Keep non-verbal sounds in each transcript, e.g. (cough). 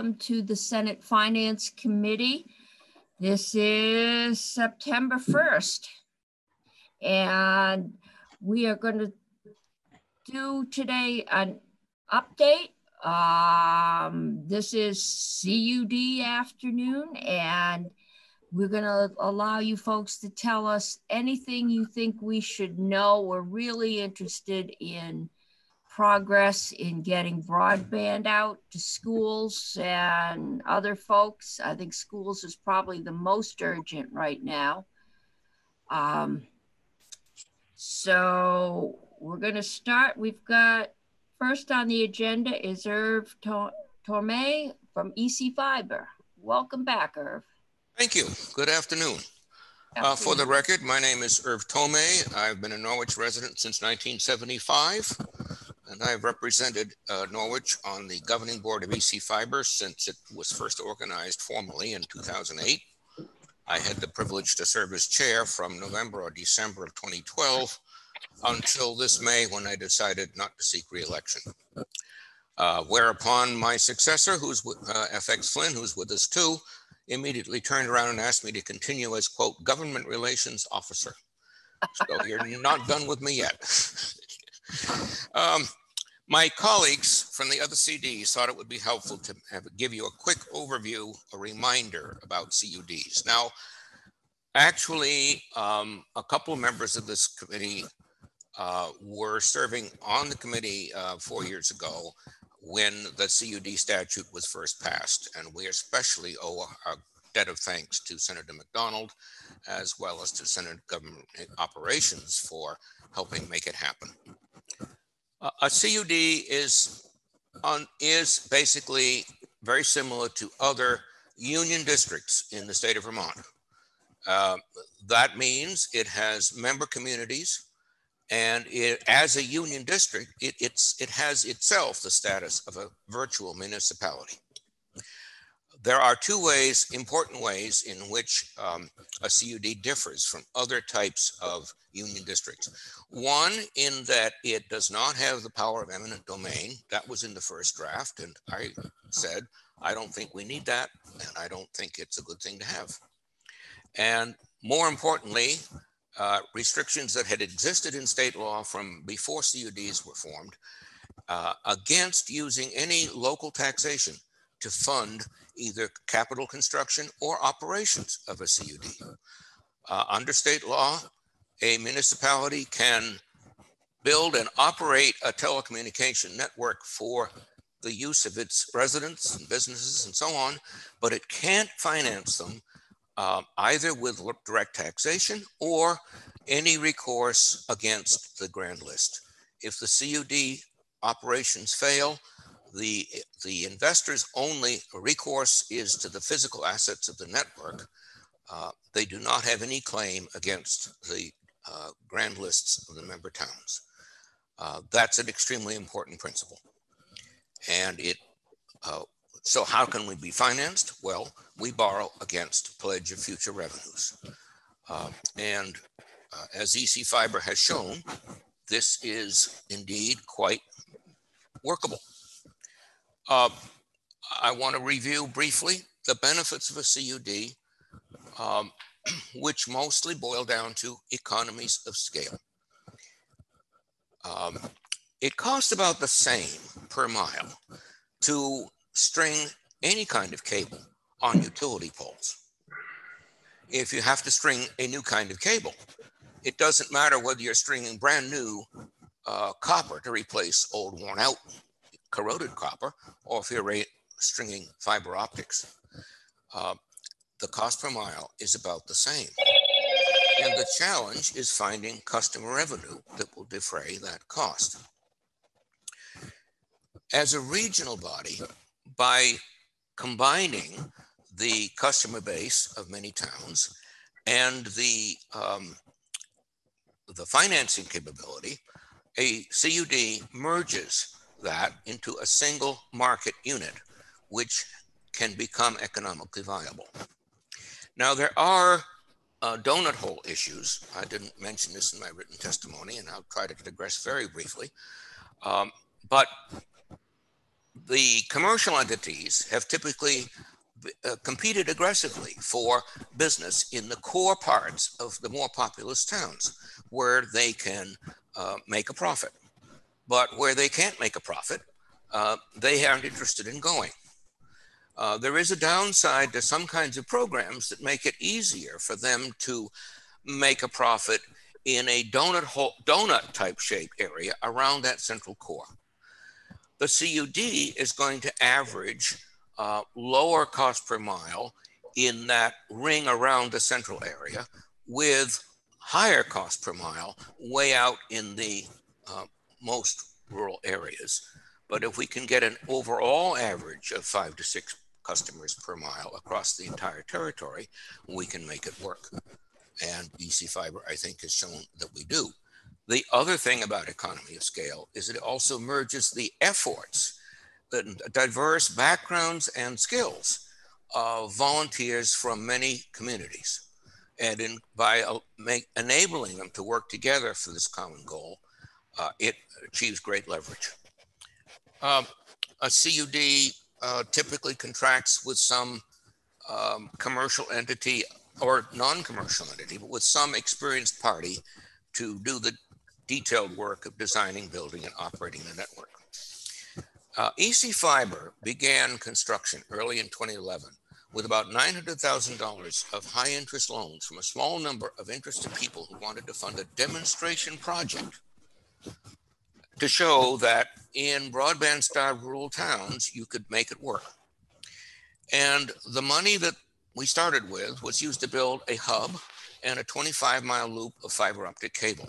welcome to the Senate Finance Committee. This is September 1st. And we are going to do today an update. Um, this is CUD afternoon, and we're going to allow you folks to tell us anything you think we should know. We're really interested in progress in getting broadband out to schools and other folks. I think schools is probably the most urgent right now. Um, so we're going to start. We've got first on the agenda is Irv Thomae from EC Fiber. Welcome back, Irv. Thank you. Good afternoon. Uh, for the record, my name is Irv Thomae. I've been a Norwich resident since 1975, and I've represented uh, Norwich on the governing board of EC Fiber since it was first organized formally in 2008. I had the privilege to serve as chair from November or December of 2012 until this May when I decided not to seek reelection. Uh, whereupon my successor, who's uh, FX Flynn, who's with us too, immediately turned around and asked me to continue as, quote, government relations officer. So you're not done with me yet. (laughs) um, my colleagues from the other CUDs thought it would be helpful to have, give you a quick overview, a reminder about CUDs. Now, actually, um, a couple of members of this committee uh, were serving on the committee uh, four years ago when the CUD statute was first passed. And we especially owe a debt of thanks to Senator MacDonald, as well as to Senate Government Operations for helping make it happen. Uh, a CUD is, on, is basically very similar to other union districts in the state of Vermont. Uh, that means it has member communities and it, as a union district, it, it's, it has itself the status of a virtual municipality. There are two ways, important ways, in which um, a CUD differs from other types of union districts. One, in that it does not have the power of eminent domain. That was in the first draft, and I said, I don't think we need that, and I don't think it's a good thing to have. And more importantly, uh, restrictions that had existed in state law from before CUDs were formed uh, against using any local taxation to fund either capital construction or operations of a CUD. Uh, under state law, a municipality can build and operate a telecommunication network for the use of its residents and businesses and so on, but it can't finance them uh, either with direct taxation or any recourse against the grand list. If the CUD operations fail, the, the investor's only recourse is to the physical assets of the network. Uh, they do not have any claim against the uh, grand lists of the member towns. Uh, that's an extremely important principle. And it uh, so how can we be financed? Well, we borrow against pledge of future revenues. Uh, and uh, as EC Fiber has shown, this is indeed quite workable. Uh, I want to review briefly the benefits of a CUD, um, (clears throat) which mostly boil down to economies of scale. Um, it costs about the same per mile to string any kind of cable on utility poles. If you have to string a new kind of cable, it doesn't matter whether you're stringing brand new uh, copper to replace old worn out corroded copper, or if you're stringing fiber optics. Uh, the cost per mile is about the same. And the challenge is finding customer revenue that will defray that cost. As a regional body, by combining the customer base of many towns and the um, the financing capability, a CUD merges that into a single market unit, which can become economically viable. Now, there are uh, donut hole issues. I didn't mention this in my written testimony, and I'll try to digress very briefly. Um, but the commercial entities have typically uh, competed aggressively for business in the core parts of the more populous towns where they can uh, make a profit. But where they can't make a profit, uh, they aren't interested in going. Uh, there is a downside to some kinds of programs that make it easier for them to make a profit in a donut hole, donut type shape area around that central core. The CUD is going to average uh, lower cost per mile in that ring around the central area with higher cost per mile way out in the uh, most rural areas. But if we can get an overall average of five to six customers per mile across the entire territory, we can make it work. And EC Fiber, I think, has shown that we do. The other thing about economy of scale is it also merges the efforts, the diverse backgrounds and skills of volunteers from many communities. And in, by uh, make, enabling them to work together for this common goal, uh, it achieves great leverage. Um, a CUD uh, typically contracts with some um, commercial entity or non-commercial entity, but with some experienced party to do the detailed work of designing, building, and operating the network. Uh, EC Fiber began construction early in 2011 with about $900,000 of high interest loans from a small number of interested people who wanted to fund a demonstration project to show that in broadband starved rural towns, you could make it work. And the money that we started with was used to build a hub and a 25 mile loop of fiber optic cable.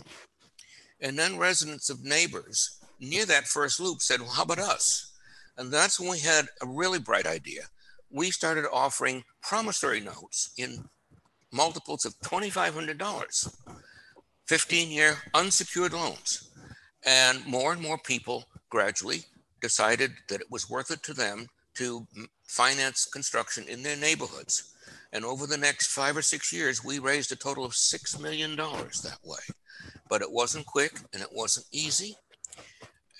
And then residents of neighbors near that first loop said, well, how about us? And that's when we had a really bright idea. We started offering promissory notes in multiples of $2,500, 15 year unsecured loans. And more and more people gradually decided that it was worth it to them to finance construction in their neighborhoods. And over the next five or six years, we raised a total of $6 million that way. But it wasn't quick and it wasn't easy.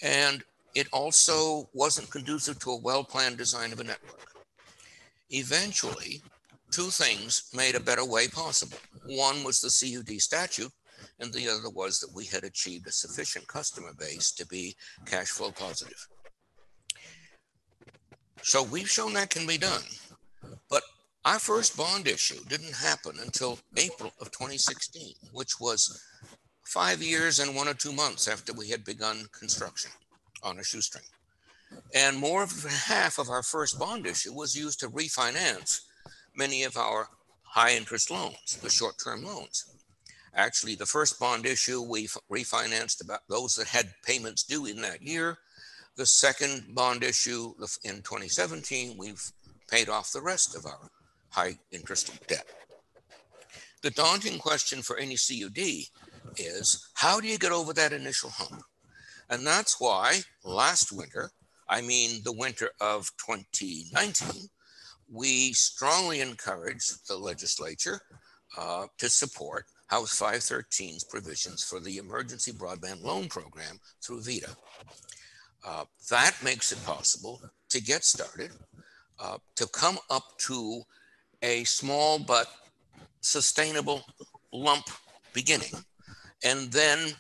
And it also wasn't conducive to a well planned design of a network. Eventually, two things made a better way possible. One was the CUD statute, and the other was that we had achieved a sufficient customer base to be cash flow positive. So we've shown that can be done. But our first bond issue didn't happen until April of 2016, which was five years and one or two months after we had begun construction on a shoestring. And more than half of our first bond issue was used to refinance many of our high interest loans, the short term loans. Actually, the first bond issue, we refinanced about those that had payments due in that year. The second bond issue in 2017, we've paid off the rest of our high interest debt. The daunting question for any CUD is how do you get over that initial hump? And that's why last winter, I mean the winter of 2019, we strongly encouraged the legislature uh, to support House 513's provisions for the Emergency Broadband Loan Program through VEDA. Uh, that makes it possible to get started, uh, to come up to a small but sustainable lump beginning, and then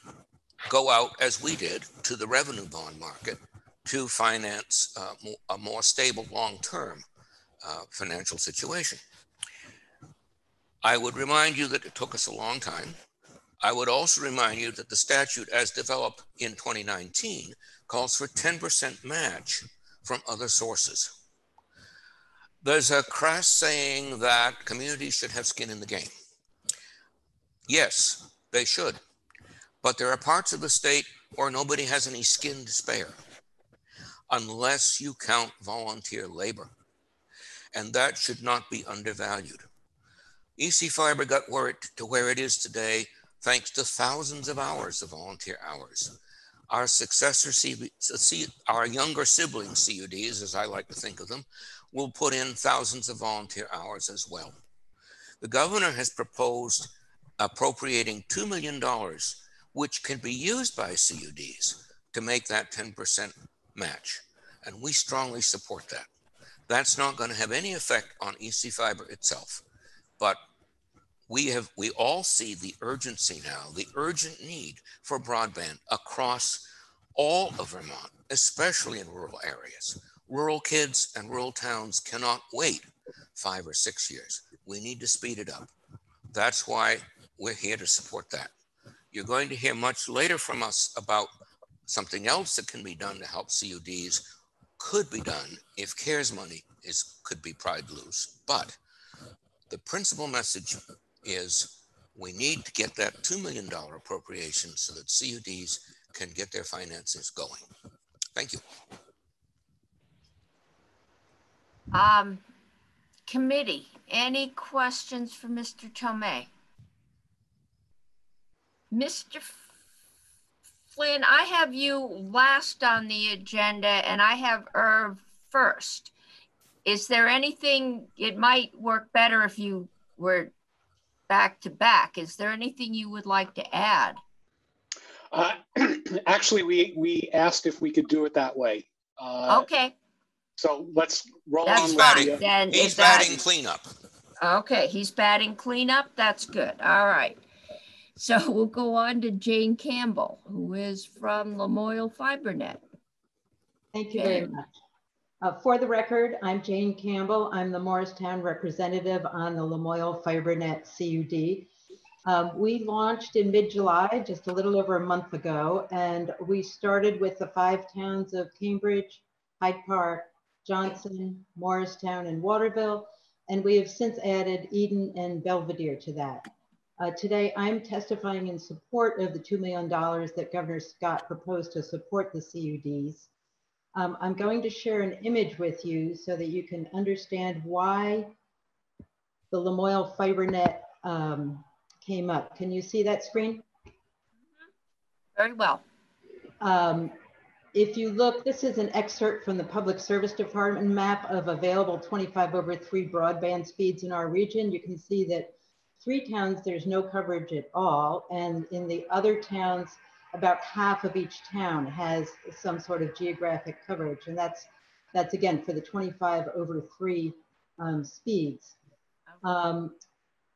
go out as we did to the revenue bond market to finance uh, a more stable long term uh, financial situation. I would remind you that it took us a long time. I would also remind you that the statute as developed in 2019 calls for 10% match from other sources. There's a crass saying that communities should have skin in the game. Yes, they should. But there are parts of the state where nobody has any skin to spare unless you count volunteer labor. And that should not be undervalued. EC Fiber got where it, to where it is today thanks to thousands of hours of volunteer hours. Our successor, our younger sibling CUDs, as I like to think of them, will put in thousands of volunteer hours as well. The governor has proposed appropriating $2 million, which can be used by CUDs to make that 10% match. And we strongly support that. That's not going to have any effect on EC Fiber itself. But we have we all see the urgency now, the urgent need for broadband across all of Vermont, especially in rural areas. Rural kids and rural towns cannot wait five or six years. We need to speed it up. That's why we're here to support that. You're going to hear much later from us about something else that can be done to help CUDs could be done if CARES money is could be pried loose. But the principal message is we need to get that $2 million appropriation so that CUDs can get their finances going. Thank you. Um, committee, any questions for Mr. Thomae? Mr. Flynn, I have you last on the agenda and I have Irv first. Is there anything, it might work better if you were back to back. Is there anything you would like to add? Uh, (clears throat) actually, we, we asked if we could do it that way. Uh, Okay, So let's roll that's on with fine. uh, Then He's if that, batting cleanup. okay, he's batting cleanup. That's good. All right. So (laughs) we'll go on to Jane Campbell, who is from Lamoille FiberNet. Thank you very much. Uh, For the record, I'm Jane Campbell. I'm the Morristown representative on the Lamoille FiberNet CUD. Um, We launched in mid-July, just a little over a month ago, and we started with the five towns of Cambridge, Hyde Park, Johnson, Morristown, and Waterville, and we have since added Eden and Belvidere to that. Uh, Today, I'm testifying in support of the $2 million that Governor Scott proposed to support the CUDs. Um, I'm going to share an image with you so that you can understand why the Lamoille FiberNet um, came up. Can you see that screen? Very well. Um, if you look, this is an excerpt from the Public Service Department map of available 25 over 3 broadband speeds in our region. You can see that three towns, there's no coverage at all. And in the other towns, about half of each town has some sort of geographic coverage. And that's, that's again, for the 25 over 3 um, speeds. Um,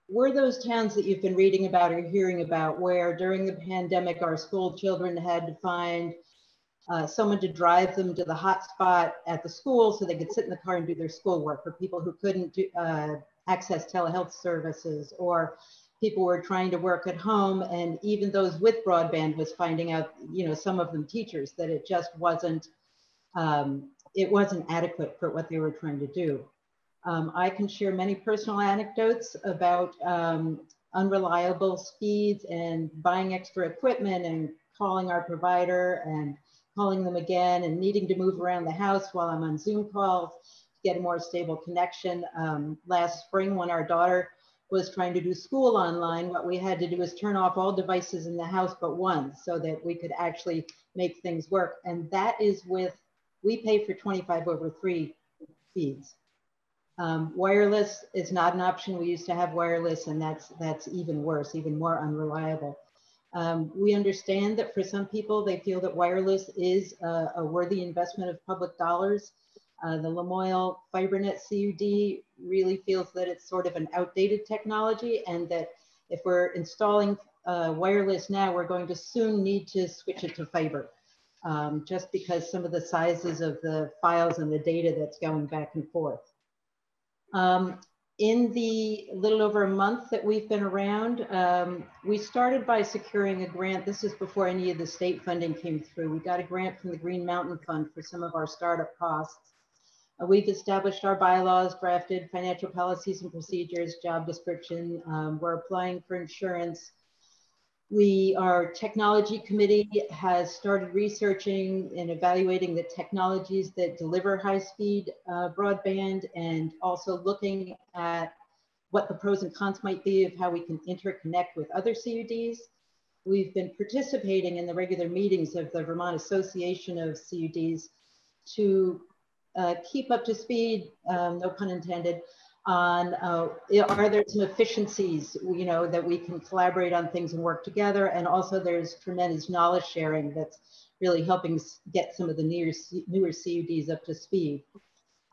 were those towns that you've been reading about or hearing about where during the pandemic our school children had to find uh, someone to drive them to the hotspot at the school so they could sit in the car and do their schoolwork for people who couldn't do, uh, access telehealth services or people were trying to work at home and even those with broadband was finding out you know some of them teachers that it just wasn't um, it wasn't adequate for what they were trying to do um, I can share many personal anecdotes about um, unreliable speeds and buying extra equipment and calling our provider and calling them again and needing to move around the house while I'm on Zoom calls to get a more stable connection. Um, last spring, when our daughter was trying to do school online, what we had to do was turn off all devices in the house but one so that we could actually make things work. And that is with, we pay for 25 over three speeds. Um, wireless is not an option. We used to have wireless and that's, that's even worse, even more unreliable. Um, we understand that for some people, they feel that wireless is a, a worthy investment of public dollars. Uh, the Lamoille FiberNet CUD really feels that it's sort of an outdated technology and that if we're installing uh, wireless now, we're going to soon need to switch it to fiber. Um, just because some of the sizes of the files and the data that's going back and forth. Um, in the little over a month that we've been around, um, we started by securing a grant. This is before any of the state funding came through. We got a grant from the Green Mountain Fund for some of our startup costs. Uh, we've established our bylaws, drafted financial policies and procedures, job description. Um, we're applying for insurance. We, our technology committee has started researching and evaluating the technologies that deliver high speed uh, broadband and also looking at what the pros and cons might be of how we can interconnect with other CUDs. We've been participating in the regular meetings of the Vermont Association of CUDs to uh, keep up to speed, um, no pun intended, on uh, are there some efficiencies you know that we can collaborate on things and work together and also there's tremendous knowledge sharing that's really helping get some of the newer, newer CUDs up to speed.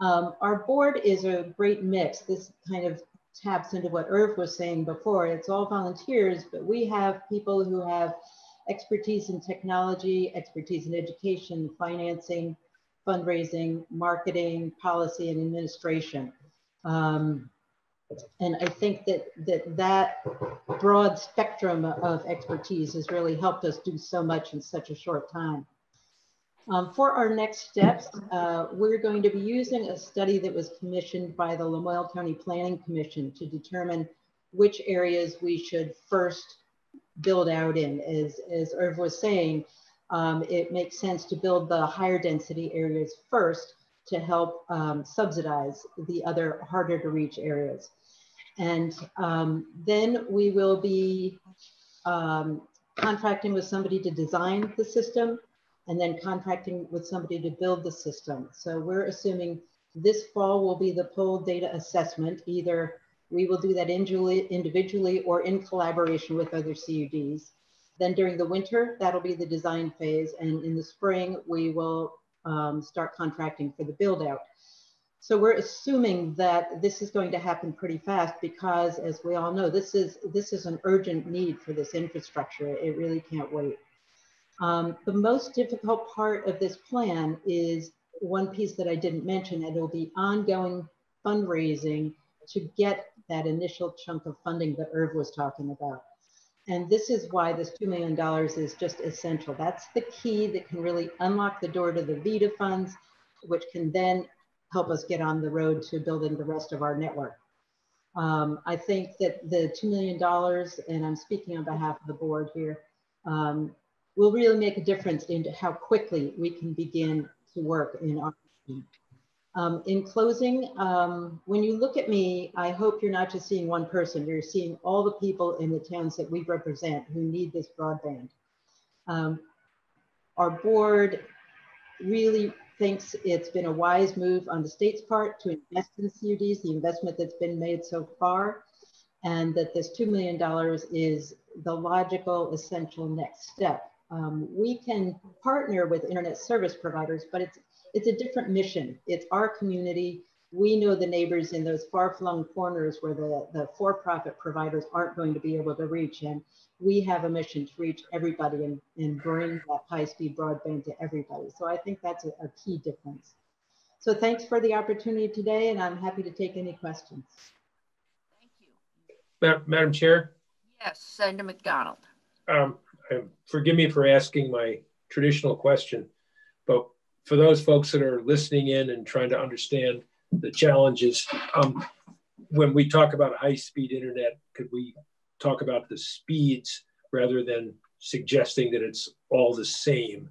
Um, our board is a great mix. This kind of taps into what Irv was saying before. It's all volunteers, but we have people who have expertise in technology, expertise in education, financing, fundraising, marketing, policy, and administration. Um, and I think that, that that broad spectrum of expertise has really helped us do so much in such a short time. Um, for our next steps, uh, we're going to be using a study that was commissioned by the Lamoille County Planning Commission to determine which areas we should first build out in. As, as Irv was saying, um, it makes sense to build the higher density areas first to help um, subsidize the other harder to reach areas. And um, then we will be um, contracting with somebody to design the system and then contracting with somebody to build the system. So we're assuming this fall will be the pole data assessment. Either we will do that individually or in collaboration with other CUDs. Then during the winter, that'll be the design phase. And in the spring, we will um, start contracting for the build out. So we're assuming that this is going to happen pretty fast because as we all know, this is, this is an urgent need for this infrastructure. It really can't wait. Um, the most difficult part of this plan is one piece that I didn't mention, and it'll be ongoing fundraising to get that initial chunk of funding that Irv was talking about. And this is why this $2 million is just essential. That's the key that can really unlock the door to the VEDA funds, which can then help us get on the road to building the rest of our network. Um, I think that the $2 million, and I'm speaking on behalf of the board here, um, will really make a difference into how quickly we can begin to work in our. Um, in closing, um, when you look at me, I hope you're not just seeing one person, you're seeing all the people in the towns that we represent who need this broadband. Um, our board really thinks it's been a wise move on the state's part to invest in CUDs, the investment that's been made so far, and that this $2 million is the logical, essential next step. Um, we can partner with internet service providers, but it's, it's a different mission. It's our community. We know the neighbors in those far-flung corners where the, the for-profit providers aren't going to be able to reach. And we have a mission to reach everybody and, and bring that high speed broadband to everybody. So I think that's a, a key difference. So thanks for the opportunity today, and I'm happy to take any questions. Thank you. Madam Chair? Yes, Senator MacDonald. Um, forgive me for asking my traditional question, but for those folks that are listening in and trying to understand the challenges, um, when we talk about high speed internet, could we talk about the speeds rather than suggesting that it's all the same.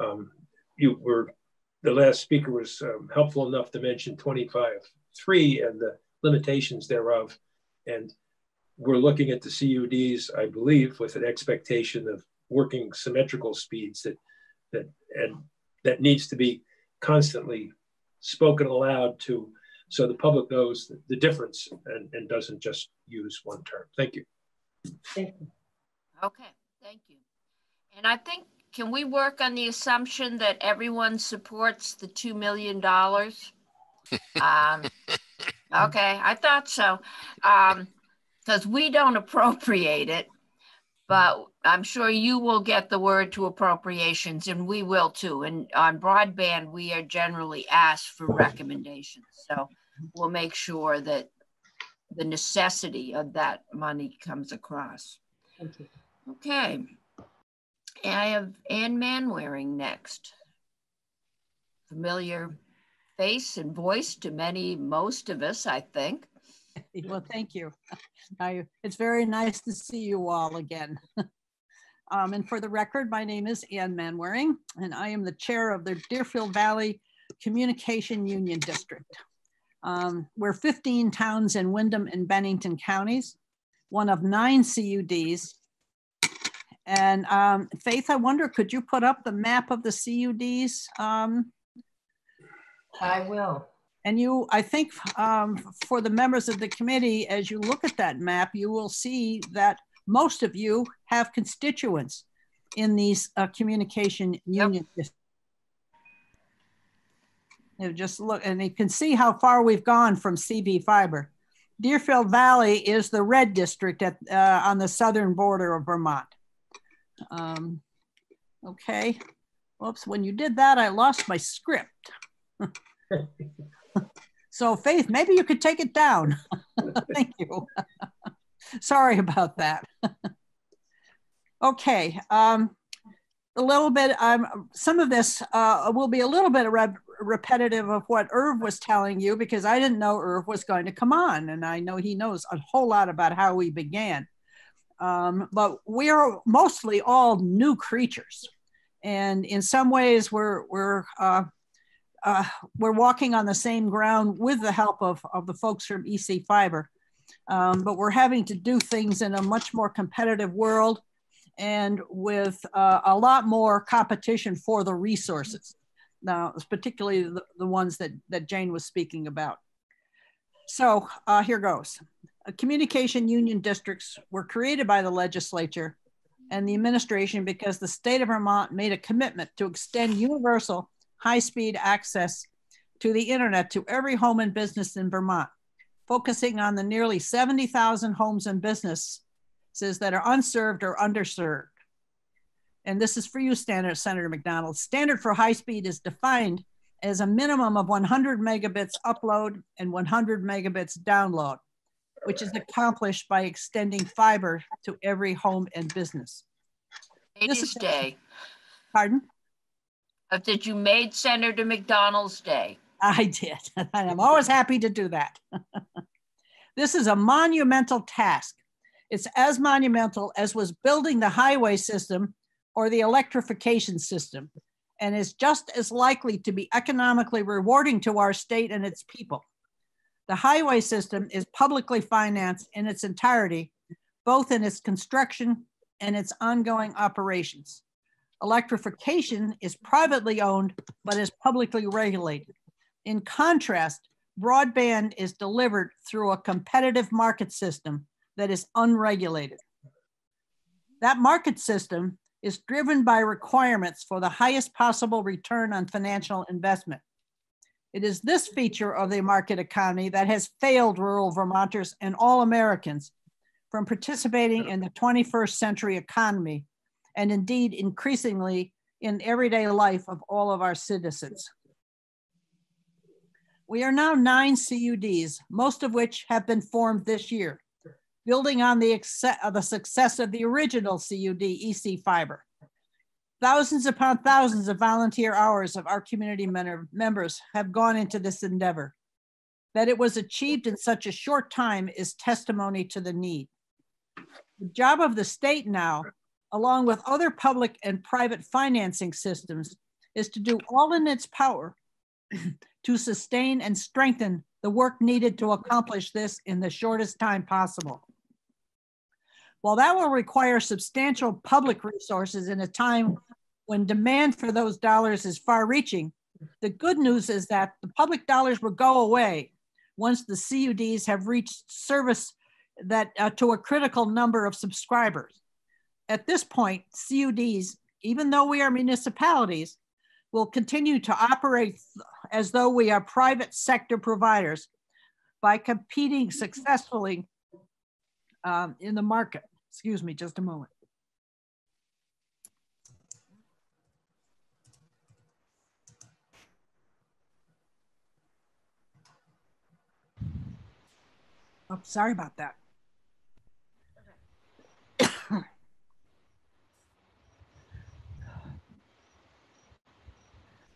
Um, you were the last speaker was um, helpful enough to mention 25.3 and the limitations thereof. And we're looking at the CUDs, I believe, with an expectation of working symmetrical speeds that that and that needs to be constantly spoken aloud to so the public knows the difference and, and doesn't just use one term. Thank you. Thank you. Okay, thank you. And I think, can we work on the assumption that everyone supports the $2 million? (laughs) um, okay, I thought so. Because um, we don't appropriate it, but I'm sure you will get the word to appropriations and we will too. And on broadband, we are generally asked for recommendations. So we'll make sure that the necessity of that money comes across. Thank you. Okay. I have Ann Manwaring next. Familiar face and voice to many, most of us, I think. Well, thank you. I, it's very nice to see you all again. (laughs) um, and for the record, my name is Ann Manwaring, and I am the chair of the Deerfield Valley Communication Union District. Um, we're 15 towns in Windham and Bennington counties, one of nine CUDs. And um, Faith, I wonder, could you put up the map of the CUDs? Um, I will. And you, I think um, for the members of the committee, as you look at that map, you will see that most of you have constituents in these uh, communication union districts. You just look, and you can see how far we've gone from EC fiber. Deerfield Valley is the red district at, uh, on the southern border of Vermont. Um, okay. Whoops, when you did that, I lost my script. (laughs) so Faith, maybe you could take it down. (laughs) Thank you. (laughs) (laughs) Sorry about that. (laughs) okay. Um, a little bit, um, some of this uh, will be a little bit re repetitive of what Irv was telling you because I didn't know Irv was going to come on. And I know he knows a whole lot about how we began. Um, but we're mostly all new creatures. And in some ways, we're, we're, uh, uh, we're walking on the same ground with the help of, of the folks from EC Fiber. Um, but we're having to do things in a much more competitive world and with uh, a lot more competition for the resources. Now, particularly the, the ones that, that Jane was speaking about. So uh, here goes. communication union districts were created by the legislature and the administration because the state of Vermont made a commitment to extend universal high-speed access to the internet to every home and business in Vermont, focusing on the nearly 70,000 homes and businesses that are unserved or underserved. And this is for you, Standard, Senator MacDonald. Standard for high speed is defined as a minimum of 100 megabits upload and 100 megabits download, which is accomplished by extending fiber to every home and business. This is day. Pardon? Uh, that you made Senator MacDonald's day. I did. (laughs) I'm always happy to do that. (laughs) this is a monumental task. It's as monumental as was building the highway system or the electrification system, and is just as likely to be economically rewarding to our state and its people. The highway system is publicly financed in its entirety, both in its construction and its ongoing operations. Electrification is privately owned, but is publicly regulated. In contrast, broadband is delivered through a competitive market system that is unregulated. That market system is driven by requirements for the highest possible return on financial investment. It is this feature of the market economy that has failed rural Vermonters and all Americans from participating in the 21st century economy and indeed increasingly in everyday life of all of our citizens. We are now nine CUDs, most of which have been formed this year, building on the, uh, the success of the original CUD EC Fiber. Thousands upon thousands of volunteer hours of our community members have gone into this endeavor. That it was achieved in such a short time is testimony to the need. The job of the state now along with other public and private financing systems, is to do all in its power to sustain and strengthen the work needed to accomplish this in the shortest time possible. While that will require substantial public resources in a time when demand for those dollars is far reaching, the good news is that the public dollars will go away once the CUDs have reached service that uh, to a critical number of subscribers at this point, CUDs, even though we are municipalities, will continue to operate as though we are private sector providers by competing successfully um, in the market. Excuse me, just a moment. Oh, sorry about that. (coughs)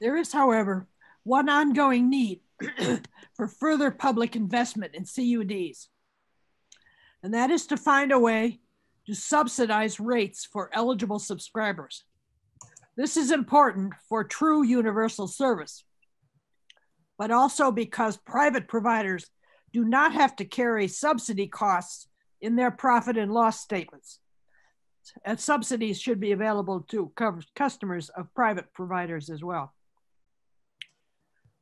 There is, however, one ongoing need (clears throat) for further public investment in CUDs, and that is to find a way to subsidize rates for eligible subscribers. This is important for true universal service, but also because private providers do not have to carry subsidy costs in their profit and loss statements. And subsidies should be available to customers of private providers as well.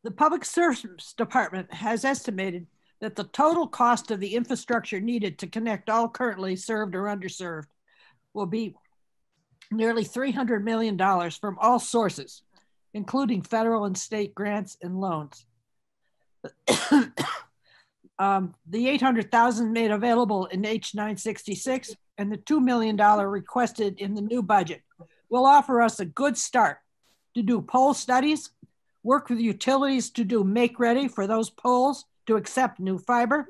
The Public Service Department has estimated that the total cost of the infrastructure needed to connect all currently served or underserved will be nearly $300 million from all sources, including federal and state grants and loans. (coughs) um, the 800,000 made available in H966 and the $2 million requested in the new budget will offer us a good start to do pole studies, work with utilities to do make ready for those poles to accept new fiber,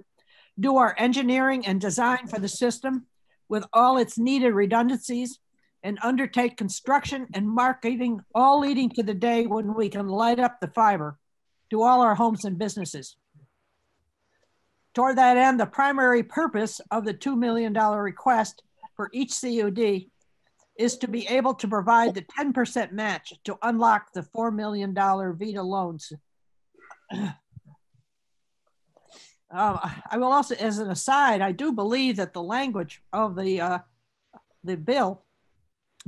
do our engineering and design for the system with all its needed redundancies, and undertake construction and marketing, all leading to the day when we can light up the fiber to all our homes and businesses. Toward that end, the primary purpose of the $2 million request for each CUD is to be able to provide the 10% match to unlock the $4 million VEDA loans. (clears throat) uh, I will also, as an aside, I do believe that the language of the uh, the bill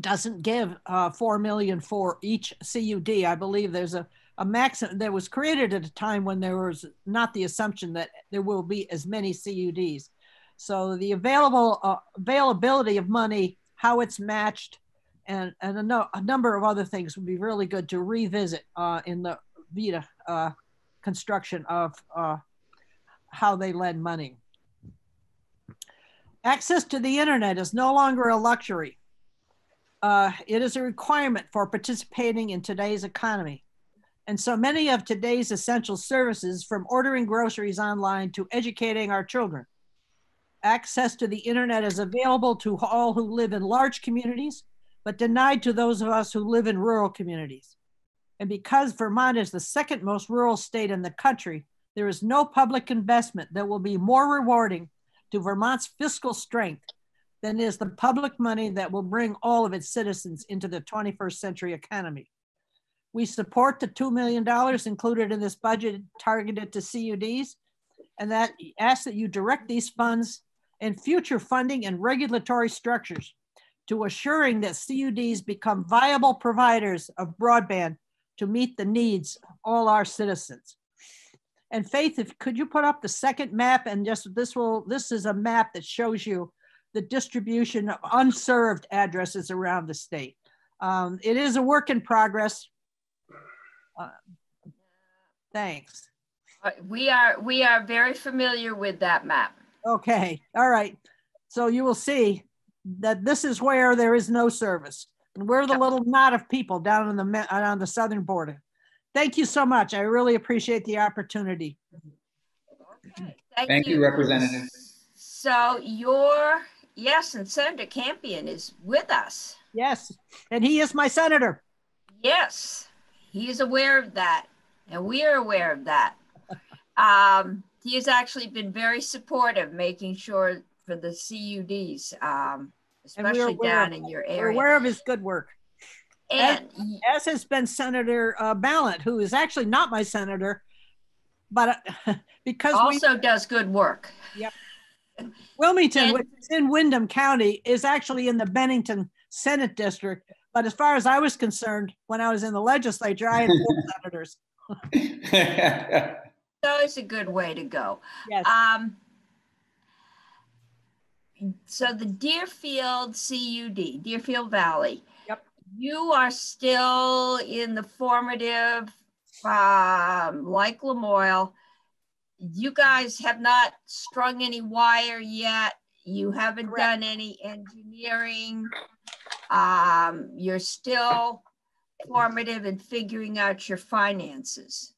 doesn't give uh, 4 million for each CUD. I believe there's a, a maximum that was created at a time when there was not the assumption that there will be as many CUDs. So the available uh, availability of money, how it's matched, and, and a, no, a, number of other things would be really good to revisit uh, in the VEDA uh, construction of uh, how they lend money. Access to the internet is no longer a luxury. Uh, it is a requirement for participating in today's economy. And so many of today's essential services, from ordering groceries online to educating our children, access to the internet is available to all who live in large communities, but denied to those of us who live in rural communities. And because Vermont is the second most rural state in the country, there is no public investment that will be more rewarding to Vermont's fiscal strength than is the public money that will bring all of its citizens into the 21st century economy. We support the $2 million included in this budget targeted to CUDs, and that asks that you direct these funds and future funding and regulatory structures to assuring that CUDs become viable providers of broadband to meet the needs of all our citizens. And Faith, if could you put up the second map and just this will this is a map that shows you the distribution of unserved addresses around the state. Um, it is a work in progress. Uh, thanks. Uh, we are we are very familiar with that map. Okay, all right. So you will see that this is where there is no service. And we're the yep. little knot of people down on the on the southern border. Thank you so much. I really appreciate the opportunity. Okay. Thank, Thank you. you, Representative. So your Yes, and Senator Campion is with us. Yes, and he is my senator. Yes, he is aware of that, and we are aware of that. Um, he has actually been very supportive, making sure for the CUDs, um, especially down in your area. We're aware of his good work. And as, as has been Senator uh, Balint, who is actually not my senator, but uh, (laughs) because also we, does good work. Yep. Wilmington, and, which is in Windham County, is actually in the Bennington Senate District. But as far as I was concerned, when I was in the legislature, I had four (laughs) senators. (laughs) so it's a good way to go. Yes. Um, so the Deerfield CUD, Deerfield Valley. Yep. You are still in the formative, um, like Lamoille, you guys have not strung any wire yet. You haven't Correct. done any engineering. Um, you're still formative in figuring out your finances.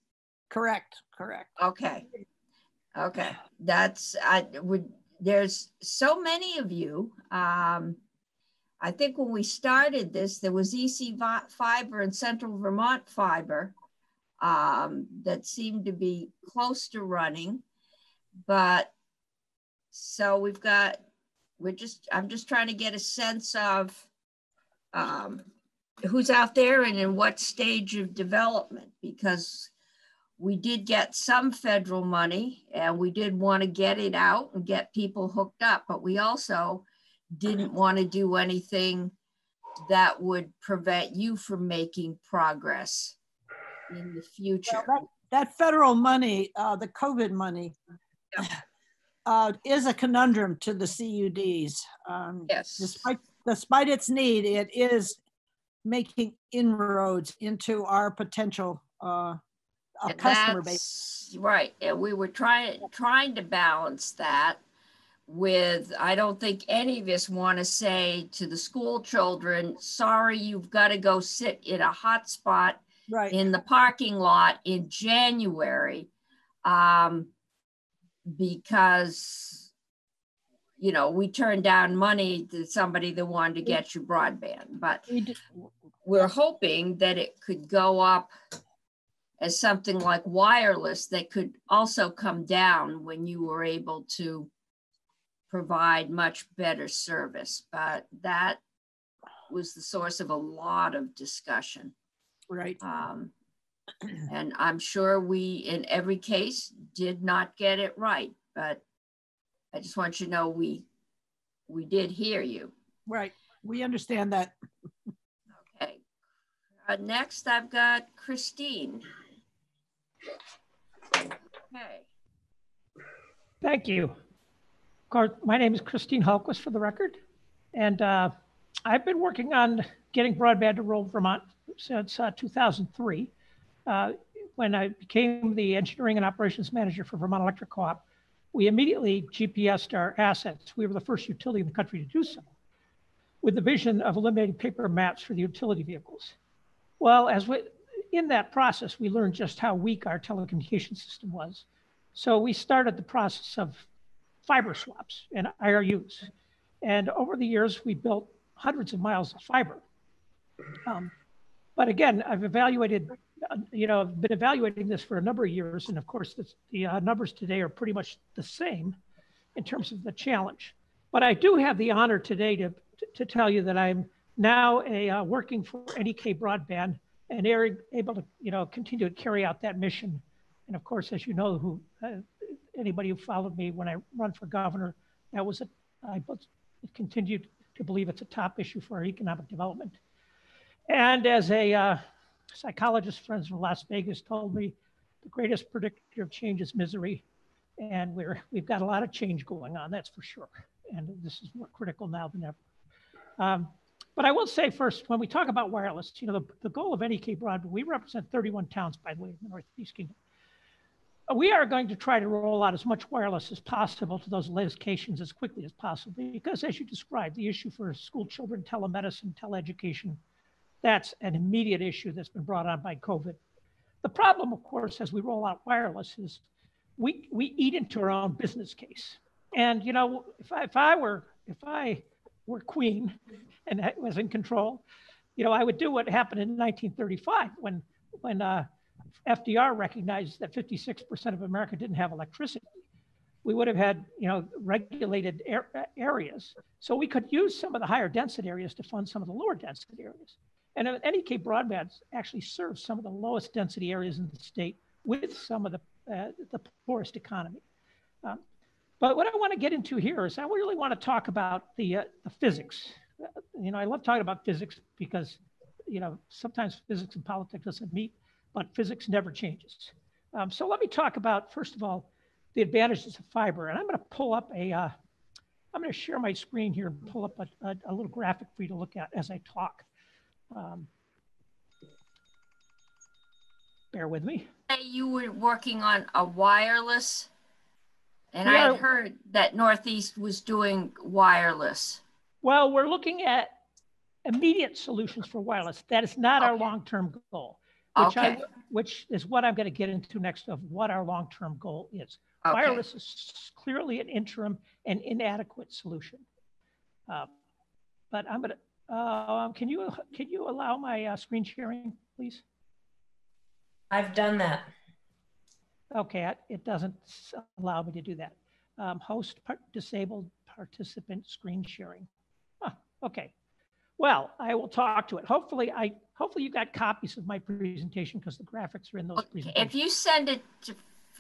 Correct. Correct. Okay. Okay. That's I would. There's so many of you. Um, I think when we started this, there was EC Fiber and Central Vermont Fiber um, that seemed to be close to running. But so we've got, we're just, I'm just trying to get a sense of um, who's out there and in what stage of development because we did get some federal money and we did want to get it out and get people hooked up, but we also didn't want to do anything that would prevent you from making progress in the future. Well, that, that, federal money, uh, the COVID money, uh, is a conundrum to the CUDs. Um, yes. Despite despite its need, it is making inroads into our potential uh, And customer base. Right, and we were trying, trying to balance that with, I don't think any of us want to say to the school children, sorry, you've got to go sit in a hot spot Right. in the parking lot in January. Um, because, you know, we turned down money to somebody that wanted to get you broadband, but We we're hoping that it could go up as something like wireless that could also come down when you were able to provide much better service. But that was the source of a lot of discussion. Right. Um, and I'm sure we, in every case, did not get it right, but I just want you to know we, we did hear you. Right. We understand that. Okay. Uh, next, I've got Christine. Okay. Thank you. My name is Christine Hallquist for the record. And uh, I've been working on getting broadband to rural Vermont since uh, 2003. Uh, when I became the engineering and operations manager for Vermont Electric Co-op, we immediately GPSed our assets. We were the first utility in the country to do so with the vision of eliminating paper maps for the utility vehicles. Well, as we, in that process, we learned just how weak our telecommunication system was. So we started the process of fiber swaps and IRUs. And over the years, we built hundreds of miles of fiber. Um, but again, I've evaluated, you know, I've been evaluating this for a number of years. And of course, the uh, numbers today are pretty much the same in terms of the challenge. But I do have the honor today to, to tell you that I'm now a, uh, working for NEK Broadband and are able to, you know, continue to carry out that mission. And of course, as you know, who uh, anybody who followed me when I run for governor, that was a, I continued to believe it's a top issue for our economic development. And as a uh, psychologist, friends from Las Vegas told me, the greatest predictor of change is misery. And we're, we've got a lot of change going on, that's for sure. And this is more critical now than ever. Um, but I will say first, when we talk about wireless, you know, the, the goal of NEK Broadband, we represent 31 towns, by the way, in the Northeast Kingdom. We are going to try to roll out as much wireless as possible to those locations as quickly as possible, because as you described, the issue for school children, telemedicine, teleeducation, that's an immediate issue that's been brought on by COVID. The problem, of course, as we roll out wireless is we, we eat into our own business case. And, you know, if I, if I were, if I were queen (laughs) and was in control, you know, I would do what happened in 1935 when, when uh, FDR recognized that 56% of America didn't have electricity. We would have had, you know, regulated er areas. So we could use some of the higher density areas to fund some of the lower density areas. And NEK Broadband actually serves some of the lowest density areas in the state with some of the, uh, the poorest economy. Um, but what I want to get into here is I really want to talk about the, uh, the physics. Uh, you know, I love talking about physics because, you know, sometimes physics and politics doesn't meet, but physics never changes. Um, so let me talk about, first of all, the advantages of fiber. And I'm going to pull up a, uh, I'm going to share my screen here and pull up a, a, a, little graphic for you to look at as I talk. Um, bear with me. You were working on a wireless, and I had heard that Northeast was doing wireless. Well, we're looking at immediate solutions for wireless. That is not okay. our long-term goal, which, okay. I, which is what I'm going to get into next of what our long-term goal is. Okay. Wireless is clearly an interim and inadequate solution. Uh, but I'm going to uh, can you can you allow my uh, screen sharing, please? I've done that. Okay, it doesn't allow me to do that. Um, host part disabled participant screen sharing. Huh, okay. Well, I will talk to it. Hopefully, I hopefully you got copies of my presentation because the graphics are in those okay. presentations. If you send it to,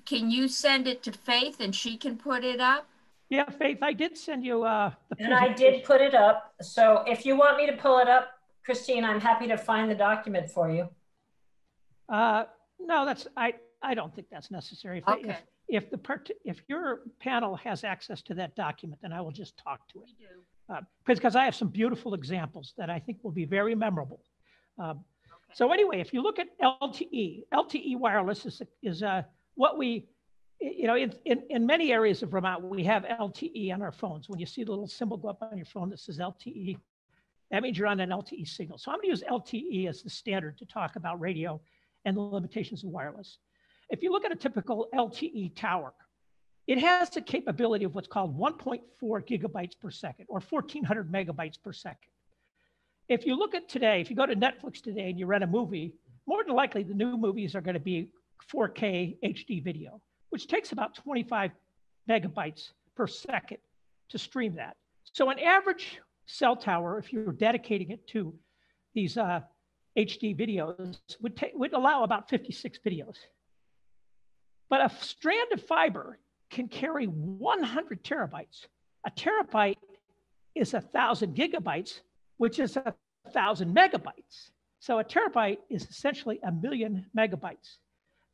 can you send it to Faith and she can put it up? Yeah, Faith, I did send you. Uh, and I did put it up. So if you want me to pull it up, Christine, I'm happy to find the document for you. Uh, no, that's I. I don't think that's necessary. If, okay. if, if the part, if your panel has access to that document, then I will just talk to it. We do. Uh, because I have some beautiful examples that I think will be very memorable. Um, so anyway, if you look at LTE, LTE wireless is, is uh, what we, you know, in, in, in many areas of Vermont, we have LTE on our phones. When you see the little symbol go up on your phone that says LTE, that means you're on an LTE signal. So I'm gonna use LTE as the standard to talk about radio and the limitations of wireless. If you look at a typical LTE tower, it has the capability of what's called 1.4 gigabytes per second or 1400 megabytes per second. If you look at today, if you go to Netflix today and you rent a movie, more than likely the new movies are going to be 4K HD video, which takes about 25 megabytes per second to stream that. So an average cell tower, if you're dedicating it to these uh, HD videos, would, would allow about 56 videos. But a strand of fiber can carry 100 terabytes. A terabyte is a thousand gigabytes, which is a thousand megabytes. So a terabyte is essentially a million megabytes.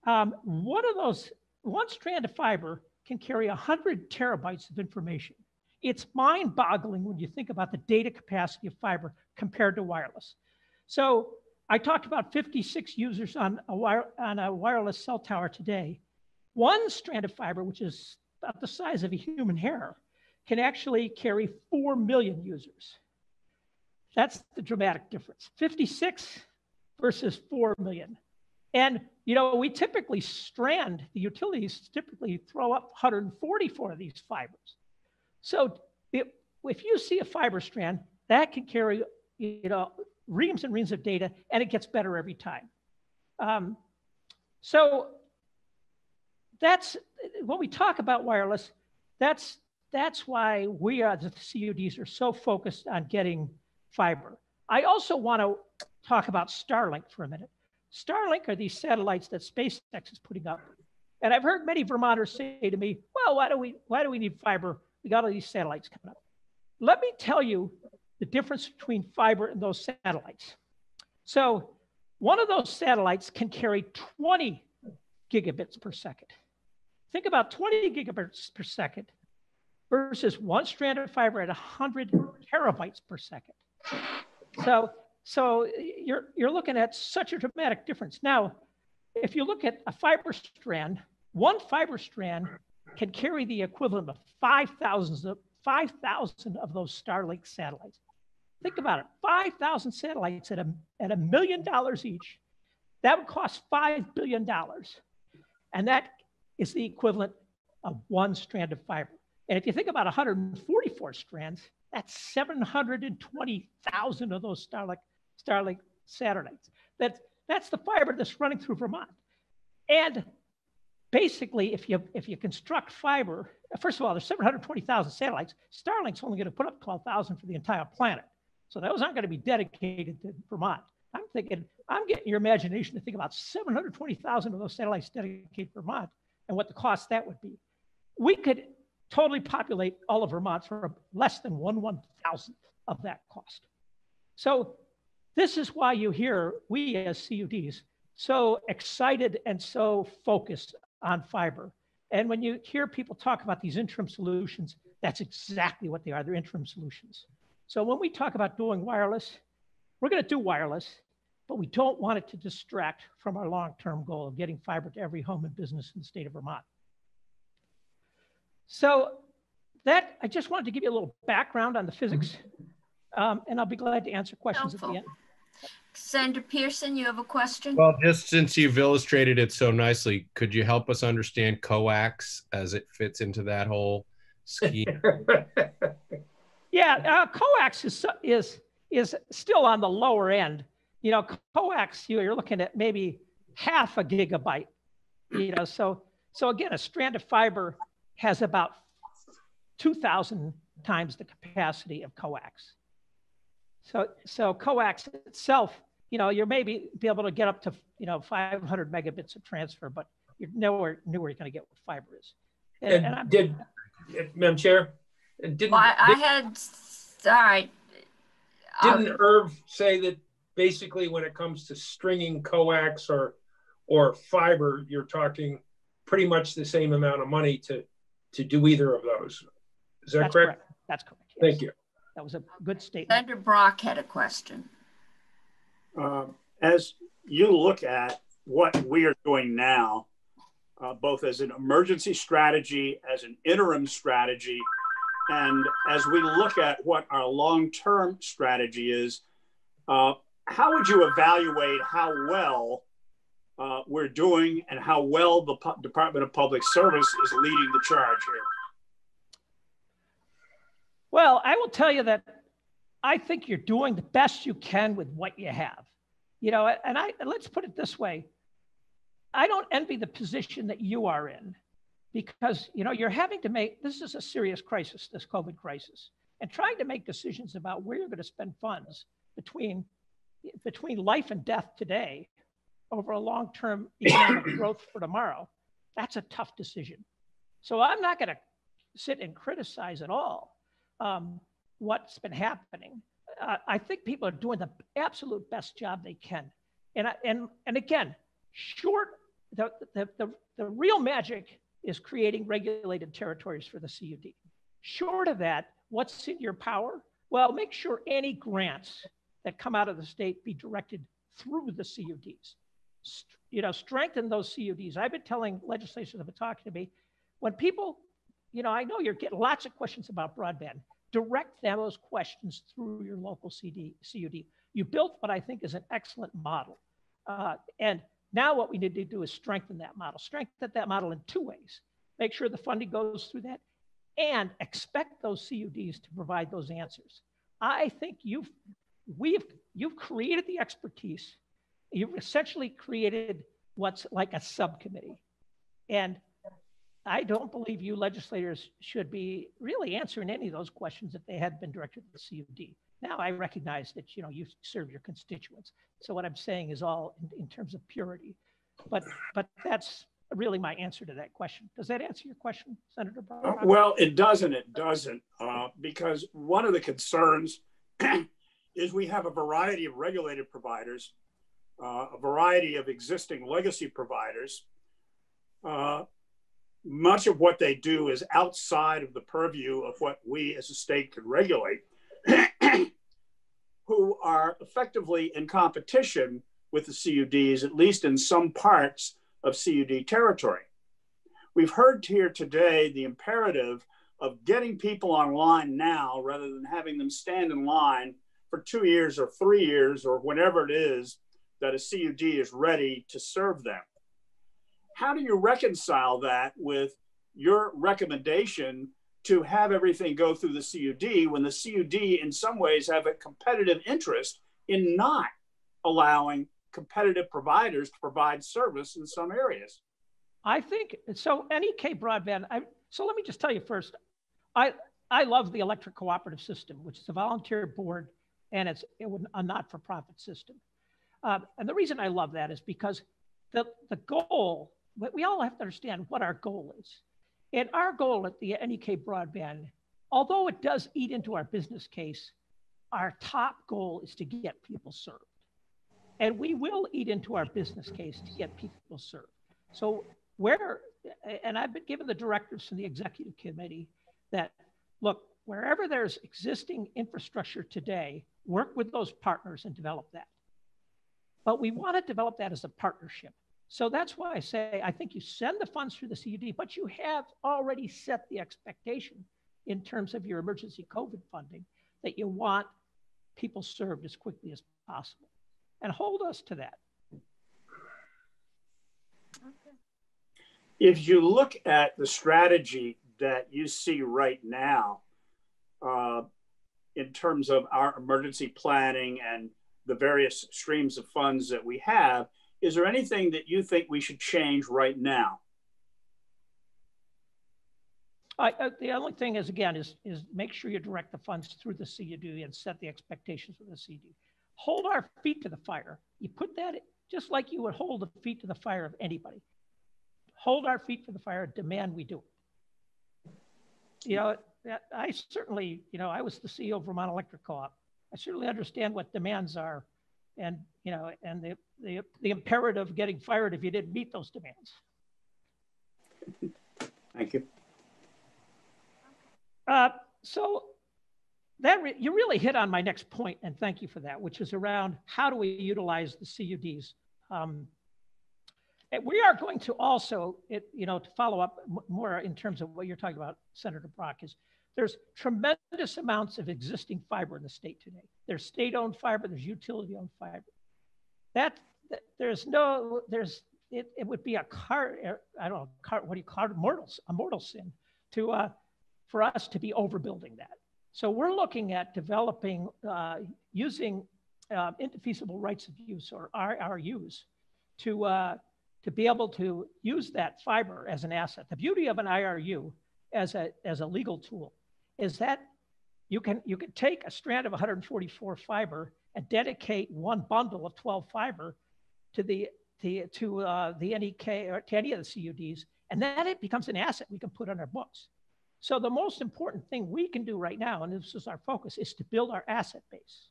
Um, one of those, one strand of fiber can carry 100 terabytes of information. It's mind boggling when you think about the data capacity of fiber compared to wireless. So I talked about 56 users on a, wire, on a wireless cell tower today. One strand of fiber, which is about the size of a human hair, can actually carry 4 million users. That's the dramatic difference 56 versus 4 million. And, you know, we typically strand, the utilities typically throw up 144 of these fibers. So it, if you see a fiber strand, that can carry, you know, reams and reams of data, and it gets better every time. Um, so that's when we talk about wireless, that's that's why we are the CUDs are so focused on getting fiber. I also want to talk about Starlink for a minute. Starlink are these satellites that SpaceX is putting up. And I've heard many Vermonters say to me, well, why do we why do we need fiber? We got all these satellites coming up. Let me tell you the difference between fiber and those satellites. So one of those satellites can carry 20 gigabits per second. Think about 20 gigabits per second versus one strand of fiber at 100 terabytes per second. So, so you're, you're looking at such a dramatic difference. Now, if you look at a fiber strand, one fiber strand can carry the equivalent of 5,000 of, 5, of those Starlink satellites. Think about it 5,000 satellites at a, at a million dollars each. That would cost $5 billion. And that is the equivalent of one strand of fiber. And if you think about 144 strands, that's 720,000 of those Starlink, Starlink satellites. That's, that's the fiber that's running through Vermont. And basically, if you, if you construct fiber, first of all, there's 720,000 satellites. Starlink's only going to put up 12,000 for the entire planet. So those aren't going to be dedicated to Vermont. I'm thinking, I'm getting your imagination to think about 720,000 of those satellites dedicated to Vermont and what the cost that would be. We could totally populate all of Vermont for less than one one thousandth of that cost. So this is why you hear we as CUDs so excited and so focused on fiber. And when you hear people talk about these interim solutions, that's exactly what they are. They're interim solutions. So when we talk about doing wireless, we're going to do wireless, but we don't want it to distract from our long-term goal of getting fiber to every home and business in the state of Vermont. So that, I just wanted to give you a little background on the physics, um, and I'll be glad to answer questions Helpful. at the end. Senator Pearson, you have a question? Well, just since you've illustrated it so nicely, could you help us understand coax as it fits into that whole scheme? (laughs) Yeah, uh, coax is, is, is still on the lower end. You know, coax, you're looking at maybe half a gigabyte, you know, so, so again, a strand of fiber has about 2,000 times the capacity of coax. So, so coax itself, you know, you're maybe be able to get up to, you know, 500 megabits of transfer, but you're nowhere near where you're going to get what fiber is. And, And and I'm- did, Madam Chair, didn't, Well, I, I had, all right. Um, didn't Irv say that basically when it comes to stringing coax or, or fiber, you're talking pretty much the same amount of money to, to do either of those. Is that That's correct? That's correct. yes. Thank you. That was a good statement. Senator Brock had a question. Um, as you look at what we are doing now, uh, both as an emergency strategy, as an interim strategy, and as we look at what our long term strategy is, uh, how would you evaluate how well uh, we're doing and how well the Pu- Department of Public Service is leading the charge here? Well, I will tell you that I think you're doing the best you can with what you have. You know, and I and let's put it this way. I don't envy the position that you are in because, you know, you're having to make this is a serious crisis, this COVID crisis, and trying to make decisions about where you're going to spend funds between between life and death today over a long-term (coughs) economic growth for tomorrow. That's a tough decision. So I'm not going to sit and criticize at all um, what's been happening. Uh, I think people are doing the absolute best job they can. And, I, and, and again, short, the, the, the, the real magic is creating regulated territories for the CUD. Short of that, what's in your power? Well, make sure any grants that come out of the state be directed through the CUDs. St- you know, strengthen those CUDs. I've been telling legislators that have been talking to me, when people, you know, I know you're getting lots of questions about broadband direct them those questions through your local CD, CUD. You built what I think is an excellent model. Uh, and now what we need to do is strengthen that model, strengthen that model in two ways. Make sure the funding goes through that and expect those CUDs to provide those answers. I think you've, we've, you've created the expertise. You've essentially created what's like a subcommittee. And I don't believe you legislators should be really answering any of those questions if they had been directed to the CUD. Now I recognize that you know you serve your constituents. So what I'm saying is all in, in terms of purity. But but that's really my answer to that question. Does that answer your question, Senator well, it doesn't. It doesn't, uh, because one of the concerns (clears throat) is we have a variety of regulated providers, uh, a variety of existing legacy providers. Uh, much of what they do is outside of the purview of what we as a state can regulate, who are effectively in competition with the CUDs, at least in some parts of CUD territory. We've heard here today the imperative of getting people online now rather than having them stand in line for two years or three years or whenever it is that a CUD is ready to serve them. How do you reconcile that with your recommendation to have everything go through the CUD when the CUD, in some ways, have a competitive interest in not allowing competitive providers to provide service in some areas? I think so. NEK broadband. I, so let me just tell you first. I I love the electric cooperative system, which is a volunteer board and it's it would, a not-for-profit system. Um, and the reason I love that is because the the goal. We all have to understand what our goal is. And our goal at the NEK broadband, although it does eat into our business case, our top goal is to get people served. And we will eat into our business case to get people served. So where, and I've been given the directives from the executive committee that, look, wherever there's existing infrastructure today, work with those partners and develop that. But we want to develop that as a partnership. So that's why I say I think you send the funds through the CUD, but you have already set the expectation in terms of your emergency COVID funding that you want people served as quickly as possible. And hold us to that. If you look at the strategy that you see right now, uh, in terms of our emergency planning and the various streams of funds that we have, is there anything that you think we should change right now? I, uh, the only thing is, again, is, is make sure you direct the funds through the CUD and set the expectations for the CUD. Hold our feet to the fire. You put that just like you would hold the feet to the fire of anybody. Hold our feet to the fire, demand we do it. You know, I certainly, you know, I was the CEO of Vermont Electric Co-op. I certainly understand what demands are and, you know, and the, the, the imperative of getting fired if you didn't meet those demands. Thank you. Uh, so that re you really hit on my next point, and thank you for that, which is around how do we utilize the CUDs. Um, we are going to also, it, you know, to follow up more in terms of what you're talking about, Senator Brock, is there's tremendous amounts of existing fiber in the state today. There's state-owned fiber, there's utility-owned fiber. That, that, there's no, there's, it, it would be a car, I don't know, car, what do you call it, mortal, a mortal sin to, uh, for us to be overbuilding that. So we're looking at developing, uh, using uh, indefeasible rights of use or IRUs to, uh, to be able to use that fiber as an asset. The beauty of an IRU as a, as a legal tool is that you can, you can take a strand of 144 fiber and dedicate one bundle of 12 fiber to the, to, to uh, the NEK or to any of the CUDs, and then it becomes an asset we can put on our books. So the most important thing we can do right now, and this is our focus, is to build our asset base.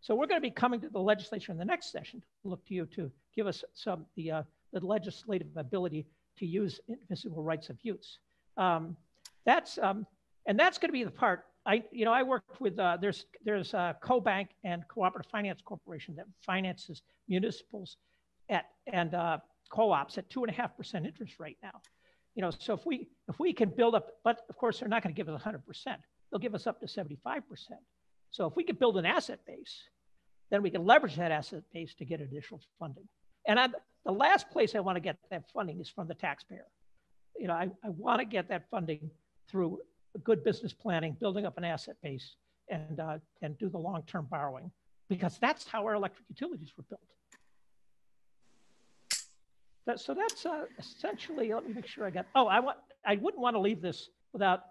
So we're going to be coming to the legislature in the next session to look to you to give us some the, uh, the legislative ability to use indefeasible rights of use. Um, that's um, and that's going to be the part I you know I worked with uh, there's there's a CoBank and Cooperative Finance Corporation that finances municipals at and uh, co-ops at two and a half percent interest rate now. You know, so if we if we can build up, but of course they're not going to give us 100 percent. They'll give us up to 75 percent. So if we could build an asset base, then we can leverage that asset base to get additional funding. And I, the last place I want to get that funding is from the taxpayer. You know, I, I want to get that funding through good business planning, building up an asset base, and, uh, and do the long-term borrowing, because that's how our electric utilities were built. That, so that's uh, essentially, let me make sure I got, oh, I, want, I wouldn't want to leave this without,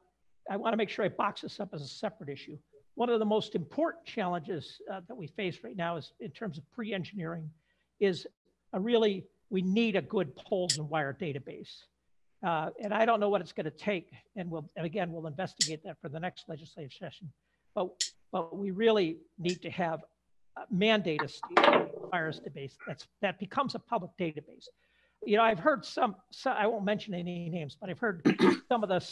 I want to make sure I box this up as a separate issue one of the most important challenges uh, that we face right now is in terms of pre-engineering is a really, we need a good poles and wire database. Uh, and I don't know what it's going to take. And we'll, and again, we'll investigate that for the next legislative session. But, but we really need to have a mandate a wires database that's, that becomes a public database. You know, I've heard some, some I won't mention any names, but I've heard (clears throat) some of the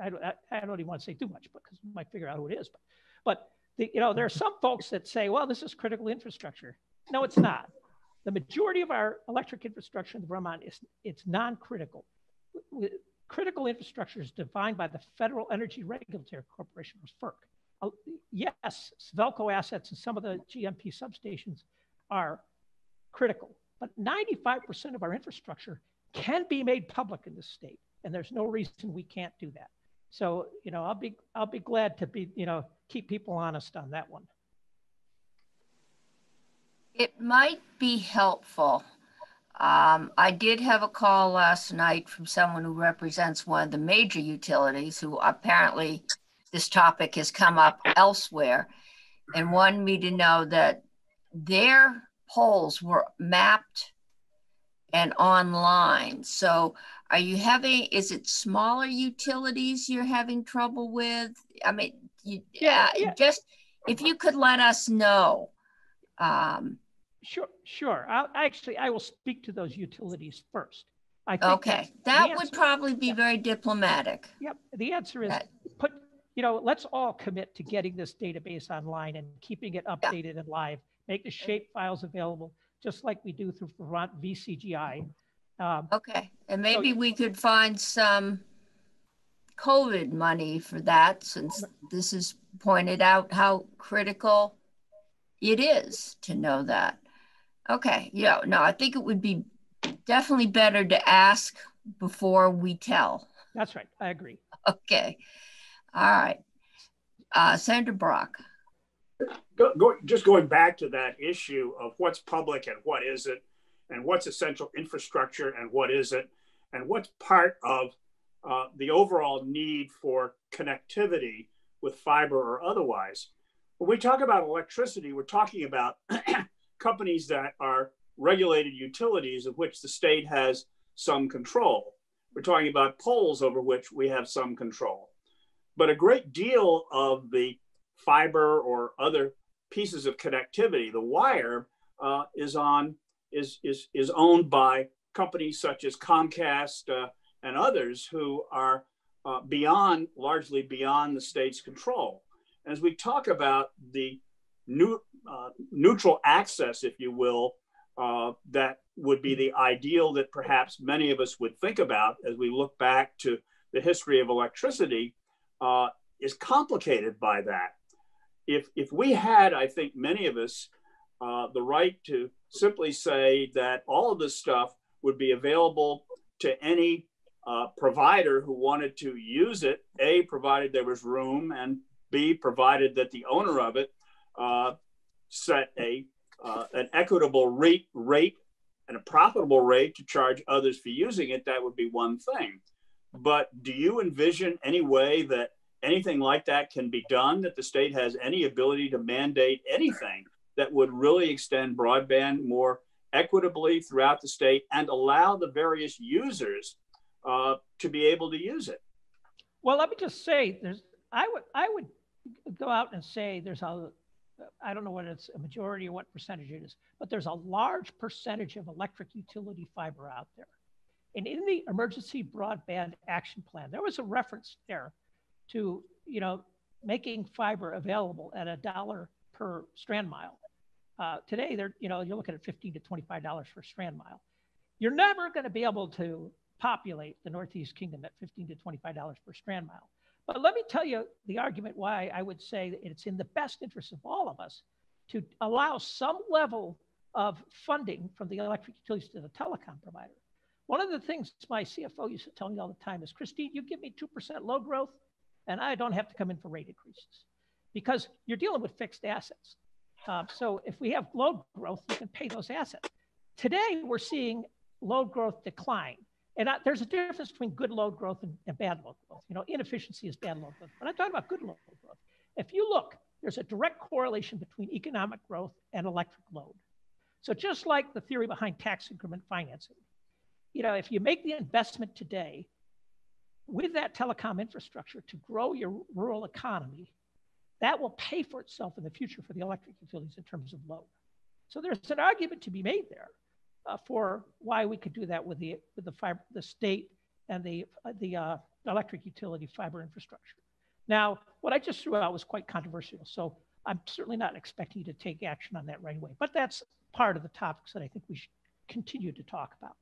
I don't, I, I don't even want to say too much because we might figure out who it is. But, but the, you know, there are some folks that say, well, this is critical infrastructure. No, it's not. The majority of our electric infrastructure in Vermont is it's non-critical. Critical infrastructure is defined by the Federal Energy Regulatory Corporation, or FERC. Uh, yes, VELCO assets and some of the GMP substations are critical, but 95% of our infrastructure can be made public in this state, and there's no reason we can't do that. So, you know, I'll be I'll be glad to be, you know, keep people honest on that one. It might be helpful. Um, I did have a call last night from someone who represents one of the major utilities who apparently this topic has come up elsewhere and wanted me to know that their poles were mapped and online. So are you having, is it smaller utilities you're having trouble with? I mean, you, yeah, uh, yeah. just if you could let us know. Um, sure, sure. I'll, actually, I will speak to those utilities first. I think okay, that would probably be very diplomatic. Yep. The answer is that, put, you know, let's all commit to getting this database online and keeping it updated yeah. and live. Make the shape files available, just like we do through Vermont VCGI. Um, okay, and maybe so, we could find some COVID money for that since this is pointed out how critical it is to know that. Okay, yeah, no, I think it would be definitely better to ask before we tell. That's right, I agree. Okay, all right. Uh, Senator Brock. Go, go, just going back to that issue of what's public and what isn't and what's essential infrastructure and what isn't, and what's part of uh, the overall need for connectivity with fiber or otherwise. When we talk about electricity, we're talking about (clears throat) companies that are regulated utilities of which the state has some control. We're talking about poles over which we have some control. But a great deal of the fiber or other pieces of connectivity, the wire, uh, is on is, is, is owned by companies such as Comcast, uh, and others who are uh, beyond, largely beyond the state's control. As we talk about the new, uh, neutral access, if you will, uh, that would be the ideal that perhaps many of us would think about as we look back to the history of electricity, uh, is complicated by that. If, if we had, I think many of us, uh, the right to simply say that all of this stuff would be available to any uh, provider who wanted to use it, A, provided there was room, and B, provided that the owner of it uh, set a uh, an equitable rate rate and a profitable rate to charge others for using it, that would be one thing. But do you envision any way that anything like that can be done, that the state has any ability to mandate anything that would really extend broadband more equitably throughout the state and allow the various users uh, to be able to use it? Well, let me just say, there's I would I would go out and say there's a I don't know what it's a majority or what percentage it is, but there's a large percentage of electric utility fiber out there. And in the emergency broadband action plan, there was a reference there to, you know, making fiber available at a dollar per strand mile. Uh, today, they're, you know, you're looking at 15 to $25 for strand mile. You're never going to be able to populate the Northeast Kingdom at 15 to $25 per strand mile. But let me tell you the argument why I would say that it's in the best interest of all of us to allow some level of funding from the electric utilities to the telecom provider. One of the things my CFO used to tell me all the time is, Christine, you give me 2% low growth, and I don't have to come in for rate increases because you're dealing with fixed assets. Um, so if we have load growth, you can pay those assets. Today, we're seeing load growth decline. And I, there's a difference between good load growth and, and, bad load growth. You know, inefficiency is bad load growth. But I'm talking about good load growth. If you look, there's a direct correlation between economic growth and electric load. So just like the theory behind tax increment financing, you know, if you make the investment today with that telecom infrastructure to grow your rural economy, that will pay for itself in the future for the electric utilities in terms of load. So there's an argument to be made there uh, for why we could do that with the with the fiber, the state and the the uh, electric utility fiber infrastructure. Now, what I just threw out was quite controversial, so I'm certainly not expecting you to take action on that right away. But that's part of the topics that I think we should continue to talk about.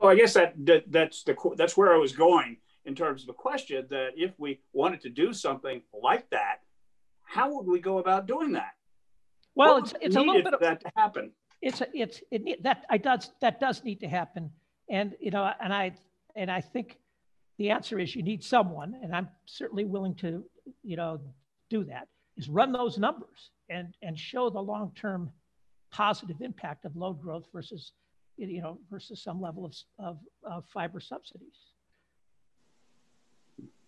Well, I guess that, that that's the that's where I was going in terms of the question that if we wanted to do something like that, how would we go about doing that? Well, what it's it's a little bit of that to happen it's it's it that I does that does need to happen, and you know, and I and I think the answer is you need someone, and I'm certainly willing to you know do that. Is run those numbers and and show the long term positive impact of load growth versus you know versus some level of of, of fiber subsidies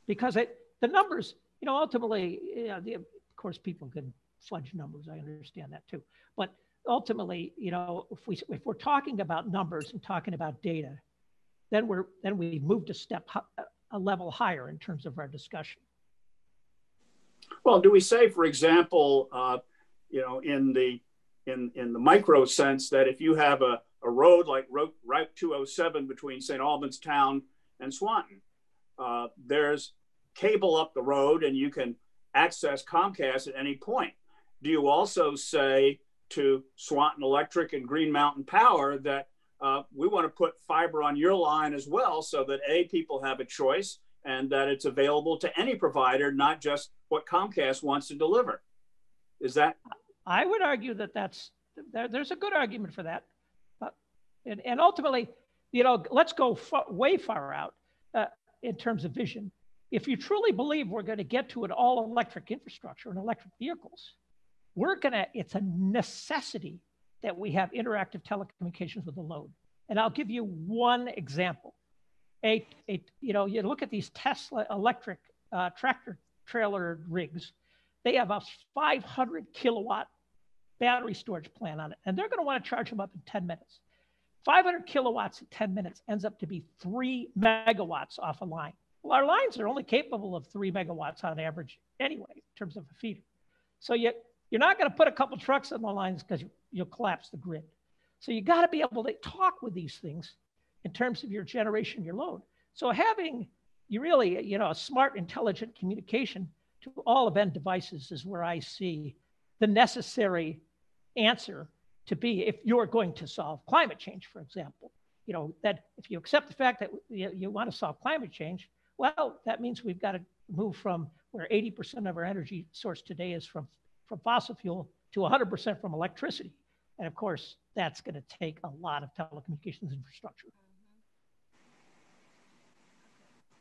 because it the numbers you know ultimately you know, the, of course people can fudge numbers i understand that too but ultimately, you know, if we if we're talking about numbers and talking about data, then we're then we moved a step a level higher in terms of our discussion. Well, do we say, for example, uh, you know, in the in in the micro sense that if you have a, a road like Route, Route 207 between St. Albans Town and Swanton, uh, there's cable up the road and you can access Comcast at any point. Do you also say to Swanton Electric and Green Mountain Power that uh, we want to put fiber on your line as well so that A, people have a choice and that it's available to any provider, not just what Comcast wants to deliver. Is that? I would argue that that's, there, there's a good argument for that. And, and ultimately, you know, let's go way far out uh, in terms of vision. If you truly believe we're going to get to an all electric infrastructure and electric vehicles, we're going to, it's a necessity that we have interactive telecommunications with the load. And I'll give you one example. A, a you know, you look at these Tesla electric uh, tractor trailer rigs, they have a 500 kilowatt battery storage plant on it, and they're going to want to charge them up in 10 minutes. 500 kilowatts in 10 minutes ends up to be three megawatts off a line. Well, our lines are only capable of three megawatts on average anyway, in terms of a feeder. So you, you're not going to put a couple trucks on the lines because you, you'll collapse the grid. So you got to be able to talk with these things in terms of your generation, your load. So having you really, you know, a smart, intelligent communication to all event devices is where I see the necessary answer to be if you're going to solve climate change, for example. You know, that if you accept the fact that you, you want to solve climate change, well, that means we've got to move from where 80% of our energy source today is from, from fossil fuel to 100% from electricity. And of course, that's going to take a lot of telecommunications infrastructure.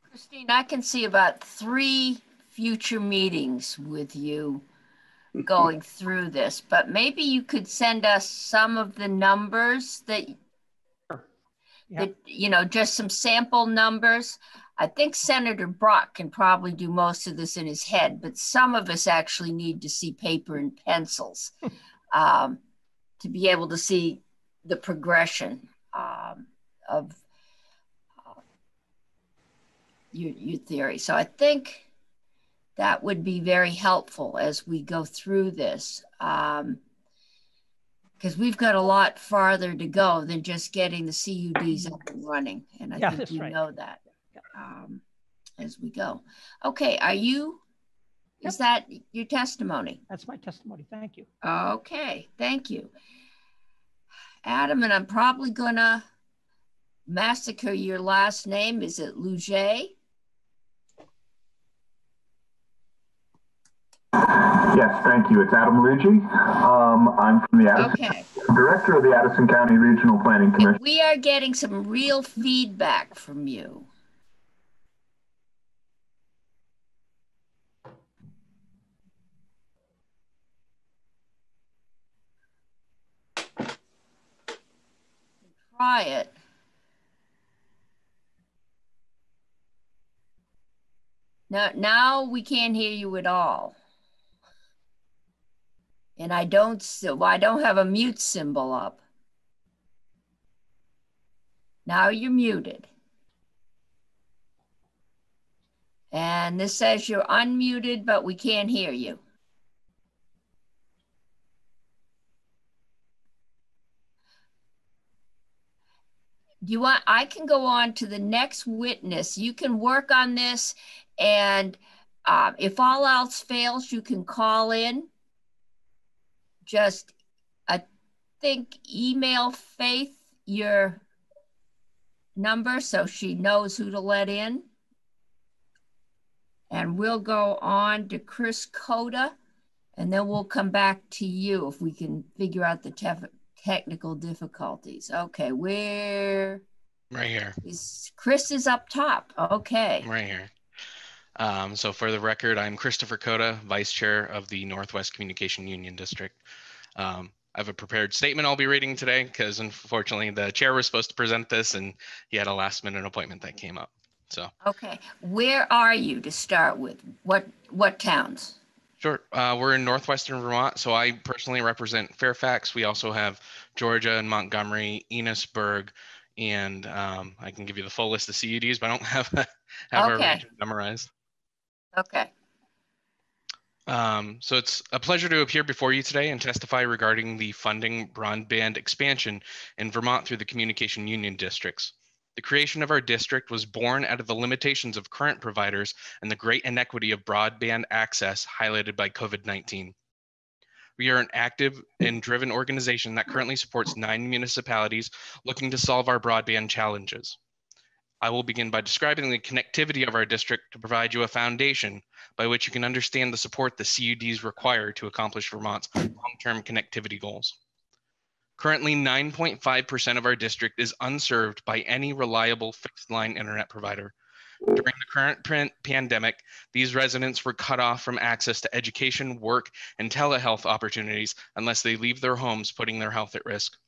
Christine, I can see about three future meetings with you (laughs) going through this, but maybe you could send us some of the numbers that, that you know, just some sample numbers. I think Senator Brock can probably do most of this in his head, but some of us actually need to see paper and pencils (laughs) um, to be able to see the progression um, of uh, your, your theory. So I think that would be very helpful as we go through this. Um, because we've got a lot farther to go than just getting the CUDs up and running. And I Yeah, think you right. know that um, as we go. Okay, are you, is that your testimony? That's my testimony. Thank you. Okay, thank you. Adam, and I'm probably gonna massacre your last name. Is it Lougee? Yes, thank you. It's Adam Lougee. Um, I'm from the Addison, Okay. Director of the Addison County Regional Planning Commission. We are getting some real feedback from you. It. Now, now we can't hear you at all. And I don't, well, I don't have a mute symbol up. Now you're muted. And this says you're unmuted, but we can't hear you. Do you want, I can go on to the next witness. You can work on this and uh, if all else fails, you can call in. Just, I think, email Faith your number so she knows who to let in. And we'll go on to Chris Coda, and then we'll come back to you if we can figure out the technical difficulties. Okay, where Right here. is Chris is up top. Okay. Right here. Um, so for the record, I'm Christopher Cota, Vice Chair of the Northwest Communication Union District. Um, I have a prepared statement I'll be reading today because unfortunately the chair was supposed to present this and he had a last minute appointment that came up. So Okay. Where are you to start with? What what towns? Sure. Uh, we're in northwestern Vermont, so I personally represent Fairfax. We also have Georgia and Montgomery, Enosburg, and um, I can give you the full list of CUDs, but I don't (laughs) have have our Okay. region memorized. Okay. Um, so it's a pleasure to appear before you today and testify regarding the funding broadband expansion in Vermont through the Communication Union districts. The creation of our district was born out of the limitations of current providers and the great inequity of broadband access highlighted by COVID-19. We are an active and driven organization that currently supports nine municipalities looking to solve our broadband challenges. I will begin by describing the connectivity of our district to provide you a foundation by which you can understand the support the CUDs require to accomplish Vermont's long-term connectivity goals. Currently, 9.5% of our district is unserved by any reliable fixed line internet provider. During the current pandemic, these residents were cut off from access to education, work, and telehealth opportunities unless they leave their homes, putting their health at risk.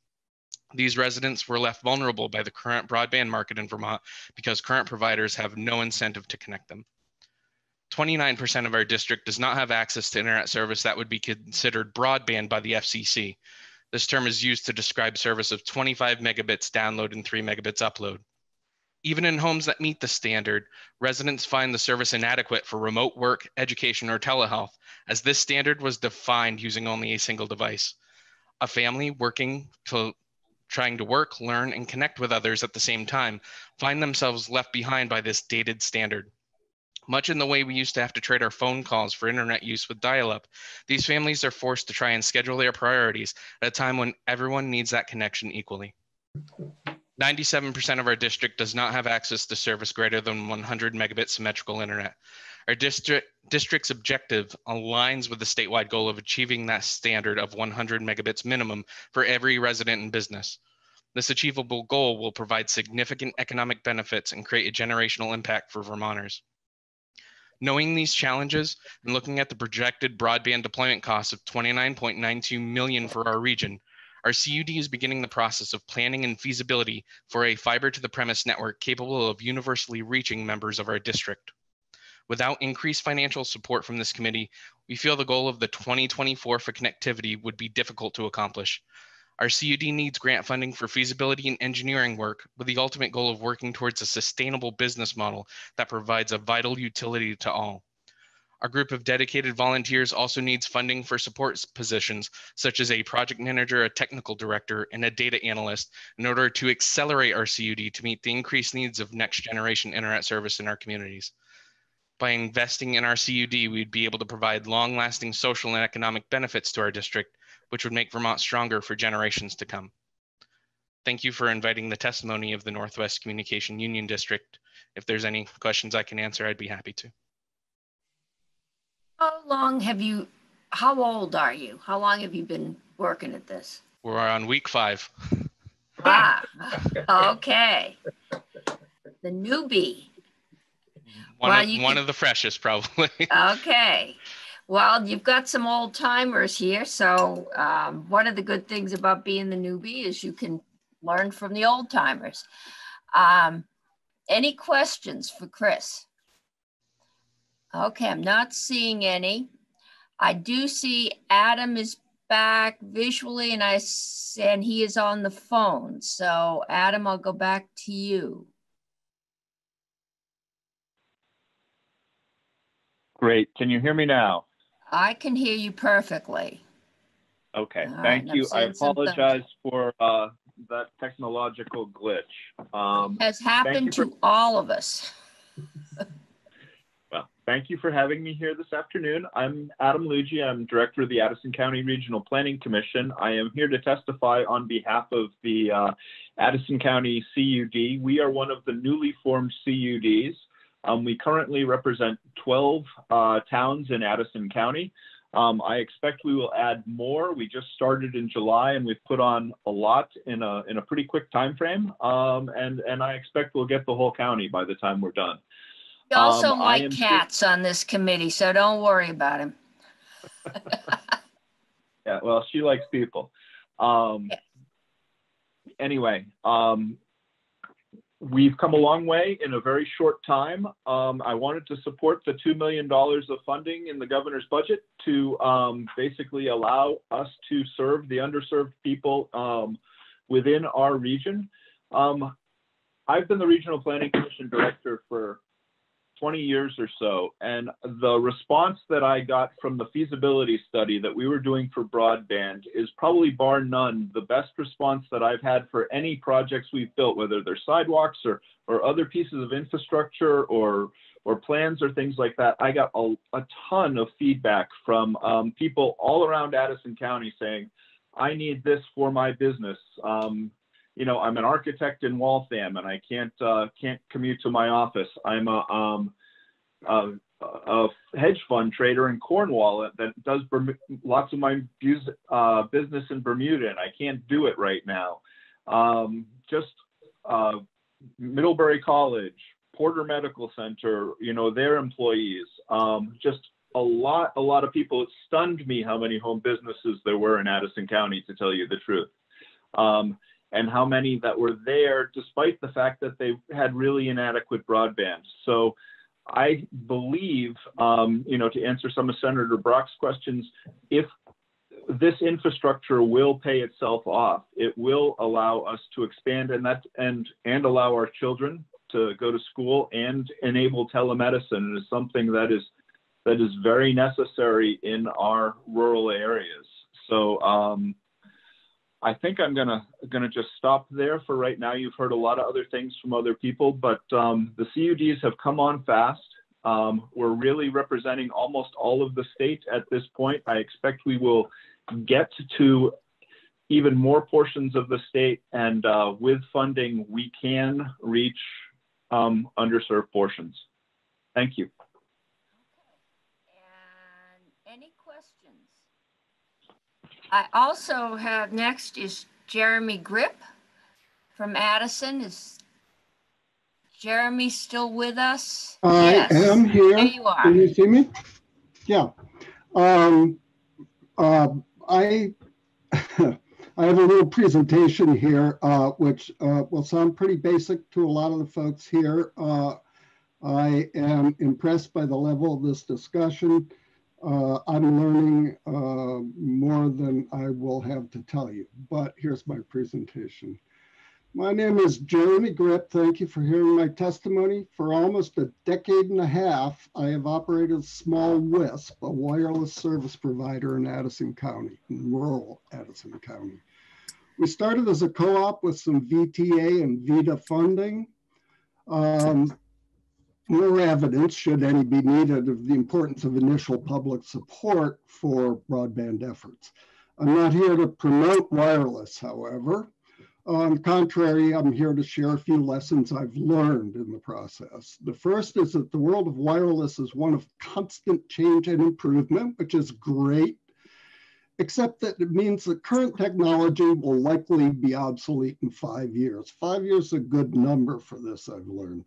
These residents were left vulnerable by the current broadband market in Vermont because current providers have no incentive to connect them. 29% of our district does not have access to internet service that would be considered broadband by the FCC. This term is used to describe service of 25 megabits download and 3 megabits upload. Even in homes that meet the standard, residents find the service inadequate for remote work, education, or telehealth, as this standard was defined using only a single device. A family working to trying to work, learn, and connect with others at the same time find themselves left behind by this dated standard. Much in the way we used to have to trade our phone calls for internet use with dial up, these families are forced to try and schedule their priorities at a time when everyone needs that connection equally. 97% of our district does not have access to service greater than 100 megabit symmetrical internet. Our district, district's objective aligns with the statewide goal of achieving that standard of 100 megabits minimum for every resident and business. This achievable goal will provide significant economic benefits and create a generational impact for Vermonters. Knowing these challenges and looking at the projected broadband deployment costs of 29.92 million for our region, our CUD is beginning the process of planning and feasibility for a fiber to the premise network capable of universally reaching members of our district. Without increased financial support from this committee, we feel the goal of the 2024 for connectivity would be difficult to accomplish. Our CUD needs grant funding for feasibility and engineering work with the ultimate goal of working towards a sustainable business model that provides a vital utility to all. Our group of dedicated volunteers also needs funding for support positions, such as a project manager, a technical director, and a data analyst in order to accelerate our CUD to meet the increased needs of next generation internet service in our communities by investing in our CUD, we'd be able to provide long lasting social and economic benefits to our district, which would make Vermont stronger for generations to come. Thank you for inviting the testimony of the Northwest Communication Union District. If there's any questions I can answer, I'd be happy to. How long have you, how old are you? How long have you been working at this? We're on week five. Ah, okay. The newbie. One, Well, of, one can- of the freshest, probably. Okay. Well, you've got some old timers here. So um, one of the good things about being the newbie is you can learn from the old timers. Um, any questions for Chris? Okay, I'm not seeing any. I do see Adam is back visually and I and he is on the phone. So Adam, I'll go back to you. Great. Can you hear me now? I can hear you perfectly. Okay, All right, thank I'm you. I seeing some thumbs. apologize for uh, that technological glitch. Um, Has happened for- to all of us. (laughs) Well, thank you for having me here this afternoon. I'm Adam Lougee. I'm Director of the Addison County Regional Planning Commission. I am here to testify on behalf of the uh, Addison County CUD. We are one of the newly formed CUDs. Um, we currently represent 12 uh, towns in Addison County. Um, I expect we will add more. We just started in July and we've put on a lot in a, in a pretty quick time frame. Um, and, and I expect we'll get the whole county by the time we're done. We also Um, I like cats on this committee, so don't worry about him. (laughs) (laughs) Yeah, well, she likes people. Um, anyway, um, we've come a long way in a very short time. Um, I wanted to support the $2 million of funding in the governor's budget to um, basically allow us to serve the underserved people um, within our region. Um, I've been the Regional Planning Commission Director for 20 years or so. And the response that I got from the feasibility study that we were doing for broadband is probably bar none the best response that I've had for any projects we've built, whether they're sidewalks or, or other pieces of infrastructure or, or plans or things like that. I got a, a ton of feedback from um, people all around Addison County saying, I need this for my business. Um, you know, I'm an architect in Waltham and I can't uh, can't commute to my office. I'm a um, a, a hedge fund trader in Cornwall that does Bermu- lots of my bus- uh, business in Bermuda, and I can't do it right now. Um, just uh, Middlebury College, Porter Medical Center, you know, their employees, um, just a lot, a lot of people. It stunned me how many home businesses there were in Addison County, to tell you the truth. Um, and how many that were there despite the fact that they had really inadequate broadband. So I believe, um, you know, to answer some of Senator Brock's questions, if this infrastructure will pay itself off, it will allow us to expand and that and and allow our children to go to school and enable telemedicine is something that is that is very necessary in our rural areas. So um, I think I'm gonna gonna just stop there for right now. You've heard a lot of other things from other people, but um, the CUDs have come on fast. Um, we're really representing almost all of the state at this point. I expect we will get to even more portions of the state, and uh, with funding, we can reach um, underserved portions. Thank you. And any questions? I also have next is Jeremy Grip from Addison. Is Jeremy still with us? I Yes. am here. There you are. Can you see me? Yeah. Um, uh, I, (laughs) I have a little presentation here, uh, which uh, will sound pretty basic to a lot of the folks here. Uh, I am impressed by the level of this discussion. Uh, I'm learning uh, more than I will have to tell you, but here's my presentation. My name is Jeremy Grip. Thank you for hearing my testimony. For almost a decade and a half, I have operated Small Wisp, a wireless service provider in Addison County, in rural Addison County. We started as a co-op with some VTA and VEDA funding. Um, more evidence, should any be needed, of the importance of initial public support for broadband efforts. I'm not here to promote wireless, however. On the contrary, I'm here to share a few lessons I've learned in the process. The first is that the world of wireless is one of constant change and improvement, which is great, except that it means that current technology will likely be obsolete in five years. Five years is a good number for this, I've learned.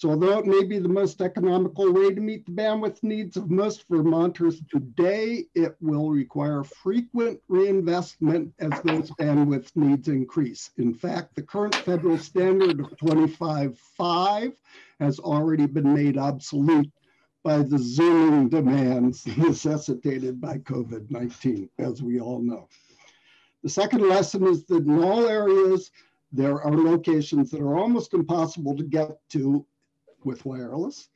So although it may be the most economical way to meet the bandwidth needs of most Vermonters today, it will require frequent reinvestment as those bandwidth needs increase. In fact, the current federal standard of 25.5 has already been made obsolete by the zooming demands (laughs) necessitated by COVID-19, as we all know. The second lesson is that in all areas, there are locations that are almost impossible to get to with wireless.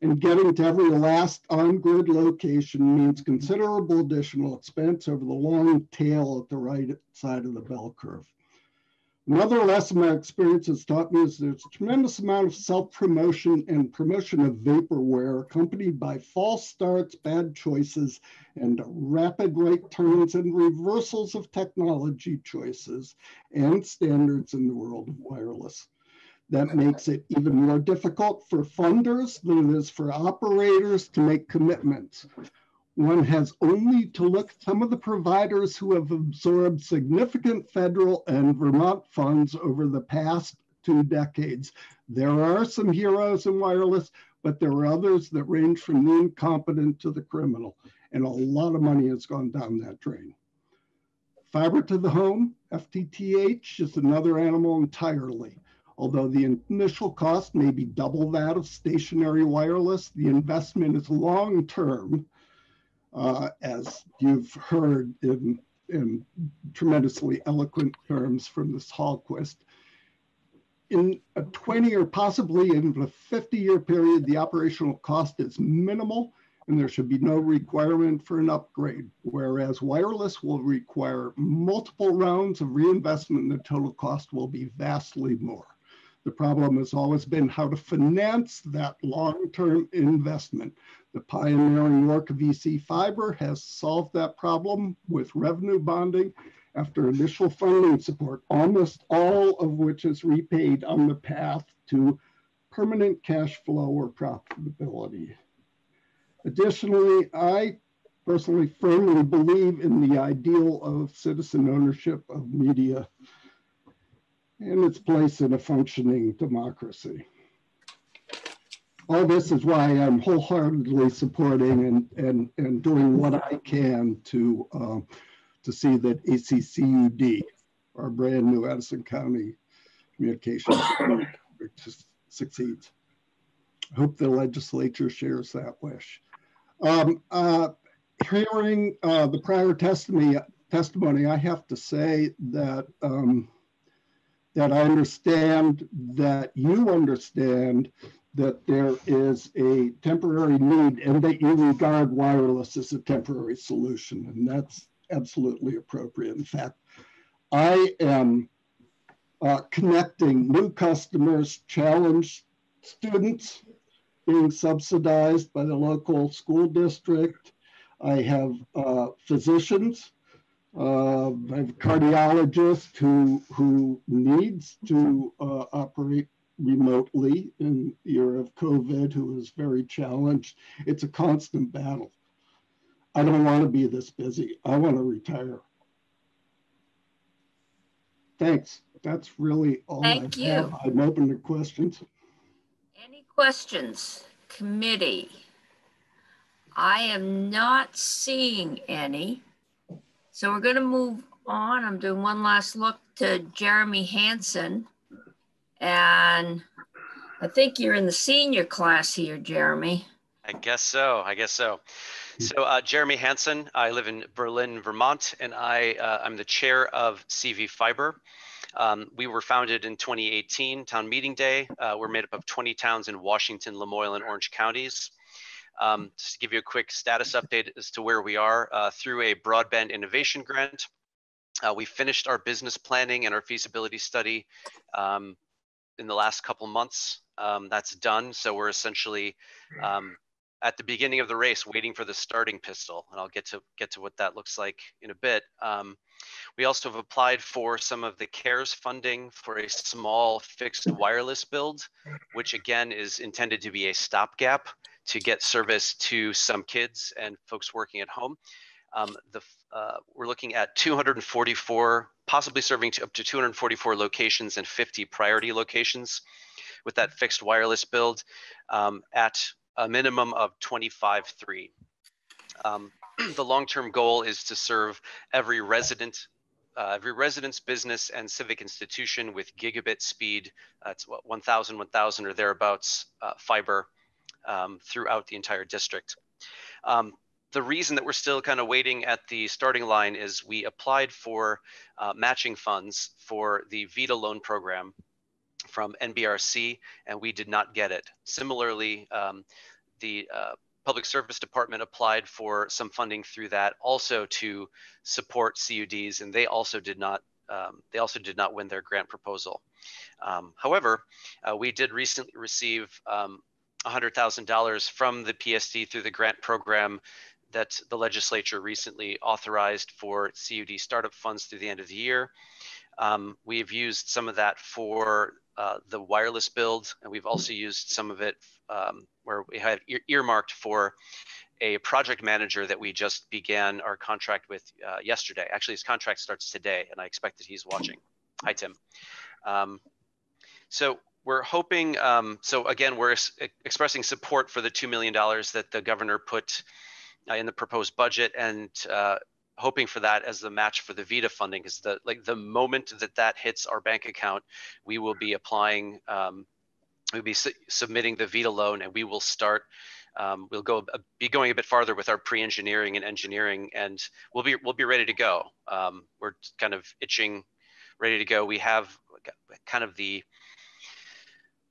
And getting to every last on-grid location means considerable additional expense over the long tail at the right side of the bell curve. Another lesson my experience has taught me is there's a tremendous amount of self-promotion and promotion of vaporware accompanied by false starts, bad choices, and rapid right turns and reversals of technology choices and standards in the world of wireless. That makes it even more difficult for funders than it is for operators to make commitments. One has only to look at some of the providers who have absorbed significant federal and Vermont funds over the past two decades. There are some heroes in wireless, but there are others that range from the incompetent to the criminal. And a lot of money has gone down that drain. Fiber to the home, FTTH, is another animal entirely. Although the initial cost may be double that of stationary wireless, the investment is long term, uh, as you've heard in, in tremendously eloquent terms from this Hallquist. In a 20 or possibly in a 50 year period, the operational cost is minimal and there should be no requirement for an upgrade, whereas wireless will require multiple rounds of reinvestment and the total cost will be vastly more. The problem has always been how to finance that long-term investment. The pioneering work of EC Fiber has solved that problem with revenue bonding after initial funding support, almost all of which is repaid on the path to permanent cash flow or profitability. Additionally, I personally firmly believe in the ideal of citizen ownership of media and its place in a functioning democracy. All this is why I'm wholeheartedly supporting and, and, and doing what I can to, uh, to see that ACCUD, our brand new Addison County Communications (coughs) succeeds. I hope the legislature shares that wish. Um, uh, hearing uh, the prior testimony, testimony, I have to say that um, that I understand that you understand that there is a temporary need and that you regard wireless as a temporary solution. And that's absolutely appropriate. In fact, I am uh, connecting new customers, challenged students being subsidized by the local school district. I have uh, physicians. Uh, I have a cardiologist who, who needs to uh, operate remotely in the era of COVID, who is very challenged. It's a constant battle. I don't want to be this busy. I want to retire. Thanks. That's really all Thank I you. have. I'm open to questions. Any questions, committee? I am not seeing any. So we're going to move on. I'm doing one last look to Jeremy Hansen. And I think you're in the senior class here, Jeremy. I guess so. I guess so. So, uh, Jeremy Hansen, I live in Berlin, Vermont, and I, uh, I'm the chair of CV Fiber. Um, we were founded in 2018, town meeting day. Uh, we're made up of 20 towns in Washington, Lamoille, and Orange counties. Um, just to give you a quick status update as to where we are, uh, through a broadband innovation grant, uh, we finished our business planning and our feasibility study um, in the last couple months. Um, that's done. So we're essentially um, at the beginning of the race, waiting for the starting pistol, and I'll get to get to what that looks like in a bit. Um, we also have applied for some of the CARES funding for a small fixed wireless build, which again is intended to be a stopgap to get service to some kids and folks working at home. Um, the, uh, we're looking at 244, possibly serving to up to 244 locations and 50 priority locations with that fixed wireless build um, at a minimum of 25.3. Um, (clears throat) the long-term goal is to serve every resident, uh, every residence, business, and civic institution with gigabit speed. That's what 1,000, 1,000 or thereabouts uh, fiber um, throughout the entire district. Um, the reason that we're still kind of waiting at the starting line is we applied for uh, matching funds for the VEDA loan program from NBRC, and we did not get it. Similarly, um, the uh, Public Service Department applied for some funding through that also to support CUDs, and they also did not. Um, they also did not win their grant proposal. Um, however, uh, we did recently receive um, $100,000 from the PSD through the grant program that the legislature recently authorized for CUD startup funds through the end of the year. Um, we've used some of that for uh, the wireless build, and we've also used some of it um, where we had ear earmarked for a project manager that we just began our contract with uh, yesterday. Actually, his contract starts today, and I expect that he's watching. Hi, Tim. Um, so we're hoping, um, so again, we're expressing support for the $2 million that the governor put uh, in the proposed budget and uh, hoping for that as the match for the VEDA funding because the like the moment that that hits our bank account, we will be applying, um, we'll be su submitting the VEDA loan and we will start um, we'll go be going a bit farther with our pre-engineering and engineering, and we'll be we'll be ready to go. Um, we're kind of itching, ready to go. We have kind of the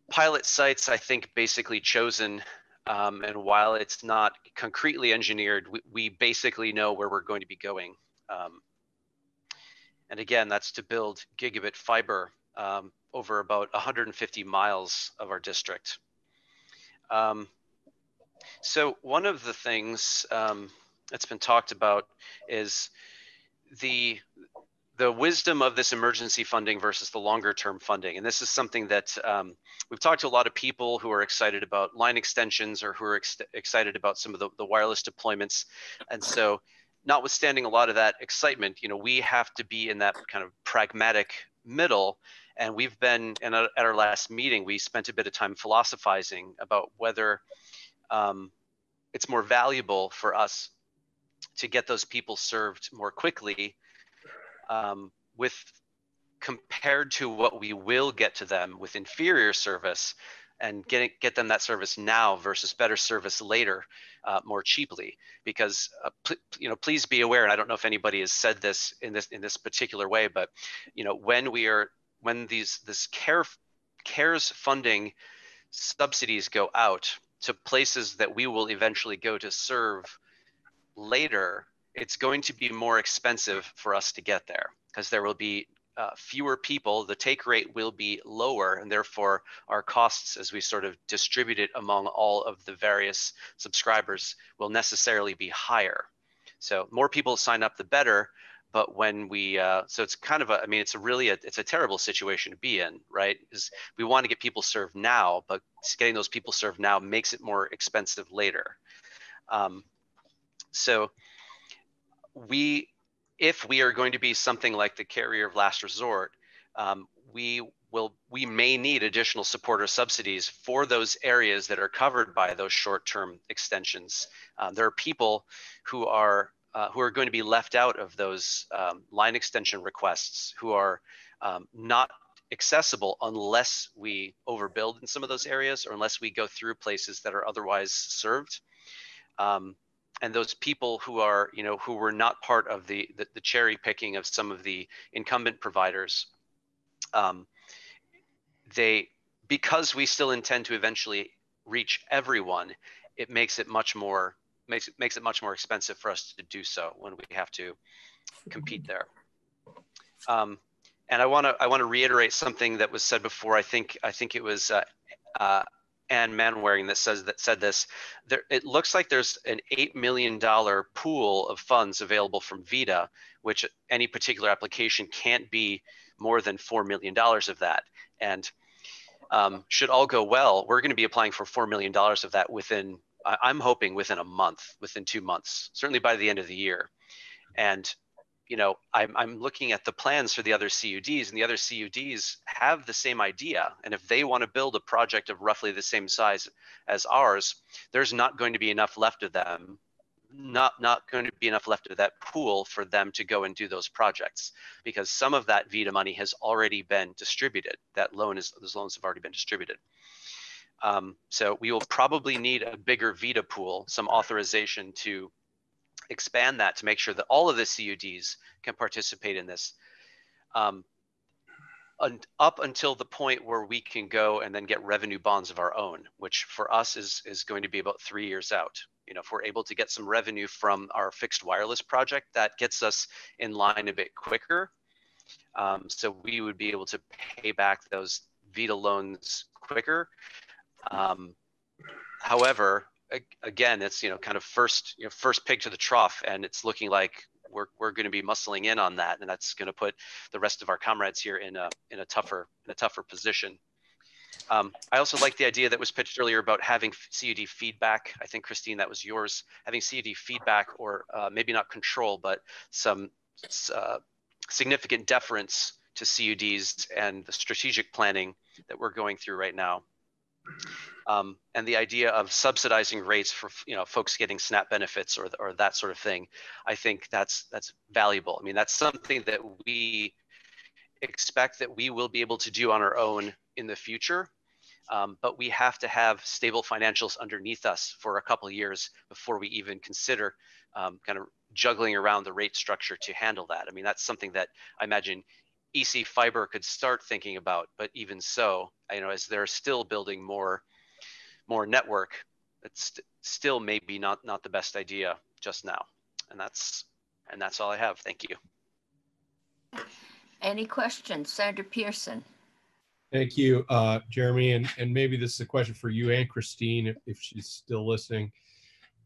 pilot sites, I think, basically chosen um, and while it's not concretely engineered, we, we, basically know where we're going to be going. Um, and again, that's to build gigabit fiber um, over about 150 miles of our district. Um, so one of the things um, that's been talked about is the the wisdom of this emergency funding versus the longer term funding. And this is something that um, we've talked to a lot of people who are excited about line extensions or who are ex excited about some of the, the wireless deployments. And so, notwithstanding a lot of that excitement, you know, we have to be in that kind of pragmatic middle. And we've been, at our last meeting, we spent a bit of time philosophizing about whether um, it's more valuable for us to get those people served more quickly um, with compared to what we will get to them with inferior service and get, get them that service now versus better service later uh, more cheaply. Because uh, you know please be aware and i don't know if anybody has said this in this in this particular way but you know when we are when these this care cares funding subsidies go out to places that we will eventually go to serve later it's going to be more expensive for us to get there because there will be uh, fewer people, the take rate will be lower, and therefore our costs as we sort of distribute it among all of the various subscribers will necessarily be higher. So more people sign up, the better. But when we, uh, so it's kind of a, I mean, it's a really, a, it's a terrible situation to be in, right? Is we want to get people served now, but getting those people served now makes it more expensive later. Um, so we if we are going to be something like the carrier of last resort, um, we will we may need additional support or subsidies for those areas that are covered by those short-term extensions. Um, there are people who are uh, who are going to be left out of those um, line extension requests who are um, not accessible unless we overbuild in some of those areas or unless we go through places that are otherwise served. Um, and those people who are, you know, who were not part of the the, the cherry picking of some of the incumbent providers, um, they because we still intend to eventually reach everyone, it makes it much more makes it makes it much more expensive for us to do so when we have to compete there. Um, and I want to I want to reiterate something that was said before. I think I think it was uh, uh, Ann Manwaring that says that said this. There, it looks like there's an eight million dollar pool of funds available from VEDA, which any particular application can't be more than four million dollars of that. And um, should all go well, we're going to be applying for four million dollars of that within. I'm hoping within a month, within two months, certainly by the end of the year. And you know, I'm, I'm looking at the plans for the other CUDs, and the other CUDs have the same idea. And if they want to build a project of roughly the same size as ours, there's not going to be enough left of them, not not going to be enough left of that pool for them to go and do those projects, because some of that VEDA money has already been distributed. That loan is those loans have already been distributed. Um, so we will probably need a bigger VEDA pool, some authorization to expand that to make sure that all of the CUDs can participate in this. Um, and up until the point where we can go and then get revenue bonds of our own, which for us is is going to be about three years out. You know, if we're able to get some revenue from our fixed wireless project, that gets us in line a bit quicker. Um, so we would be able to pay back those VEDA loans quicker. Um, however, again, it's you know kind of first you know first pig to the trough, and it's looking like we're we're going to be muscling in on that, and that's going to put the rest of our comrades here in a in a tougher in a tougher position. Um, I also like the idea that was pitched earlier about having CUD feedback. I think Christine, that was yours. Having CUD feedback, or uh, maybe not control, but some uh, significant deference to CUDs and the strategic planning that we're going through right now. Um, and the idea of subsidizing rates for you know folks getting SNAP benefits or or that sort of thing, I think that's that's valuable. I mean, that's something that we expect that we will be able to do on our own in the future. Um, but we have to have stable financials underneath us for a couple years before we even consider um, kind of juggling around the rate structure to handle that. I mean, that's something that I imagine EC Fiber could start thinking about, but even so, you know, as they're still building more more network, it's st still maybe not not the best idea just now. And that's and that's all I have. Thank you. Any questions, Senator Pearson? Thank you, uh, Jeremy. And, and maybe this is a question for you and Christine, if, if she's still listening.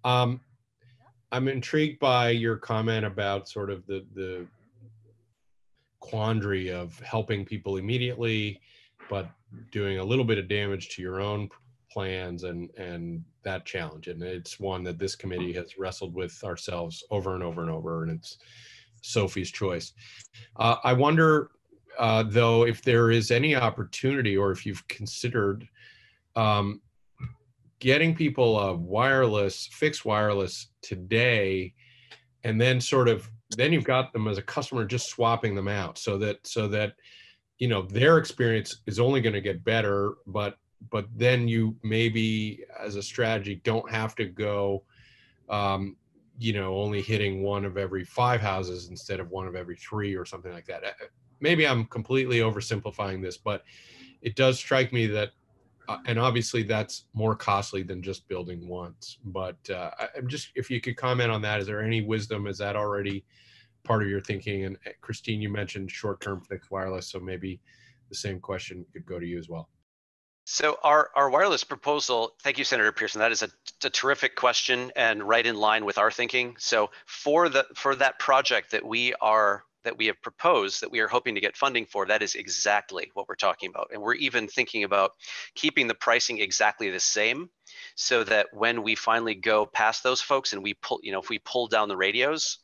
Um, I'm intrigued by your comment about sort of the, the quandary of helping people immediately, but doing a little bit of damage to your own plans and and that challenge. And it's one that this committee has wrestled with ourselves over and over and over and it's sophie's choice. Uh, i wonder uh, though if there is any opportunity or if you've considered um, getting people a wireless fixed wireless today and then sort of then you've got them as a customer just swapping them out so that so that you know their experience is only going to get better but but then you maybe as a strategy don't have to go um, you know only hitting one of every five houses instead of one of every three or something like that. Uh, maybe i'm completely oversimplifying this but it does strike me that and obviously that's more costly than just building once but uh, i'm just if you could comment on that is there any wisdom is that already part of your thinking. And uh, Christine, you mentioned short-term fixed wireless, so maybe the same question could go to you as well. So our, our wireless proposal, thank you, Senator Pearson. That is a, a, terrific question and right in line with our thinking. So for the for that project that we are that we have proposed that we are hoping to get funding for, that is exactly what we're talking about. And we're even thinking about keeping the pricing exactly the same so that when we finally go past those folks and we pull, you know, if we pull down the radios,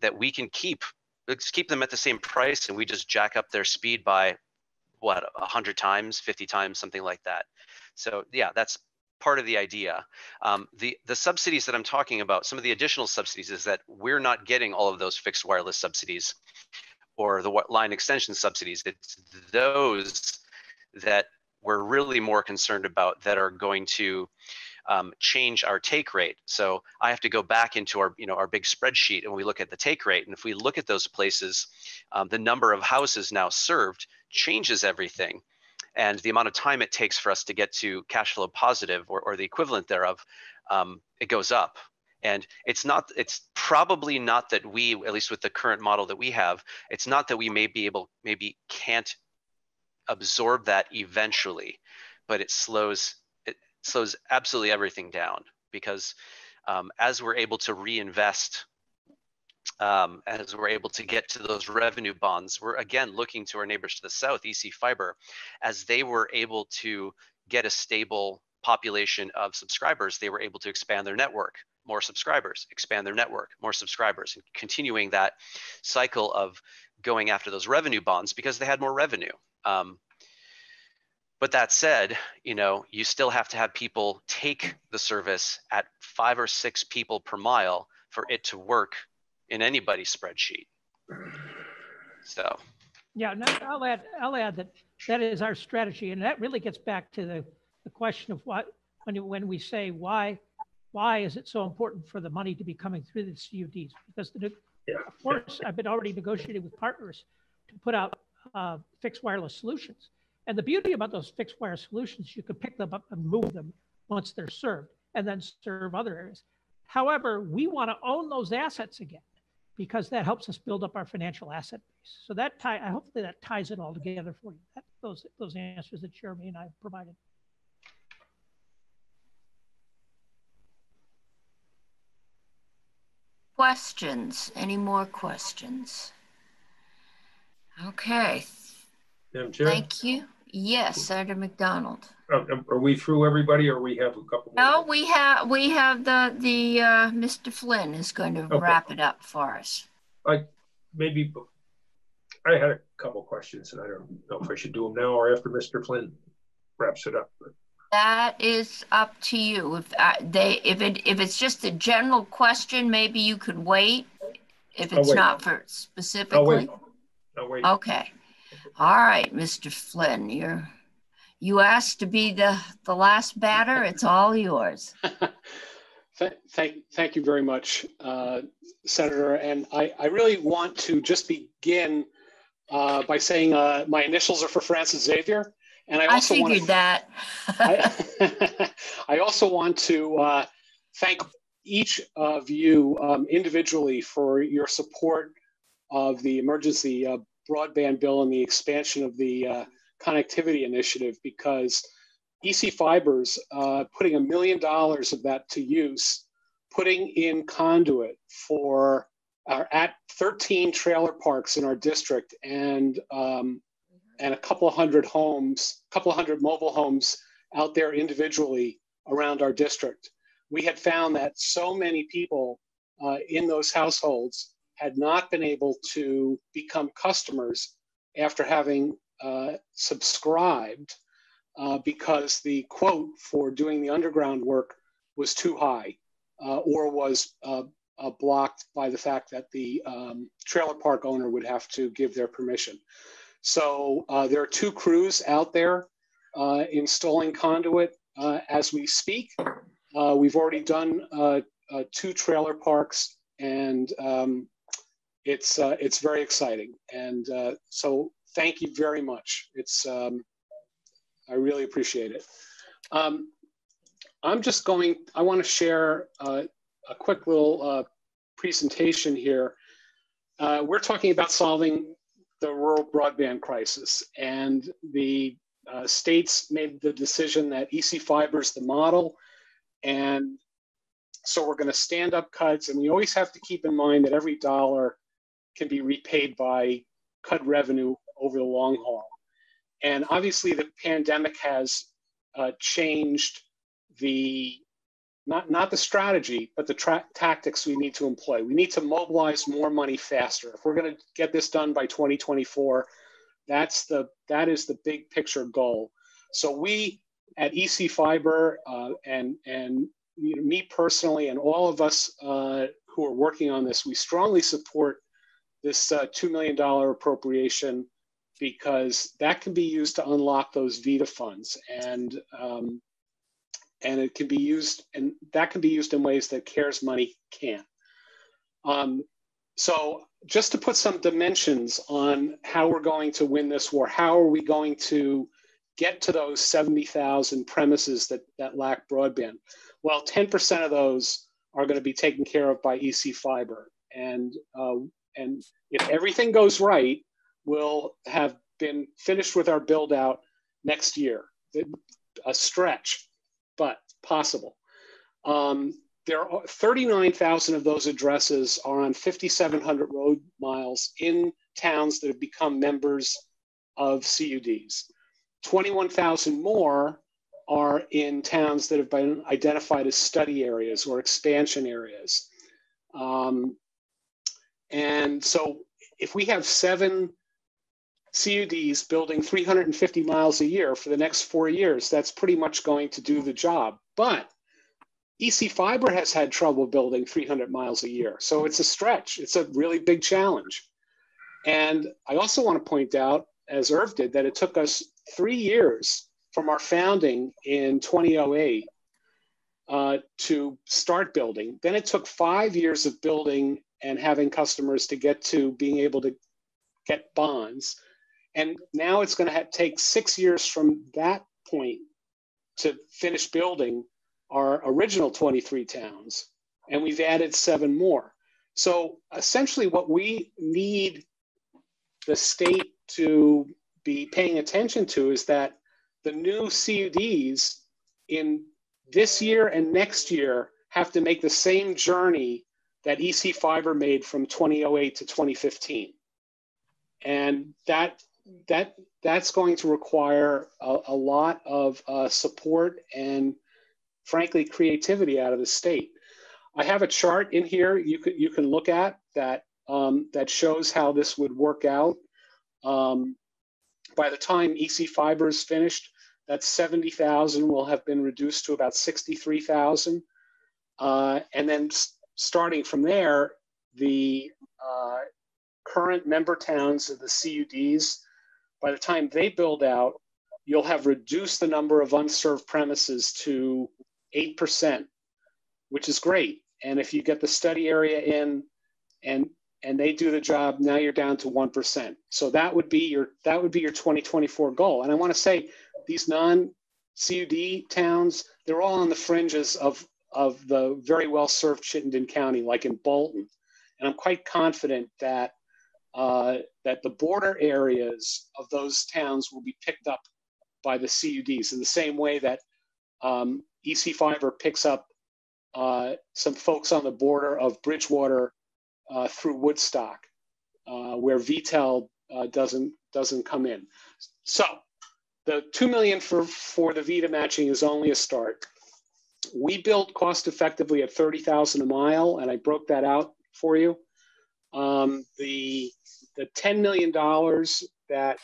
that we can keep let's keep them at the same price and we just jack up their speed by what 100 times 50 times something like that so yeah that's part of the idea um, the the subsidies that i'm talking about some of the additional subsidies is that we're not getting all of those fixed wireless subsidies or the line extension subsidies it's those that we're really more concerned about that are going to um, change our take rate. So I have to go back into our, you know, our big spreadsheet and we look at the take rate. And if we look at those places, um, the number of houses now served changes everything. And the amount of time it takes for us to get to cash flow positive or, or the equivalent thereof, um, it goes up. And it's not, it's probably not that we, at least with the current model that we have, it's not that we may be able, maybe can't absorb that eventually, but it slows it slows absolutely everything down because um, as we're able to reinvest um, as we're able to get to those revenue bonds, we're again looking to our neighbors to the south, EC Fiber, as they were able to get a stable population of subscribers, they were able to expand their network, more subscribers, expand their network, more subscribers, and continuing that cycle of going after those revenue bonds because they had more revenue. Um, but that said, you know, you still have to have people take the service at five or six people per mile for it to work in anybody's spreadsheet. So. Yeah, no, I'll add, I'll add that that is our strategy. And that really gets back to the, the question of what, when, when we say why, why is it so important for the money to be coming through the CUDs? Because the, yeah. of course, I've been already negotiating with partners to put out uh, fixed wireless solutions. And the beauty about those fixed wire solutions, you can pick them up and move them once they're served and then serve other areas. However, we want to own those assets again because that helps us build up our financial asset base. So that tie, I hope that ties it all together for you. That, those, those answers that Jeremy and I provided. Questions? Any more questions? Okay, Madam Chair? Thank you. Yes, Senator MacDonald. Uh, are we through everybody or we have a couple more? No, we have, we have the, the, uh, Mr. Flynn is going to wrap it up for us. I, maybe, I had a couple questions and I don't know if I should do them now or after Mr. Flynn wraps it up. but- That is up to you. If uh, they, if it, if it's just a general question, maybe you could wait. If I'll it's wait. not for I'll specifically. wait. I'll wait. Okay. All right, Mr. Flynn, you're, you asked to be the, the last batter. It's all yours. (laughs) Th- Thank, thank you very much, uh, Senator. And I, I really want to just begin uh, by saying uh, my initials are for Francis Xavier. And I I also want figured that. I, (laughs) I also want to uh, thank each of you um, individually for your support of the emergency uh, broadband bill and the expansion of the uh, connectivity initiative because EC Fibers uh, putting a million dollars of that to use, putting in conduit for our at 13 trailer parks in our district and um, and a couple hundred homes, a couple hundred mobile homes out there individually around our district. We had found that so many people uh, in those households had not been able to become customers after having uh, subscribed uh, because the quote for doing the underground work was too high uh, or was uh, uh, blocked by the fact that the um, trailer park owner would have to give their permission. So uh, there are two crews out there installing conduit as we speak. We've already done two trailer parks, and um, it's uh, it's very exciting. And uh, so thank you very much. It's um, I really appreciate it. Um, I'm just going. I want to share uh, a quick little uh, presentation here. uh, we're talking about solving the rural broadband crisis. And the uh, states made the decision that EC Fiber is the model. And so we're going to stand up CUDs. And we always have to keep in mind that every dollar can be repaid by CUD revenue over the long haul. And obviously, the pandemic has uh, changed the not not the strategy, but the tra- tactics we need to employ. We need to mobilize more money faster. If we're going to get this done by 2024, that's the that is the big picture goal. So we at EC Fiber uh, and and you know, me personally and all of us uh, who are working on this, we strongly support this uh, $2 million appropriation because that can be used to unlock those VEDA funds. And um, and it can be used and that can be used in ways that cares money can't. Um, so just to put some dimensions on how we're going to win this war how are we going to get to those 70000 premises that, that lack broadband? Well 10% of those are going to be taken care of by ec fiber. And uh, and if everything goes right we'll have been finished with our build out next year a stretch but possible. Um, there are 39,000 of those addresses are on 5,700 road miles in towns that have become members of CUDs. 21,000 more are in towns that have been identified as study areas or expansion areas. Um, and so if we have seven CUDs building 350 miles a year for the next four years, that's pretty much going to do the job. But EC Fiber has had trouble building 300 miles a year. So it's a stretch. It's a really big challenge. And I also want to point out, as Irv did, that it took us three years from our founding in 2008 uh, to start building. Then it took five years of building and having customers to get to being able to get bonds. And now it's going to take six years from that point to finish building our original 23 towns. And we've added seven more. So essentially, what we need the state to be paying attention to is that the new CUDs in this year and next year have to make the same journey that EC Fiber made from 2008 to 2015. And that that that's going to require a, a lot of uh, support and frankly creativity out of the state. I have a chart in here you can you can look at that um, that shows how this would work out. Um, by the time ec fiber is finished that 70000 will have been reduced to about 63000 uh, and then starting from there the uh, current member towns of the cuds by the time they build out, you'll have reduced the number of unserved premises to 8%, which is great. And if you get the study area in and and they do the job, now you're down to 1%. So that would be your that would be your 2024 goal. And I want to say these non CUD towns, they're all on the fringes of of the very well served Chittenden County, like in Bolton. And I'm quite confident that uh, that the border areas of those towns will be picked up by the CUDs in the same way that um, EC Fiber picks up uh, some folks on the border of Bridgewater uh, through Woodstock, uh, where VTEL uh, doesn't doesn't come in. So the two million for for the VEDA matching is only a start. We built cost effectively at thirty thousand a mile, and I broke that out for you. Um, the the $10 million that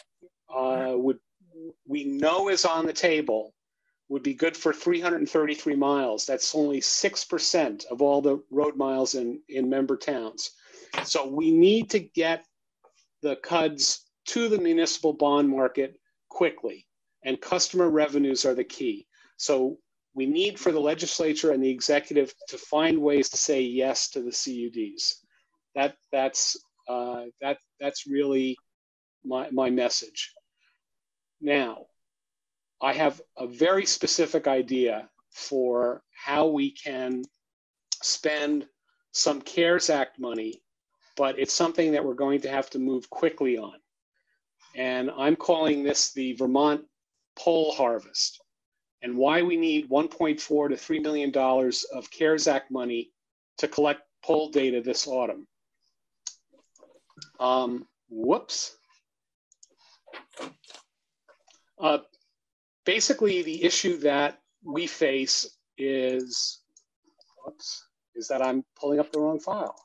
uh, would we know is on the table would be good for 333 miles. That's only 6% of all the road miles in, in member towns. So we need to get the CUDs to the municipal bond market quickly, and customer revenues are the key. So we need for the legislature and the executive to find ways to say yes to the CUDs. That, that's uh, that that's really my, my message. Now, I have a very specific idea for how we can spend some CARES Act money but it's something that we're going to have to move quickly on. And I'm calling this the Vermont pole harvest and why we need 1.4 to $3 million of CARES Act money to collect pole data this autumn. Um, whoops. Uh, basically, the issue that we face is, whoops, is that I'm pulling up the wrong file.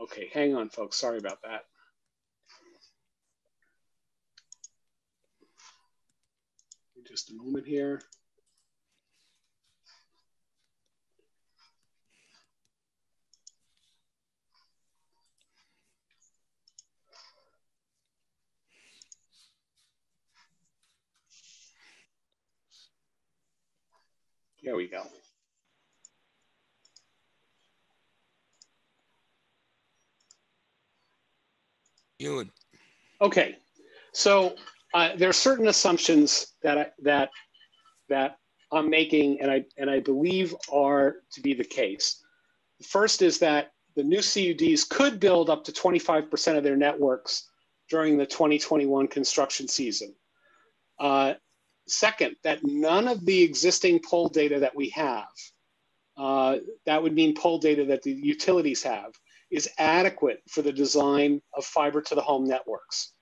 Okay, hang on, folks. Sorry about that. Just a moment here. There we go. Would. Okay, so uh, there are certain assumptions that I, that that I'm making, and I and I believe are to be the case. The first is that the new CUDs could build up to 25% of their networks during the 2021 construction season. Uh, Second, that none of the existing pole data that we have, uh, that would mean pole data that the utilities have, is adequate for the design of fiber to the home networks.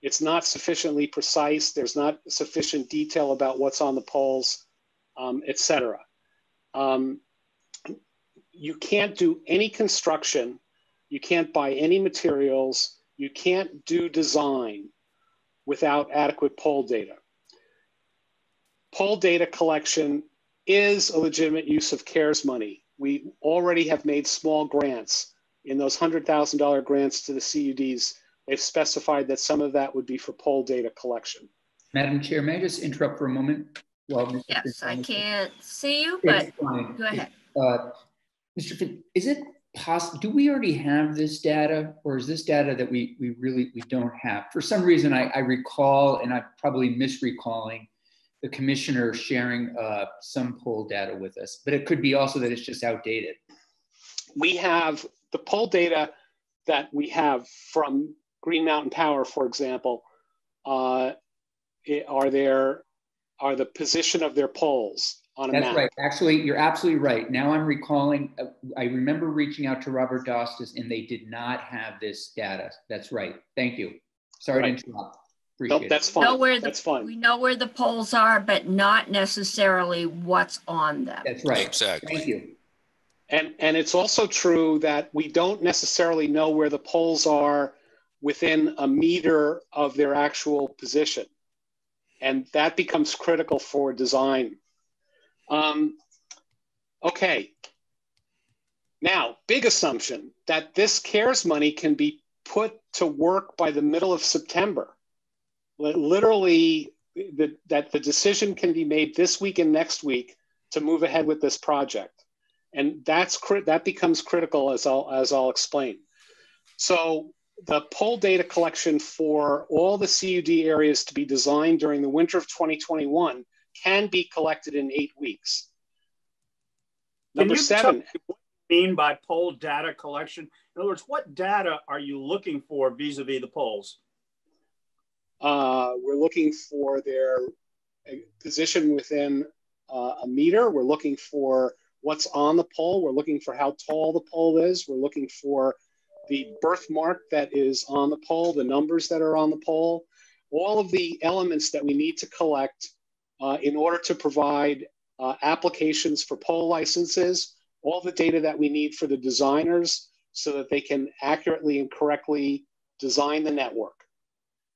It's not sufficiently precise. There's not sufficient detail about what's on the poles, um, et cetera. Um, you can't do any construction. You can't buy any materials. You can't do design without adequate pole data pole data collection is a legitimate use of CARES money. We already have made small grants. In those $100,000 grants to the CUDs, they've specified that some of that would be for pole data collection. Madam Chair, may I just interrupt for a moment? Well, Mr. yes, I can't see you, but go ahead. Uh, Mr. Flinn, is it possible, do we already have this data or is this data that we, we really, we don't have? For some reason, I, I recall, and I'm probably misrecalling, the commissioner sharing uh, some pole data with us, but it could be also that it's just outdated. We have the pole data that we have from Green Mountain Power, for example, uh, are there are the position of their poles on a That's map. right. Actually, you're absolutely right. Now I'm recalling. Uh, I remember reaching out to Robert Dostis, and they did not have this data. That's right. Thank you. Sorry right. to interrupt. Appreciate nope, that's fine. Know where the, that's fine. We know where the poles are, but not necessarily what's on them. That's right. Exactly. Thank you. And, and it's also true that we don't necessarily know where the poles are within a meter of their actual position. And that becomes critical for design. Um, okay. Now, big assumption that this CARES money can be put to work by the middle of September literally the, that the decision can be made this week and next week to move ahead with this project and that's that becomes critical as I'll as I'll explain. So the pole data collection for all the CUD areas to be designed during the winter of 2021 can be collected in eight weeks. Number seven. what do you mean by pole data collection? In other words, what data are you looking for vis-a-vis -vis the poles? Uh, we're looking for their uh, position within uh, a meter. We're looking for what's on the pole. We're looking for how tall the pole is. We're looking for the birthmark that is on the pole, the numbers that are on the pole, all of the elements that we need to collect uh, in order to provide uh, applications for pole licenses, all the data that we need for the designers so that they can accurately and correctly design the network.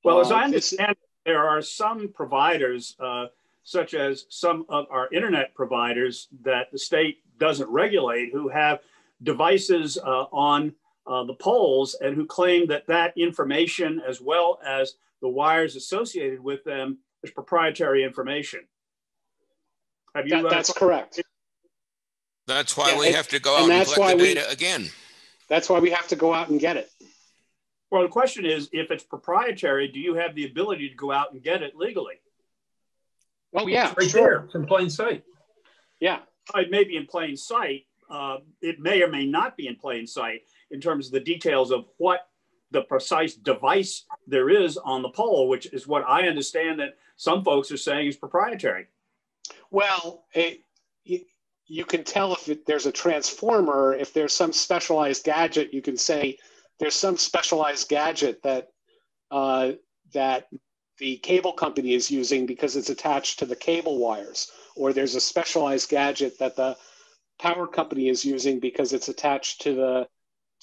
Well, as I understand, there are some providers, uh, such as some of our internet providers, that the state doesn't regulate, who have devices uh, on uh, the poles and who claim that that information, as well as the wires associated with them, is proprietary information. Have you? That, that's correct. That's why yeah, we have to go out and, and collect the data we, again. That's why we have to go out and get it. Well, the question is, if it's proprietary, do you have the ability to go out and get it legally? Oh yeah, right sure. there. It's in plain sight. Yeah. It may be in plain sight. Uh, it may or may not be in plain sight in terms of the details of what the precise device there is on the pole, which is what I understand that some folks are saying is proprietary. Well, it, you, you can tell if it, there's a transformer, if there's some specialized gadget, you can say there's some specialized gadget that uh, that the cable company is using because it's attached to the cable wires, or there's a specialized gadget that the power company is using because it's attached to the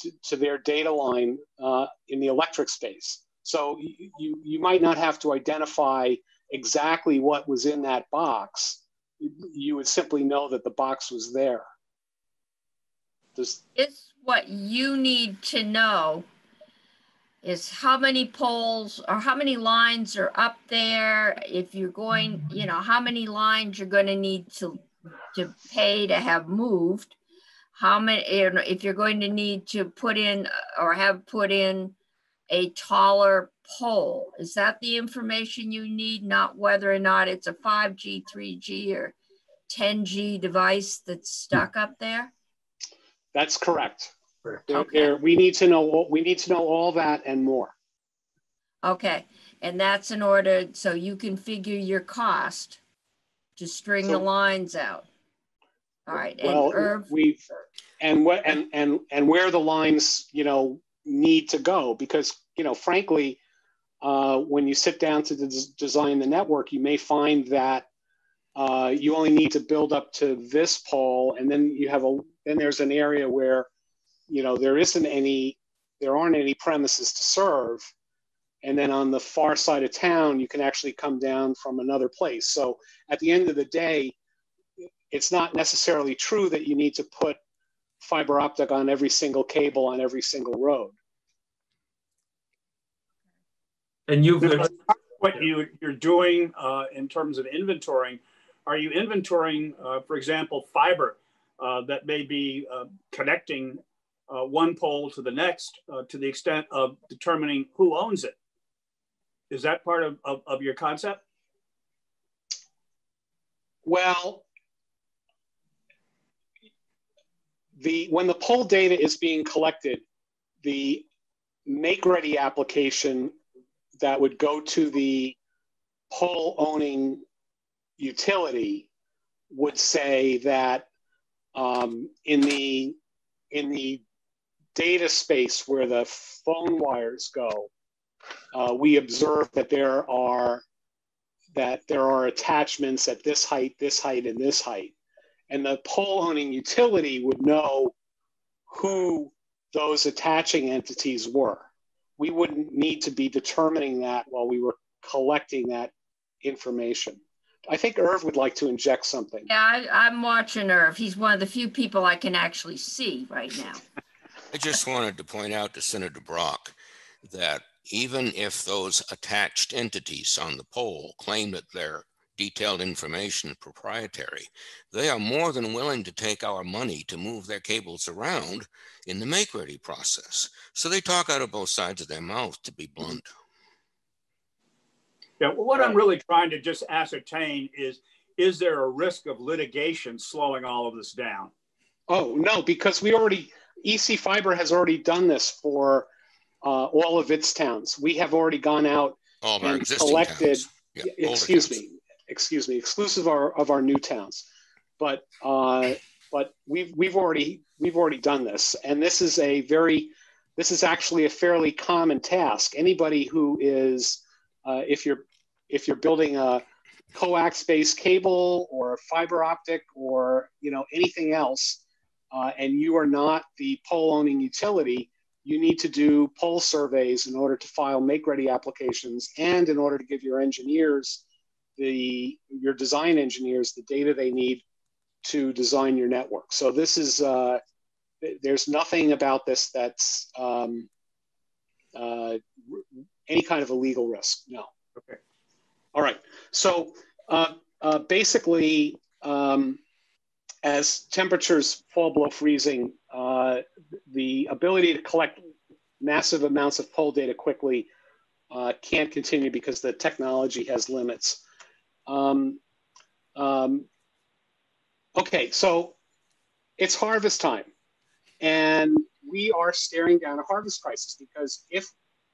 to, to their data line uh, in the electric space. So you, you might not have to identify exactly what was in that box. You would simply know that the box was there. Does it's what you need to know is how many poles or how many lines are up there. If you're going you know how many lines you're going to need to to pay to have moved. How many if you're going to need to put in or have put in a taller pole. Is that the information you need? Not whether or not it's a 5g 3g or 10g device that's hmm. stuck up there? That's correct there, there, we need to know we need to know all that and more. Okay, and that's in order so you can figure your cost to string so, the lines out. All right, well, and Irv, we've and what and and and where the lines you know need to go because you know frankly, uh, when you sit down to des design the network, you may find that uh, you only need to build up to this pole, and then you have a then there's an area where you know there isn't any there aren't any premises to serve. And then on the far side of town you can actually come down from another place. So at the end of the day it's not necessarily true that you need to put fiber optic on every single cable on every single road. And you've what you you're doing uh, in terms of inventorying are you inventorying uh, for example fiber uh, that may be uh, connecting uh, one pole to the next uh, to the extent of determining who owns it. Is that part of, of, of your concept? Well, the when the pole data is being collected, the make ready application that would go to the pole owning utility would say that um, in the in the data space where the phone wires go, uh, we observe that there are that there are attachments at this height, this height, and this height. And the pole owning utility would know who those attaching entities were. We wouldn't need to be determining that while we were collecting that information. I think Irv would like to inject something. Yeah, I, am watching Irv. He's one of the few people I can actually see right now. (laughs) I just wanted to point out to Senator Brock that even if those attached entities on the pole claim that their detailed information is proprietary, they are more than willing to take our money to move their cables around in the make ready process. So they talk out of both sides of their mouth, to be blunt. Yeah, well, what I'm really trying to just ascertain is is there a risk of litigation slowing all of this down? Oh, no, because we already EC Fiber has already done this for uh, all of its towns. We have already gone out all and collected. Yeah, excuse me, excuse me, exclusive of our, of our new towns, but uh, but we've we've already we've already done this, and this is a very this is actually a fairly common task. Anybody who is uh, if you're if you're building a coax based cable or fiber optic or you know anything else uh, and you are not the pole owning utility, you need to do pole surveys in order to file make ready applications and in order to give your engineers the your design engineers the data they need to design your network. So this is uh, there's nothing about this that's um, uh, any kind of a legal risk. No. Okay. All right. So uh, uh basically, um, as temperatures fall below freezing, uh, the ability to collect massive amounts of pole data quickly uh, can't continue because the technology has limits. Um, Um, okay, so it's harvest time. And we are staring down a harvest crisis because if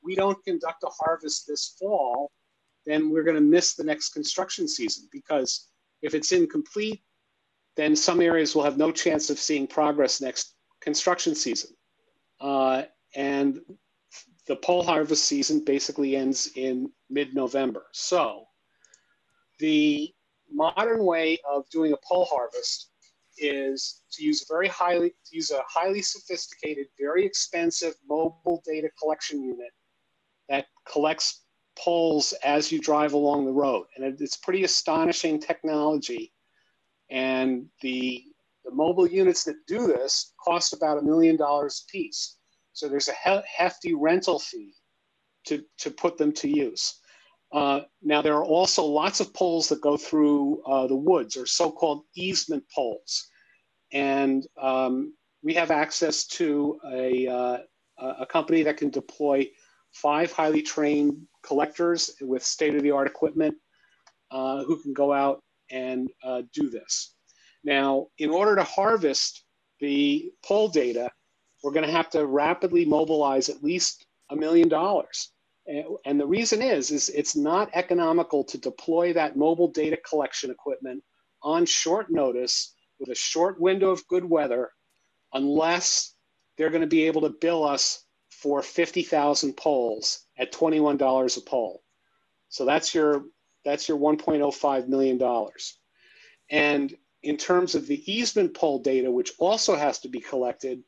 we don't conduct a harvest this fall, then we're going to miss the next construction season because if it's incomplete, then some areas will have no chance of seeing progress next construction season. Uh, and the pole harvest season basically ends in mid-November. So the modern way of doing a pole harvest is to use a very highly to use a highly sophisticated, very expensive mobile data collection unit that collects poles as you drive along the road. And it's pretty astonishing technology. And the, the mobile units that do this cost about a million dollars a piece. So there's a hefty rental fee to, to put them to use. Uh, now, there are also lots of poles that go through uh, the woods or so called easement poles. And um, we have access to a, uh, a company that can deploy five highly trained collectors with state of the art equipment uh, who can go out and uh, do this. Now, in order to harvest the pole data, we're going to have to rapidly mobilize at least a million dollars. And the reason is, is it's not economical to deploy that mobile data collection equipment on short notice with a short window of good weather unless they're going to be able to bill us for 50,000 poles at $21 a pole. So that's your that's your 1.05 million dollars. And in terms of the easement pole data, which also has to be collected,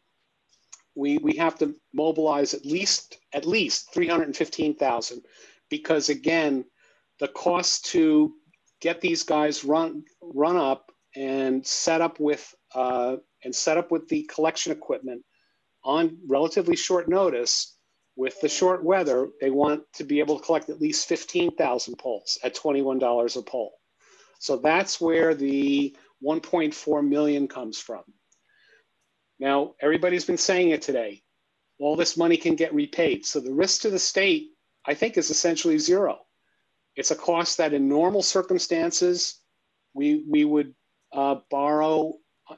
we, we have to mobilize at least at least 315,000 because again, the cost to get these guys run run up and set up with uh, and set up with the collection equipment on relatively short notice with the short weather, they want to be able to collect at least 15,000 poles at $21 a pole. So that's where the 1.4 million comes from. Now, everybody's been saying it today. All this money can get repaid. So the risk to the state, I think, is essentially zero. It's a cost that in normal circumstances, we, we would uh, borrow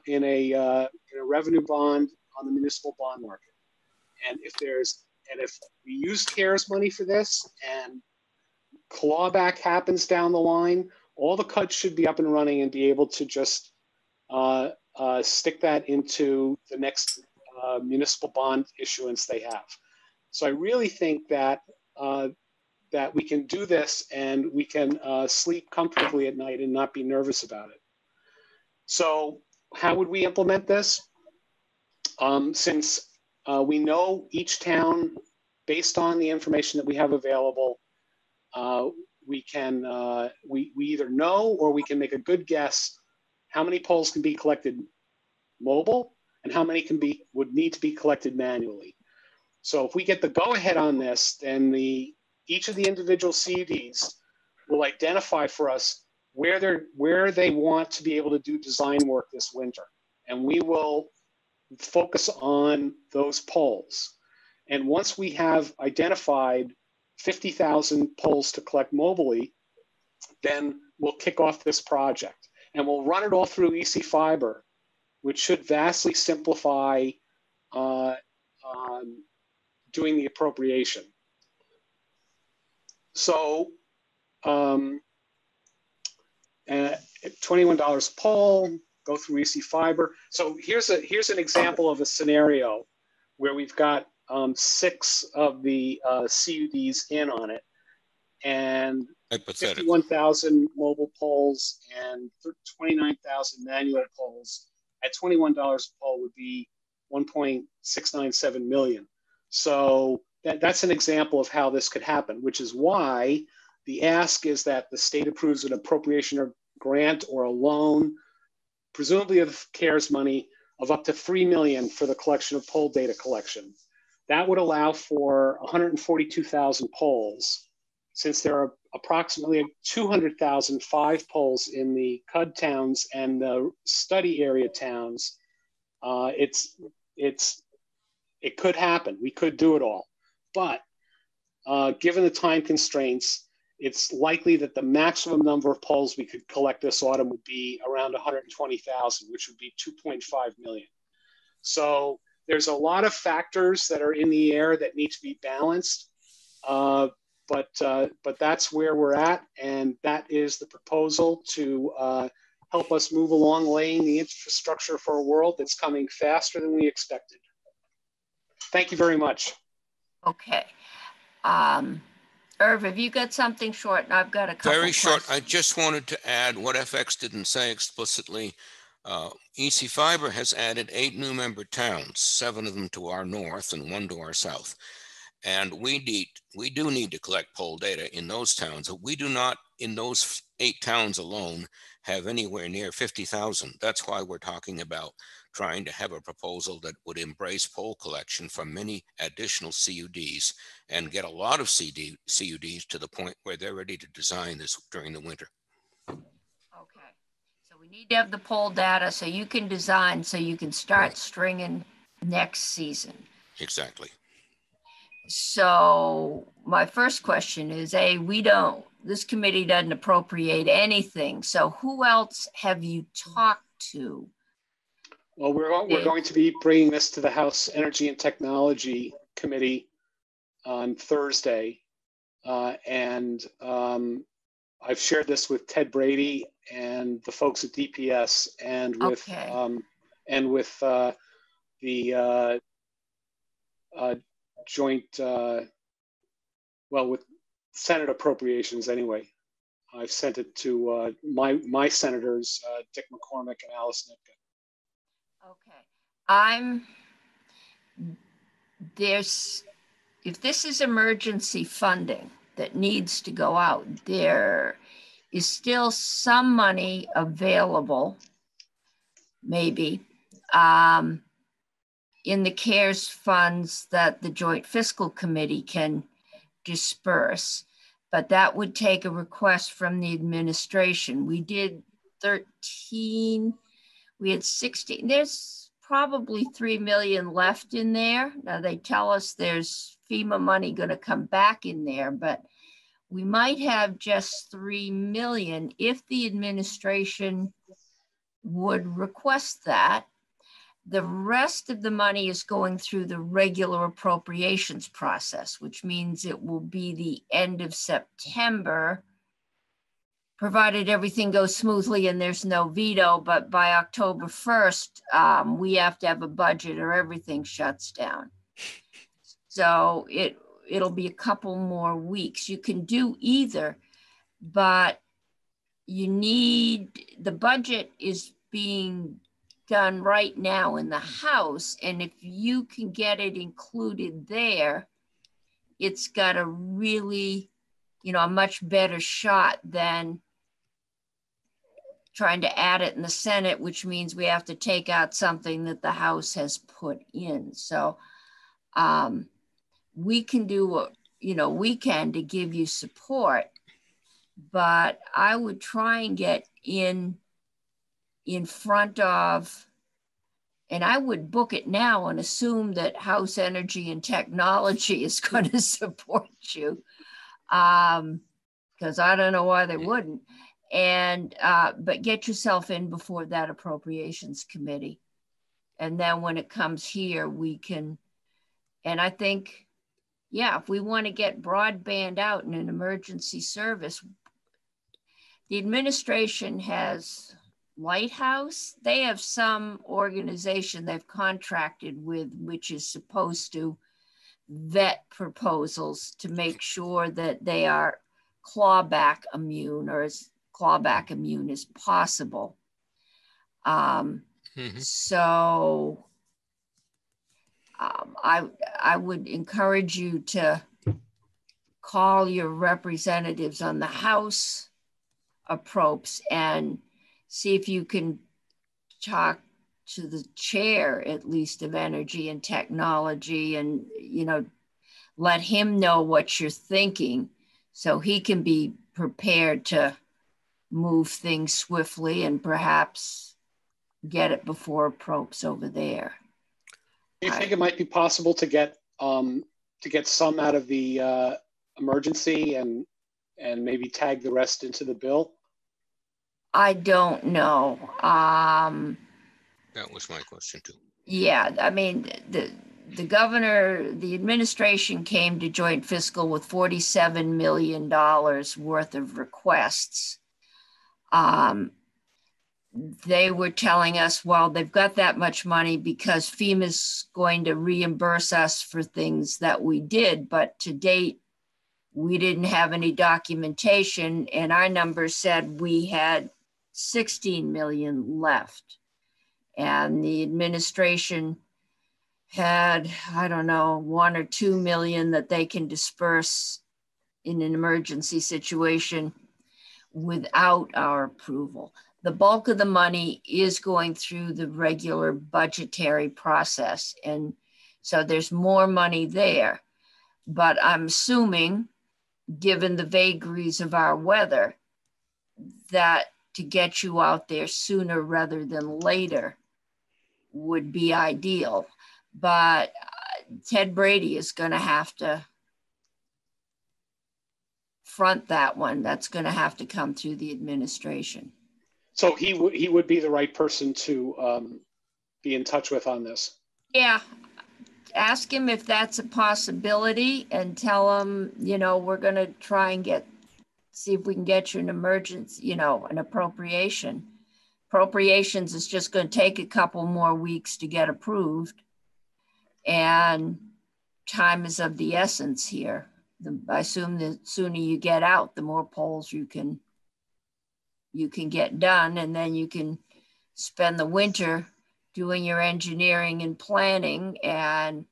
in a, uh, in a revenue bond on the municipal bond market. And if there's and if we use CARES money for this and clawback happens down the line, all the CUDs should be up and running and be able to just uh, uh, stick that into the next uh, municipal bond issuance they have. So I really think that uh, that we can do this and we can uh, sleep comfortably at night and not be nervous about it. So how would we implement this? Um, since uh, we know each town, based on the information that we have available, uh, we can uh, we, we either know or we can make a good guess how many poles can be collected mobile and how many can be would need to be collected manually. So if we get the go ahead on this, then the each of the individual CUDs will identify for us where they're where they want to be able to do design work this winter, and we will focus on those poles. And once we have identified 50,000 poles to collect mobily, then we'll kick off this project and we'll run it all through EC Fiber, which should vastly simplify uh, um, doing the appropriation. So um, uh, $21 a pole, go through EC Fiber. So here's a here's an example of a scenario where we've got um, six of the uh, CUDs in on it, and 51,000 mobile poles and 29,000 manual poles at $21 a pole would be 1.697 million. So that, that's an example of how this could happen, which is why the ask is that the state approves an appropriation or grant or a loan presumably of CARES money of up to 3 million for the collection of pole data collection. That would allow for 142,000 poles Since there are approximately 200,000 five poles in the CUD towns and the study area towns, uh, it's, it's, it could happen. We could do it all. But uh, given the time constraints it's likely that the maximum number of poles we could collect this autumn would be around 120,000, which would be 2.5 million. So there's a lot of factors that are in the air that need to be balanced. Uh, but uh, but that's where we're at, and that is the proposal to uh, help us move along, laying the infrastructure for a world that's coming faster than we expected. Thank you very much. Okay. Um, Irv, have you got something short? I've got a couple. Very short. I just wanted to add what FX didn't say explicitly. Uh, EC Fiber has added eight new member towns, seven of them to our north and one to our south. And we need, we do need to collect pole data in those towns. We do not, in those eight towns alone, have anywhere near 50,000. That's why we're talking about trying to have a proposal that would embrace pole collection from many additional CUDs and get a lot of CD, CUDs to the point where they're ready to design this during the winter. Okay. So we need to have the pole data so you can design, so you can start stringing next season. Exactly. So my first question is, A, we don't, this committee doesn't appropriate anything. So who else have you talked to? Well, we're, we're going to be bringing this to the House Energy and Technology Committee on Thursday. Uh, and um, I've shared this with Ted Brady and the folks at DPS and with Okay. um, and with uh, the uh, uh, joint uh, well with Senate appropriations anyway. I've sent it to uh, my my senators, uh, Dick McCormick and Alice Nitka. Okay. I'm, there's, if this is emergency funding that needs to go out, there is still some money available, maybe, um, in the CARES funds that the Joint Fiscal Committee can disperse. But that would take a request from the administration. We did 13, we had 16, there's probably 3 million left in there. Now they tell us there's FEMA money gonna come back in there, but we might have just 3 million if the administration would request that. The rest of the money is going through the regular appropriations process, which means it will be the end of September, provided everything goes smoothly and there's no veto. But by October 1st, um, we have to have a budget or everything shuts down. So it it'll be a couple more weeks. You can do either, but you need the budget is being done right now in the house and if you can get it included there it's got a really you know a much better shot than trying to add it in the senate which means we have to take out something that the house has put in so um, we can do what you know we can to give you support but i would try and get in in front of, and I would book it now and assume that House Energy and Technology (laughs) is going to support you. Um, because I don't know why they wouldn't. And, uh, but get yourself in before that appropriations committee. And then when it comes here, we can, and I think, yeah, if we want to get broadband out in an emergency service, the administration has Lighthouse, they have some organization they've contracted with, which is supposed to vet proposals to make sure that they are clawback immune or as clawback immune as possible. Um, So um, I, I would encourage you to call your representatives on the House approach and see if you can talk to the chair at least of energy and technology and you know let him know what you're thinking so he can be prepared to move things swiftly and perhaps get it before probes over there Do you think it might be possible to get um, to get some out of the uh, emergency and and maybe tag the rest into the bill? I don't know. Um, That was my question too. yeah, I mean, the, the governor, the administration came to joint fiscal with $47 million worth of requests. Um, they were telling us, well, they've got that much money because FEMA's going to reimburse us for things that we did. But to date, we didn't have any documentation, and our numbers said we had 16 million left. And the administration had, I don't know, one or two million that they can disperse in an emergency situation without our approval. The bulk of the money is going through the regular budgetary process. And so there's more money there. But I'm assuming, given the vagaries of our weather, that to get you out there sooner rather than later would be ideal. But uh, Ted Brady is going to have to front that one. That's going to have to come through the administration. So he would he would be the right person to um, be in touch with on this. Yeah. Ask him if that's a possibility and tell him, you know, we're going to try and get, see if we can get you an emergency, you know, an appropriation. Appropriations is just going to take a couple more weeks to get approved. And time is of the essence here. The, I assume the sooner you get out, the more poles you can you can get done and then you can spend the winter doing your engineering and planning and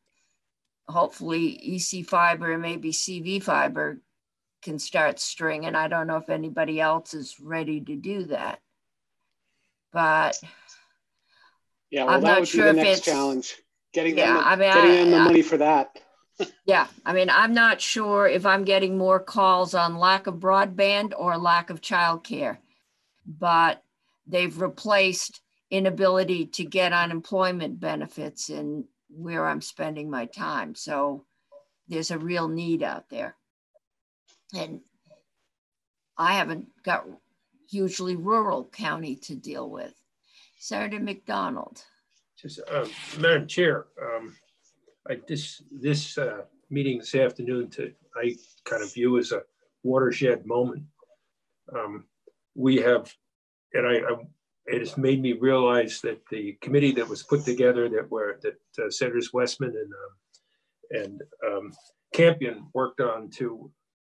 hopefully EC fiber and maybe CV fiber can start stringing. I don't know if anybody else is ready to do that. But yeah, well, I'm that would sure be the next challenge. Getting yeah, them, the, I mean, getting I, them the I, money for that. (laughs) yeah, I mean, I'm not sure if I'm getting more calls on lack of broadband or lack of childcare but they've replaced inability to get unemployment benefits in where I'm spending my time. So there's a real need out there. And I haven't got hugely rural county to deal with. Senator MacDonald. Just, uh, Madam Chair, um, I, this this uh, meeting this afternoon to I kind of view as a watershed moment. Um, we have, and I, I, it has made me realize that the committee that was put together that were that uh, Senators Westman and um, and um, Campion worked on to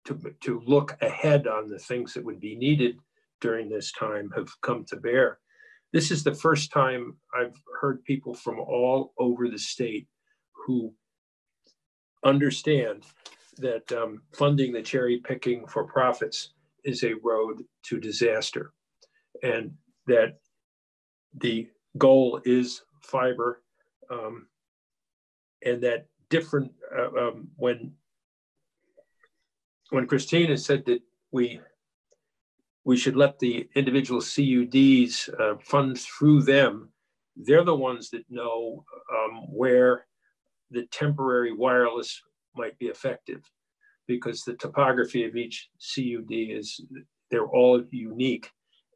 to to look ahead on the things that would be needed during this time have come to bear. This is the first time I've heard people from all over the state who understand that um, funding the cherry picking for profits is a road to disaster and that the goal is fiber um, and that different uh, um, when when Christina said that we we should let the individual CUDs uh, fund through them, they're the ones that know um, where the temporary wireless might be effective because the topography of each CUD is, they're all unique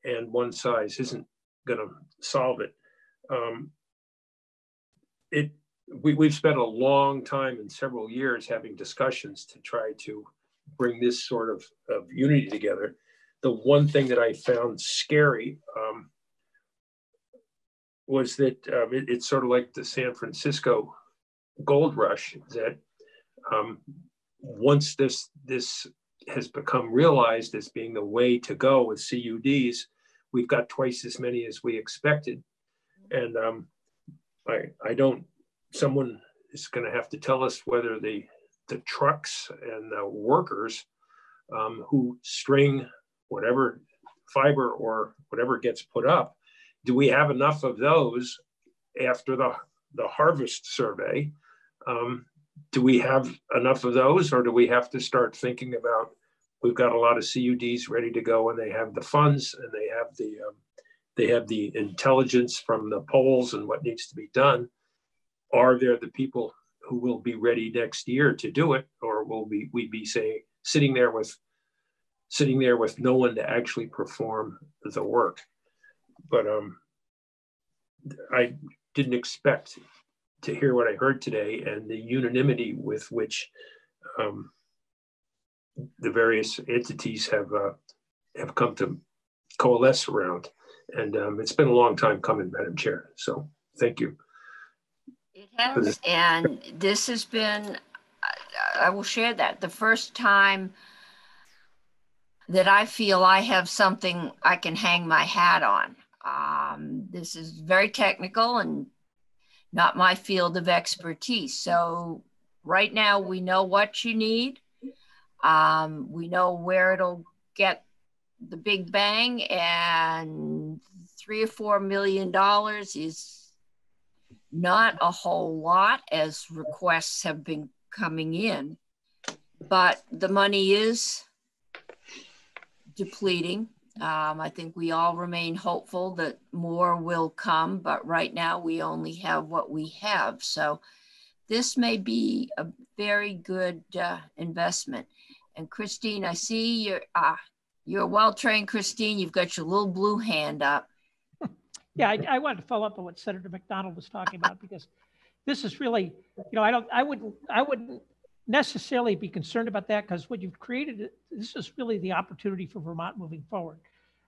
and one size isn't going to solve it. Um, it we, we've spent a long time and several years having discussions to try to bring this sort of, of unity together. The one thing that I found scary um, was that um, it, it's sort of like the San Francisco gold rush that um, once this this has become realized as being the way to go with CUDs, we've got twice as many as we expected. And um, I, I don't, someone is going to have to tell us whether the, the trucks and the workers um, who string whatever fiber or whatever gets put up, do we have enough of those after the, the harvest survey? Um, do we have enough of those or do we have to start thinking about we've got a lot of CUDs ready to go and they have the funds and they have the um, they have the intelligence from the poles and what needs to be done? Are there the people who will be ready next year to do it or will we, we be say sitting there with sitting there with no one to actually perform the work. But um, I didn't expect to hear what I heard today and the unanimity with which um, the various entities have uh, have come to coalesce around. And um, it's been a long time coming, Madam Chair. So thank you. It has, and this has been, I will share that, the first time that I feel I have something I can hang my hat on. Um, this is very technical and not my field of expertise. So right now we know what you need. Um, we know where it'll get the big bang and three or four million dollars is not a whole lot as requests have been coming in, but the money is depleting. Um, I think we all remain hopeful that more will come, but right now we only have what we have. So this may be a very good uh, investment. And Christine, I see you're uh, you're well trained, Christine. You've got your little blue hand up. (laughs) Yeah, I, I wanted to follow up on what Senator MacDonald was talking about because this is really, you know, I don't, I wouldn't, I wouldn't necessarily be concerned about that because what you've created, this is really the opportunity for Vermont moving forward.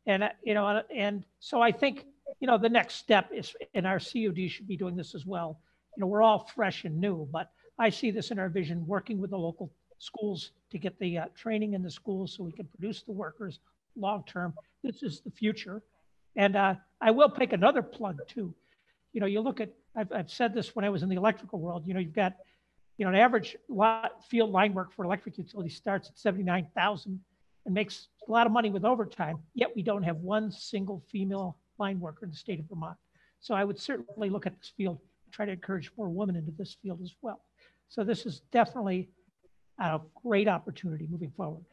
And, uh, you know, and so I think, you know, the next step is, and our CUD should be doing this as well. You know, we're all fresh and new, but I see this in our vision, working with the local schools to get the uh, training in the schools so we can produce the workers long term. This is the future. And uh, I will pick another plug too. You know, you look at, I've, I've said this when I was in the electrical world, you know, you've got, you know, an average lot, field line work for electric utility starts at 79,000 and makes a lot of money with overtime, yet we don't have one single female line worker in the state of Vermont. So I would certainly look at this field, try to encourage more women into this field as well. So this is definitely a great opportunity moving forward.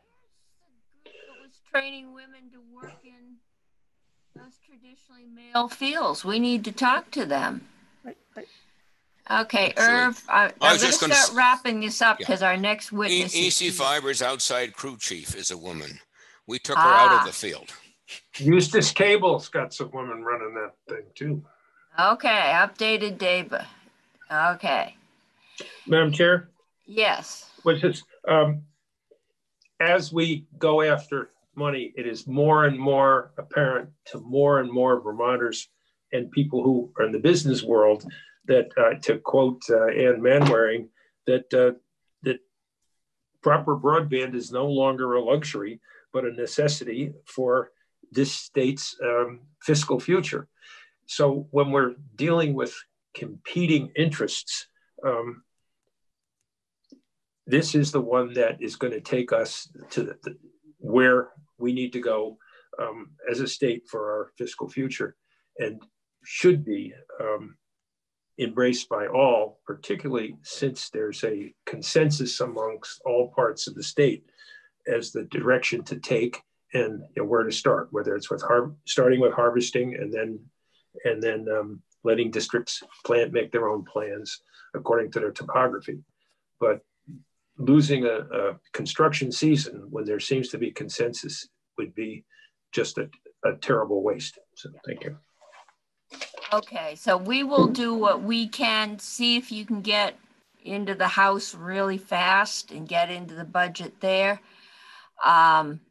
It was training women to work in those traditionally male fields. We need to talk to them. Right, right. Okay, Irv, I, am going to start gonna, wrapping this up because yeah. our next witness. E EC Fiber's outside crew chief is a woman. We took ah. her out of ah. the field. Eustace Cable's got some women running that thing too. Okay, updated data. Okay. Madam Chair? Yes. Which is, um, as we go after money, it is more and more apparent to more and more Vermonters and people who are in the business world that, uh, to quote uh, Ann Manwaring, that uh, that proper broadband is no longer a luxury, but a necessity for this state's um, fiscal future. So when we're dealing with competing interests, um, this is the one that is going to take us to the, the, where we need to go um, as a state for our fiscal future and should be um, embraced by all, particularly since there's a consensus amongst all parts of the state as the direction to take and you know, where to start, whether it's with har- starting with harvesting and then and then um, letting districts plant make their own plans according to their topography. But losing a, a, construction season when there seems to be consensus would be just a, a terrible waste. So thank you. Okay, so we will do what we can, see if you can get into the house really fast and get into the budget there. Um,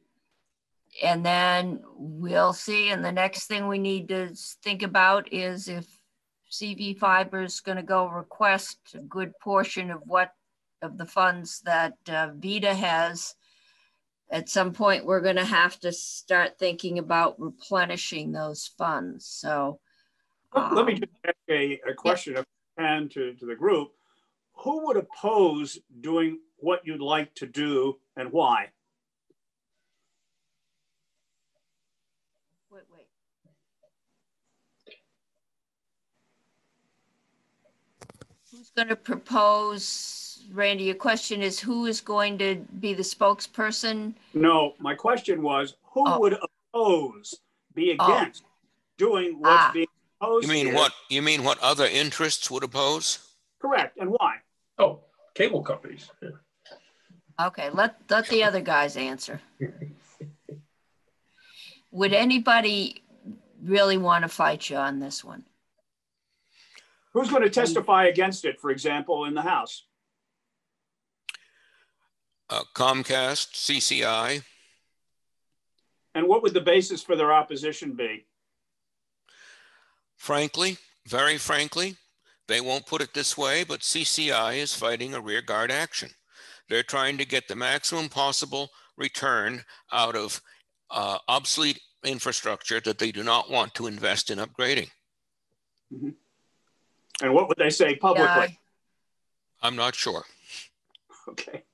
and then we'll see. And the next thing we need to think about is if CV Fiber is going to go request a good portion of what of the funds that uh, VEDA has, at some point we're going to have to start thinking about replenishing those funds. So let me just ask a, a question I to, to the group. Who would oppose doing what you'd like to do and why? Wait, wait. Who's going to propose Randy, your question is who is going to be the spokesperson? No, my question was who oh. would oppose, be oh. against oh. doing what's ah. being proposed? You mean here? what? You mean what other interests would oppose? Correct, and why? Oh, cable companies. Yeah. Okay, let let the other guys answer. would anybody really want to fight you on this one? Who's going to testify against it, for example, in the House? Uh, Comcast, CCI. And what would the basis for their opposition be? Frankly, very frankly, they won't put it this way, but CCI is fighting a rearguard action. They're trying to get the maximum possible return out of uh, obsolete infrastructure that they do not want to invest in upgrading. Mm -hmm. And what would they say publicly? Yeah. I'm not sure. Okay.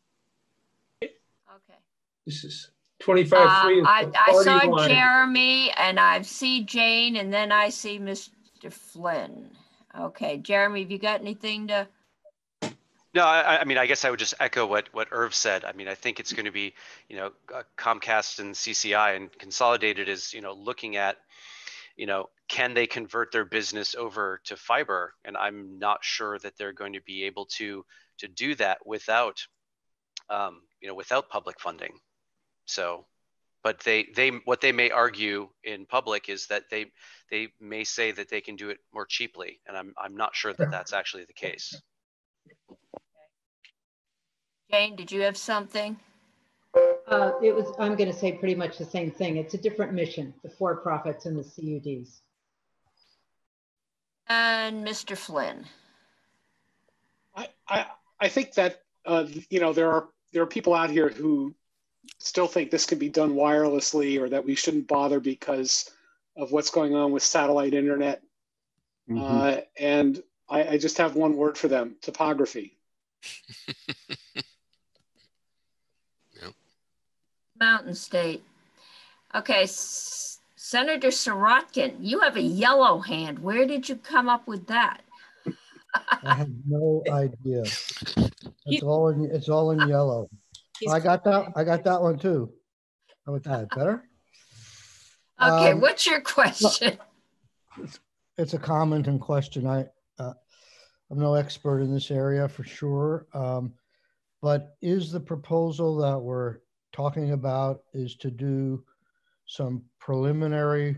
Okay. This is 25 uh, 3. I, I saw line. Jeremy and I see Jane and then I see Mr. Flinn. Okay, Jeremy, have you got anything to? No, I, I, mean, I guess I would just echo what what Irv said. I mean, I think it's going to be, you know, uh, Comcast and CCI and Consolidated is, you know, looking at, you know, can they convert their business over to fiber? And I'm not sure that they're going to be able to to do that without, um, you know, without public funding. So, but they they what they may argue in public is that they they may say that they can do it more cheaply, and I'm I'm not sure that that's actually the case. Jane, did you have something? Uh, it was, I'm going to say pretty much the same thing. It's a different mission, the for-profits and the CUDs. And Mr. Flinn. I, I, I think that, uh, you know, there are, there are people out here who still think this can be done wirelessly or that we shouldn't bother because of what's going on with satellite internet. Mm -hmm. uh, and I, I just have one word for them, topography. (laughs) Mountain State. Okay, S Senator Sirotkin, you have a yellow hand. Where did you come up with that? I have no (laughs) idea. (laughs) It's all in it's all in yellow. I got that. I got that one too. How about that? Better. Okay, um, what's your question? It's, (laughs) it's, a comment and question. I uh, I'm no expert in this area for sure, um, but is the proposal that we're talking about is to do some preliminary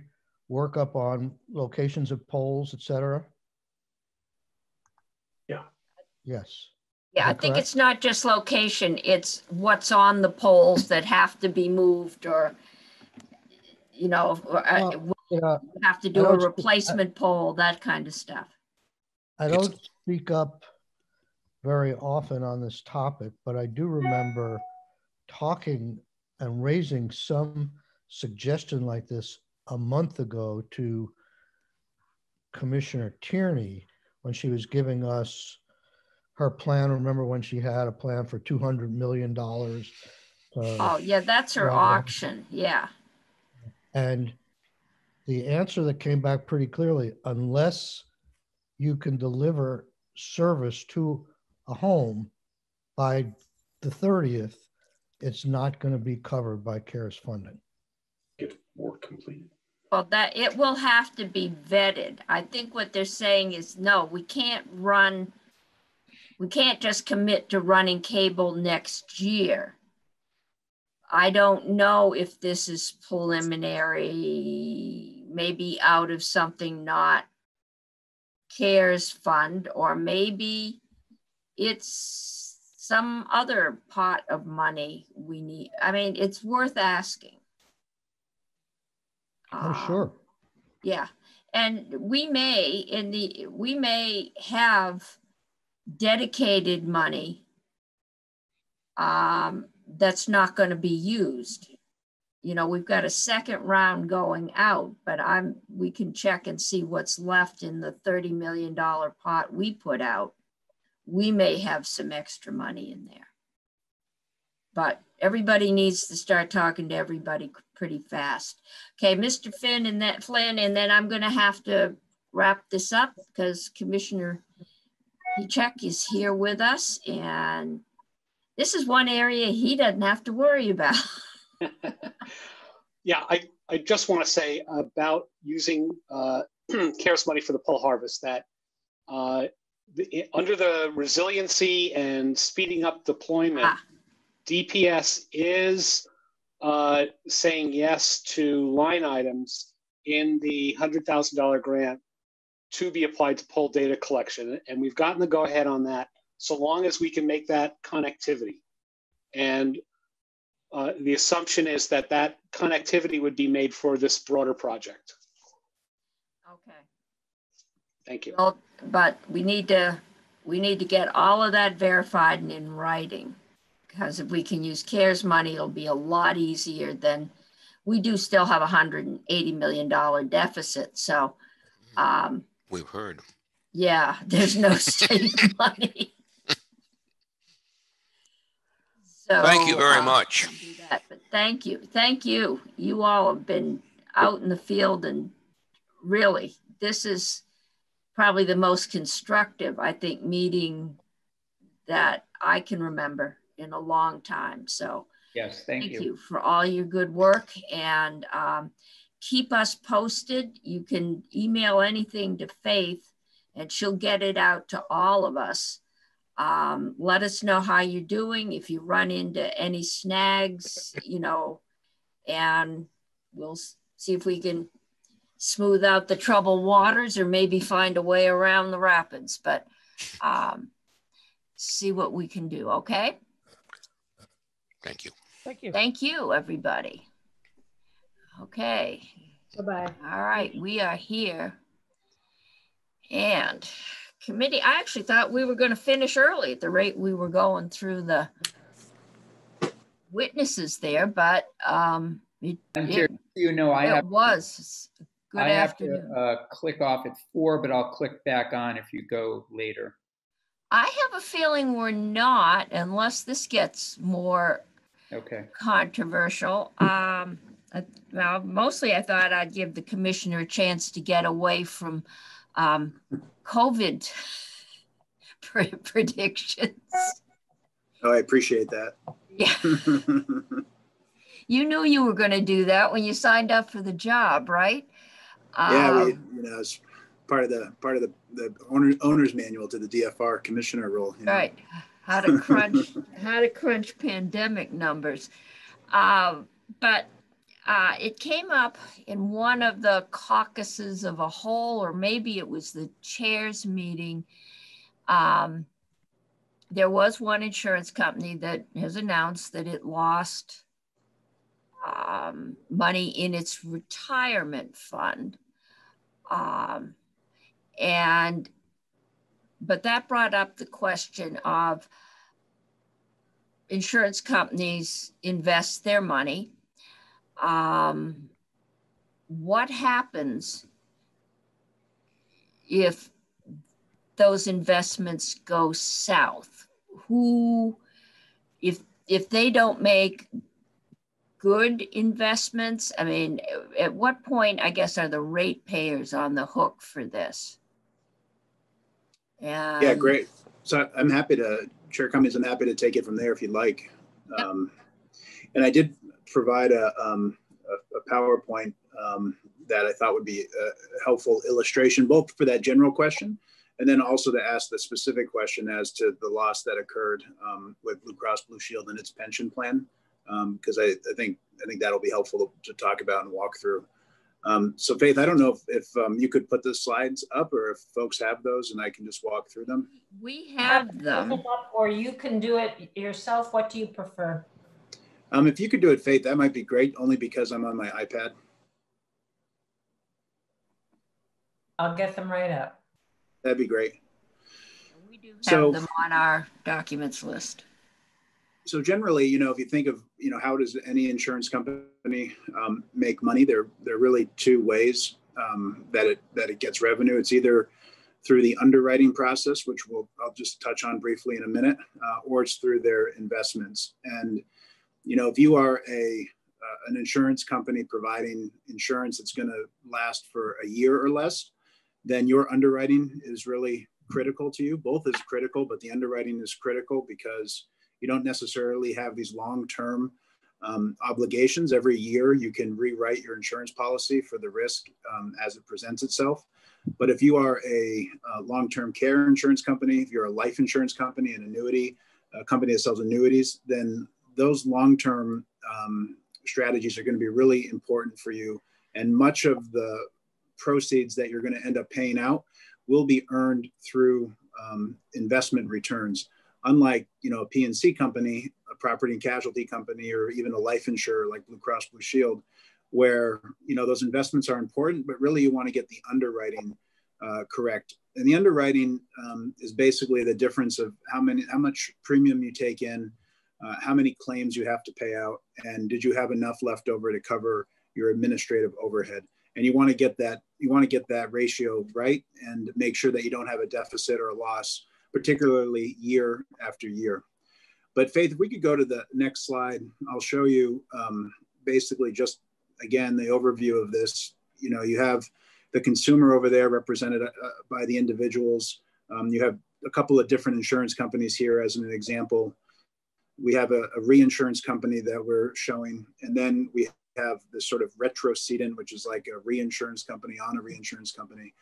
workup on locations of poles, et cetera? Yeah. Yes. Yeah, I think it's not just location, it's what's on the poles that have to be moved or, you know, or, uh, yeah, have to do a replacement speak, pole, that kind of stuff. I don't speak up very often on this topic, but I do remember talking and raising some suggestion like this a month ago to Commissioner Tierney when she was giving us her plan. Remember when she had a plan for $200 million? oh, yeah, that's her auction. Yeah. And the answer that came back pretty clearly unless you can deliver service to a home by the 30th, it's not going to be covered by CARES funding. Get more complete. Well, that it will have to be vetted. I think what they're saying is no, we can't run, we can't just commit to running cable next year. I don't know if this is preliminary, maybe out of something not CARES fund, or maybe it's some other pot of money we need. I mean, it's worth asking. I'm um, sure. Yeah. And we may in the we may have dedicated money um, that's not going to be used. You know, we've got a second round going out, but I'm we can check and see what's left in the $30 million pot we put out we may have some extra money in there. But everybody needs to start talking to everybody pretty fast. Okay, Mr. Finn and that Flinn, and then I'm gonna have to wrap this up because Commissioner Pieciak is here with us and this is one area he doesn't have to worry about. (laughs) yeah, I, I just want to say about using uh, (clears throat) CARES money for the pole harvest that uh, the, under the resiliency and speeding up deployment, ah. DPS is uh, saying yes to line items in the $100,000 grant to be applied to pole data collection. And we've gotten the go ahead on that so long as we can make that connectivity. And uh, the assumption is that that connectivity would be made for this broader project. Okay. Thank you. Well, but we need to, we need to get all of that verified and in writing. Because if we can use CARES money, it'll be a lot easier than, we do still have a hundred and eighty million dollar deficit, so, um, We've heard. yeah, (laughs) there's no state (laughs) money. So. Thank you very uh, much. that, But thank you, thank you. You all have been out in the field and really, this is probably the most constructive, I think, meeting that I can remember in a long time. So Yes, thank thank you. you for all your good work and um, keep us posted. You can email anything to Faith and she'll get it out to all of us. Um, let us know how you're doing. If you run into any snags, you know, and we'll see if we can smooth out the troubled waters or maybe find a way around the rapids. But um, see what we can do. Okay. Thank you. Thank you. Thank you, everybody. Okay. Bye-bye. All right, we are here. And committee, I actually thought we were going to finish early at the rate we were going through the witnesses there, but um, it, And it, you know, I it have. was. Good I have to uh, click off at four, but I'll click back on if you go later. I have a feeling we're not unless this gets more Okay. controversial. Um, I- well, mostly I thought I'd give the commissioner a chance to get away from um, COVID (laughs) pre- predictions. Oh, I appreciate that. Yeah. (laughs) You knew you were going to do that when you signed up for the job, right? yeah, we, Um, you know, it's part of the part of the, the owner, owner's manual to the DFR commissioner role. You know? Right. How to crunch, (laughs) how to crunch pandemic numbers. Um, but uh, it came up in one of the caucuses of a whole, or maybe it was the chair's meeting. Um, there was one insurance company that has announced that it lost um, money in its retirement fund. Um, and but that brought up the question of insurance companies invest their money. Um, what happens if those investments go south? Who, if if they don't make good investments, I mean, at what point, I guess, are the ratepayers on the hook for this? Yeah, And- great. So I'm happy to, Chair Cummings, I'm happy to take it from there if you'd like. Um, and I did provide a, um, a, a PowerPoint um, that I thought would be a helpful illustration, both for that general question and then also to ask the specific question as to the loss that occurred um, with Blue Cross Blue Shield and its pension plan. Because I, I think I think that'll be helpful to, to talk about and walk through. Um, so Faith, I don't know if, if um, you could put the slides up or if folks have those and I can just walk through them. We have them. Or you can do it yourself. What do you prefer? Um, if you could do it, Faith, that might be great, only because I'm on my iPad. I'll get them right up. That'd be great. We do have So, them on our documents list. so generally, you know, if you think of, you know, how does any insurance company um, make money? There, there are really two ways um, that it that it gets revenue. It's either through the underwriting process, which we'll I'll just touch on briefly in a minute, uh, or it's through their investments. And you know, if you are a uh, an insurance company providing insurance that's going to last for a year or less, then your underwriting is really critical to you. Both is critical, but the underwriting is critical because you don't necessarily have these long-term um, obligations. Every year, you can rewrite your insurance policy for the risk um, as it presents itself. But if you are a, uh long-term care insurance company, if you're a life insurance company, an annuity a company that sells annuities, then those long-term um, strategies are going to be really important for you. And much of the proceeds that you're going to end up paying out will be earned through um, investment returns. Unlike, you know, a P&C company, a property and casualty company, or even a life insurer like Blue Cross Blue Shield, where, you know, those investments are important, but really you want to get the underwriting uh, correct. And the underwriting um, is basically the difference of how many, how much premium you take in, uh, how many claims you have to pay out, and did you have enough left over to cover your administrative overhead? And you want to get that you want to get that ratio right and make sure that you don't have a deficit or a loss, particularly year after year. But Faith, if we could go to the next slide, I'll show you um, basically just again the overview of this. You know, you have the consumer over there represented uh, by the individuals. Um, you have a couple of different insurance companies here as an example. We have a, a reinsurance company that we're showing, and then we have this sort of retrocedent, which is like a reinsurance company on a reinsurance company,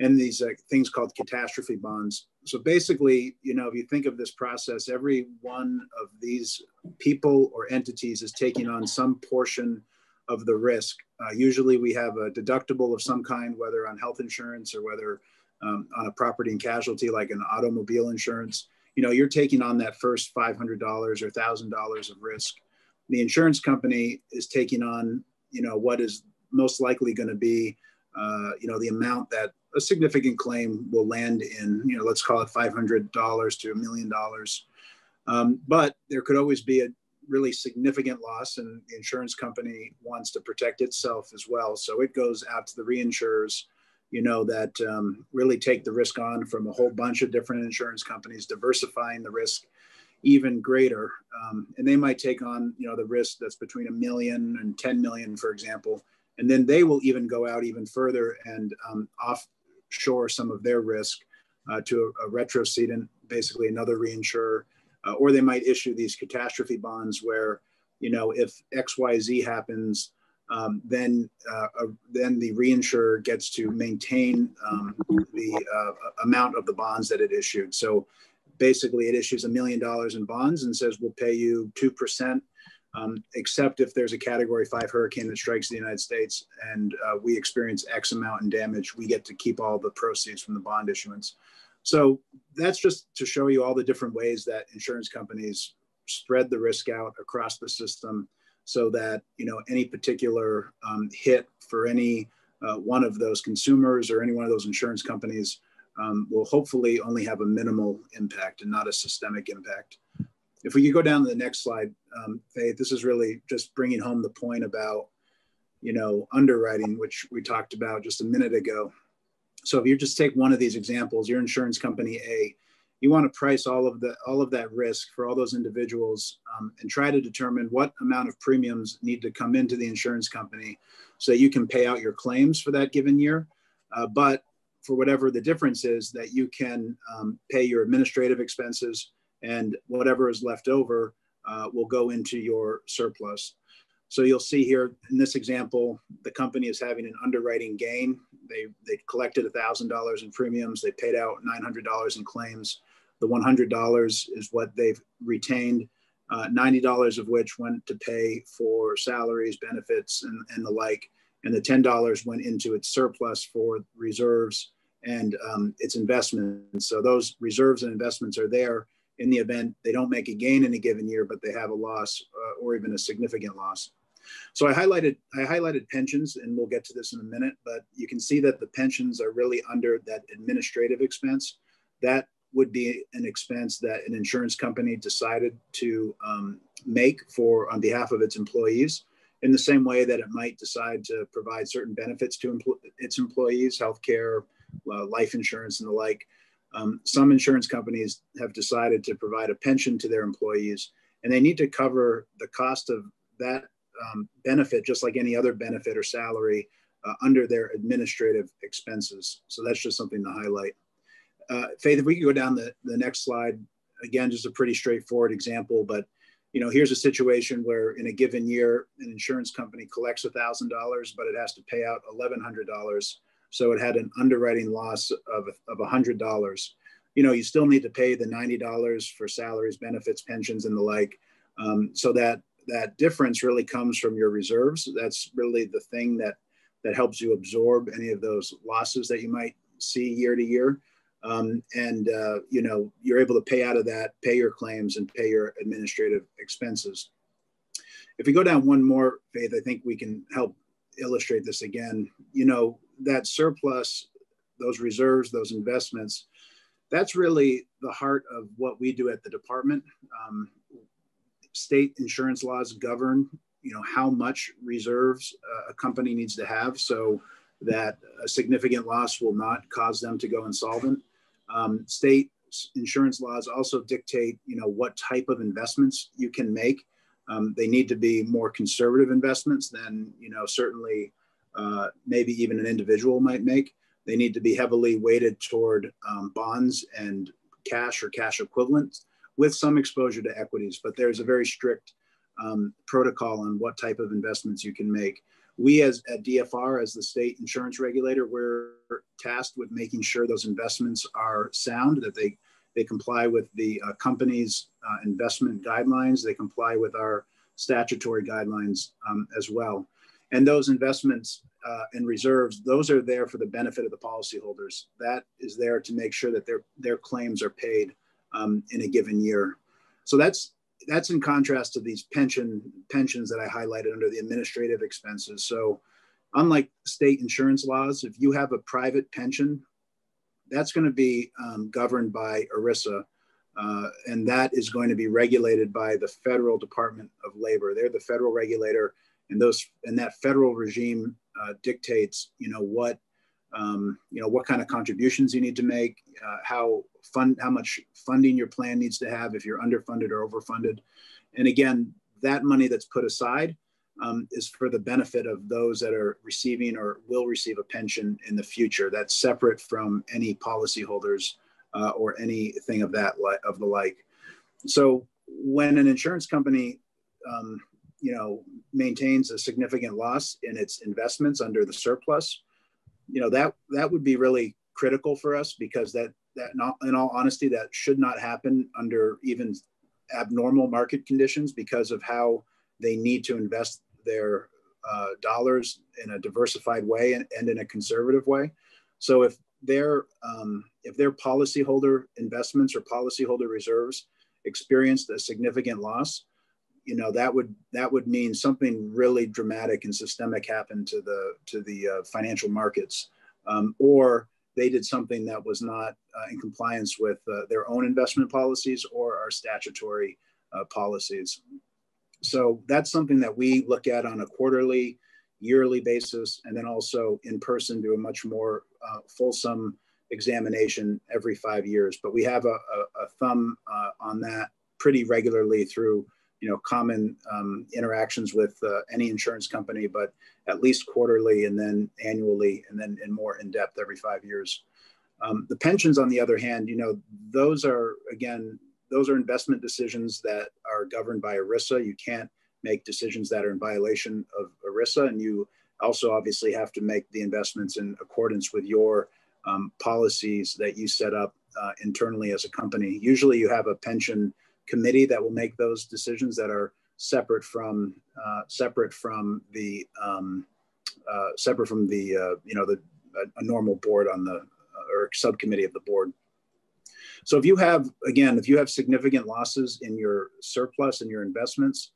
and these uh, things called catastrophe bonds. So basically, you know, if you think of this process, every one of these people or entities is taking on some portion of the risk. Uh, usually we have a deductible of some kind, whether on health insurance or whether um, on a property and casualty like an automobile insurance. You know, you're taking on that first $500 or $1,000 of risk. The insurance company is taking on, you know, what is most likely going to be, uh, you know, the amount that a significant claim will land in, you know, let's call it $500 to a million dollars. Um, but there could always be a really significant loss and the insurance company wants to protect itself as well. So it goes out to the reinsurers, you know, that um, really take the risk on from a whole bunch of different insurance companies, diversifying the risk even greater. Um, and they might take on, you know, the risk that's between a million and 10 million, for example. And then they will even go out even further and um, offshore some of their risk uh, to a, a retrocedent, basically another reinsurer uh, or they might issue these catastrophe bonds where, you know, if X, Y, Z happens, um, then uh, uh, then the reinsurer gets to maintain um, the uh, amount of the bonds that it issued. So basically, it issues a million dollars in bonds and says we'll pay you two percent, um, except if there's a Category Five hurricane that strikes the United States and uh, we experience X amount in damage, we get to keep all the proceeds from the bond issuance. So that's just to show you all the different ways that insurance companies spread the risk out across the system so that you know any particular um, hit for any uh, one of those consumers or any one of those insurance companies um, will hopefully only have a minimal impact and not a systemic impact. If we could go down to the next slide, um, Faith, this is really just bringing home the point about you know underwriting, which we talked about just a minute ago. So if you just take one of these examples, your insurance company A, you want to price all of the all of that risk for all those individuals um, and try to determine what amount of premiums need to come into the insurance company so that you can pay out your claims for that given year. Uh, but for whatever the difference is, that you can um, pay your administrative expenses and whatever is left over uh, will go into your surplus. So you'll see here in this example, the company is having an underwriting gain. They, they collected $1,000 in premiums. They paid out $900 in claims. The $100 is what they've retained, uh, $90 of which went to pay for salaries, benefits, and, and the like. And the $10 went into its surplus for reserves and um, its investments. So those reserves and investments are there in the event they don't make a gain in a given year, but they have a loss uh, or even a significant loss. So I highlighted I highlighted pensions, and we'll get to this in a minute. But you can see that the pensions are really under that administrative expense. That would be an expense that an insurance company decided to um, make for on behalf of its employees in the same way that it might decide to provide certain benefits to empl its employees, healthcare, uh, life insurance, and the like. Um, some insurance companies have decided to provide a pension to their employees, and they need to cover the cost of that um, benefit just like any other benefit or salary uh, under their administrative expenses. So that's just something to highlight. Uh, Faith, if we could go down the, the next slide, again, just a pretty straightforward example, but you know, here's a situation where in a given year, an insurance company collects $1,000, but it has to pay out $1,100. So it had an underwriting loss of, of $100. You know, you still need to pay the $90 for salaries, benefits, pensions, and the like. Um, so that that difference really comes from your reserves. That's really the thing that that helps you absorb any of those losses that you might see year to year. Um, and uh, you know you're able to pay out of that, pay your claims, and pay your administrative expenses. If we go down one more, Faith, I think we can help illustrate this again. You know that surplus, those reserves, those investments, that's really the heart of what we do at the department. Um, state insurance laws govern, you know, how much reserves a company needs to have so that a significant loss will not cause them to go insolvent. Um, state insurance laws also dictate, you know, what type of investments you can make. Um, they need to be more conservative investments than, you know, certainly uh, maybe even an individual might make. They need to be heavily weighted toward um, bonds and cash or cash equivalents with some exposure to equities, but there's a very strict um, protocol on what type of investments you can make. We as at DFR, as the state insurance regulator, we're tasked with making sure those investments are sound, that they, they comply with the uh, company's uh, investment guidelines, they comply with our statutory guidelines um, as well. And those investments uh, and reserves, those are there for the benefit of the policyholders. That is there to make sure that their, their claims are paid um, in a given year. So that's that's in contrast to these pension pensions that I highlighted under the administrative expenses. So unlike state insurance laws, if you have a private pension, that's going to be um, governed by ERISA. Uh, and that is going to be regulated by the federal Department of Labor. They're the federal regulator, and those and that federal regime uh, dictates, you know, what um, you know what kind of contributions you need to make, uh, how fund how much funding your plan needs to have if you're underfunded or overfunded, and again, that money that's put aside um, is for the benefit of those that are receiving or will receive a pension in the future. That's separate from any policyholders uh, or anything of that li- of the like. So when an insurance company um, you know maintains a significant loss in its investments under the surplus you know that that would be really critical for us because that that not in all honesty that should not happen under even abnormal market conditions because of how they need to invest their uh, dollars in a diversified way and, and, in a conservative way. So if their um, if their policyholder investments or policyholder reserves experienced a significant loss you know that would that would mean something really dramatic and systemic happened to the to the uh, financial markets. Um, or they did something that was not uh, in compliance with uh, their own investment policies or our statutory uh, policies. So that's something that we look at on a quarterly yearly basis and then also in person do a much more uh, fulsome examination every five years. But we have a, a, a thumb uh, on that pretty regularly through you know common um, interactions with uh, any insurance company, but at least quarterly and then annually, and then in more in depth every five years. Um, the pensions, on the other hand, you know those are again those are investment decisions that are governed by ERISA. You can't make decisions that are in violation of ERISA, and you also obviously have to make the investments in accordance with your um, policies that you set up uh, internally as a company. Usually, you have a pension committee that will make those decisions that are separate from uh, separate from the um, uh, separate from the uh, you know the a, normal board on the uh, or subcommittee of the board. So if you have again if you have significant losses in your surplus and your investments,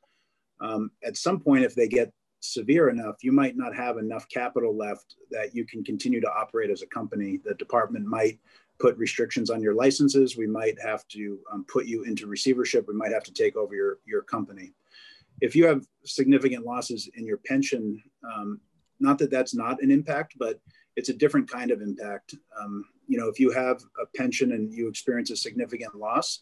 um, at some point if they get severe enough, you might not have enough capital left that you can continue to operate as a company. The department might put restrictions on your licenses. We might have to um, put you into receivership. We might have to take over your, your company. If you have significant losses in your pension, um, not that that's not an impact, but it's a different kind of impact. Um, you know, if you have a pension and you experience a significant loss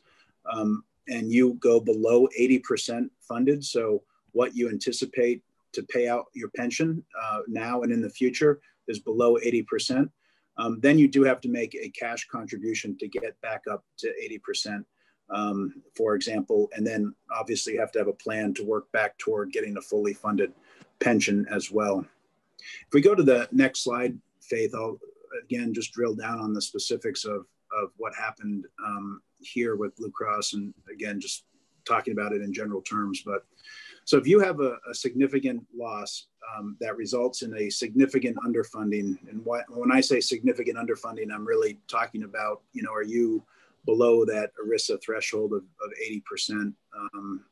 um, and you go below 80% funded, so what you anticipate to pay out your pension uh, now and in the future is below 80%, um, then you do have to make a cash contribution to get back up to 80%, um, for example. And then obviously you have to have a plan to work back toward getting a fully funded pension as well. If we go to the next slide, Faith, I'll again just drill down on the specifics of, of what happened um, here with Blue Cross and again, just talking about it in general terms. But So if you have a, a significant loss um, that results in a significant underfunding, and what, when I say significant underfunding, I'm really talking about, you know, are you below that ERISA threshold of, of 80%? Um,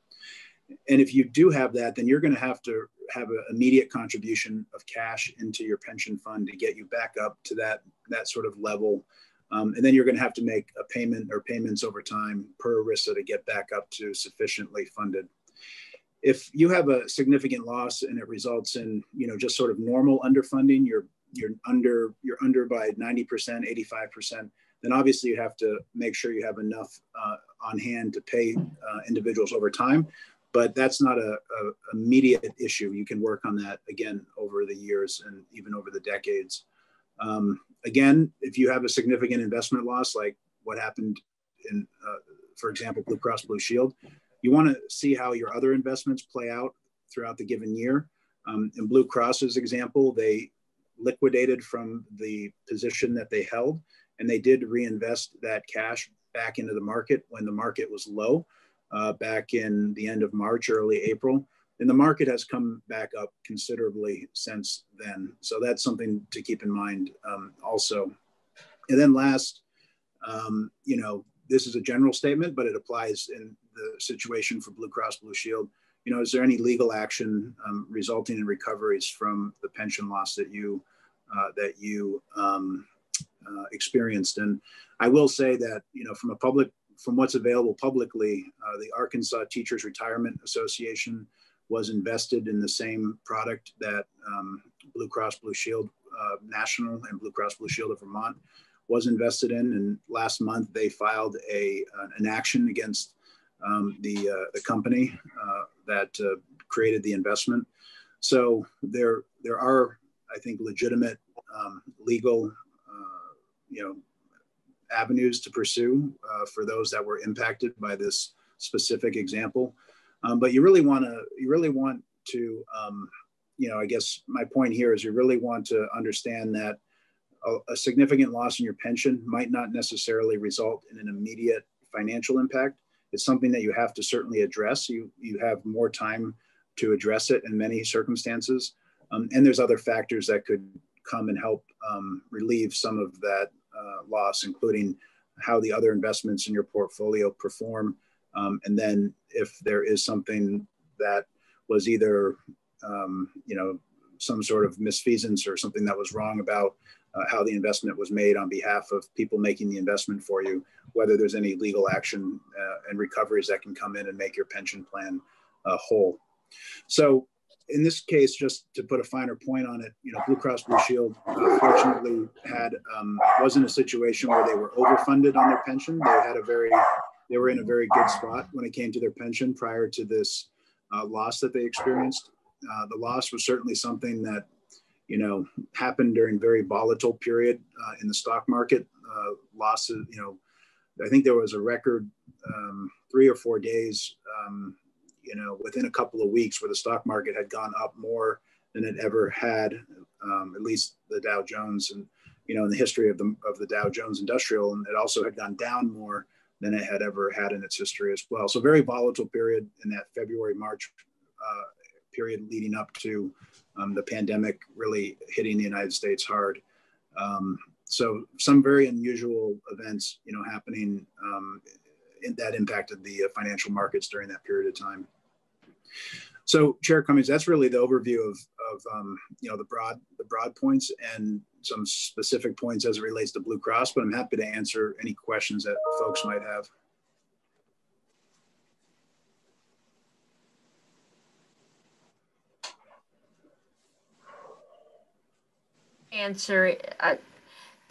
and if you do have that, then you're going to have to have an immediate contribution of cash into your pension fund to get you back up to that that sort of level. Um, and then you're going to have to make a payment or payments over time per ERISA to get back up to sufficiently funded. If you have a significant loss and it results in, you know, just sort of normal underfunding, you're you're under you're under by 90%, 85%, then obviously you have to make sure you have enough uh, on hand to pay uh, individuals over time but that's not a, a, immediate issue. You can work on that again over the years and even over the decades. Um, again, if you have a significant investment loss, like what happened in, uh, for example, Blue Cross Blue Shield, you want to see how your other investments play out throughout the given year. Um, in Blue Cross's example, they liquidated from the position that they held, and they did reinvest that cash back into the market when the market was low uh, back in the end of March, early April. And the market has come back up considerably since then. So that's something to keep in mind um, also. And then last, um, you know, this is a general statement, but it applies in the situation for Blue Cross Blue Shield. You know, is there any legal action um, resulting in recoveries from the pension loss that you uh, that you um, uh, experienced? And I will say that you know, from a public from what's available publicly, uh, the Arkansas Teachers Retirement Association was invested in the same product that um, Blue Cross Blue Shield uh, National and Blue Cross Blue Shield of Vermont was invested in. And last month they filed a an action against um, the uh, the company uh, that uh, created the investment. So there there are I think legitimate um, legal you know avenues to pursue uh, for those that were impacted by this specific example. Um, but you really want to, you really want to, um, you know, I guess my point here is you really want to understand that a, significant loss in your pension might not necessarily result in an immediate financial impact. It's something that you have to certainly address. You, you have more time to address it in many circumstances. Um, and there's other factors that could come and help um, relieve some of that uh, loss, including how the other investments in your portfolio perform. Um, and then if there is something that was either, um, you know, some sort of misfeasance or something that was wrong about uh, how the investment was made on behalf of people making the investment for you, whether there's any legal action uh, and recoveries that can come in and make your pension plan uh, whole. So in this case, just to put a finer point on it, you know, Blue Cross Blue Shield uh, fortunately had um, was in a situation where they were overfunded on their pension. They had a very, they were in a very good spot when it came to their pension prior to this uh, loss that they experienced. Uh, the loss was certainly something that, you know, happened during a very volatile period uh, in the stock market. Uh, losses, you know, I think there was a record um, three or four days. Um, you know, within a couple of weeks where the stock market had gone up more than it ever had, um, at least the Dow Jones and, you know, in the history of the, of the Dow Jones Industrial. And it also had gone down more than it had ever had in its history as well. So very volatile period in that February, March uh, period leading up to um, the pandemic really hitting the United States hard. Um, so some very unusual events, you know, happening um, that impacted the uh, financial markets during that period of time. So, Chair Cummings, that's really the overview of, of um, you know the broad the broad points and some specific points as it relates to Blue Cross. But I'm happy to answer any questions that folks might have. Answer. Uh,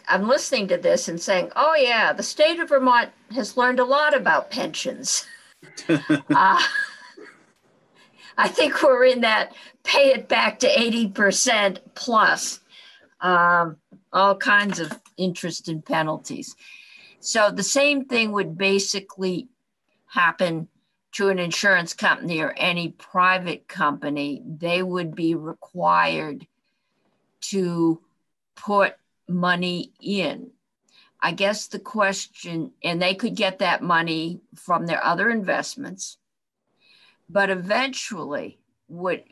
I'm listening to this and saying, "Oh yeah, the state of Vermont has learned a lot about pensions." (laughs) uh, (laughs) I think we're in that pay it back to 80% plus um, all kinds of interest and penalties. So the same thing would basically happen to an insurance company or any private company. They would be required to put money in. I guess the question, and they could get that money from their other investments but eventually would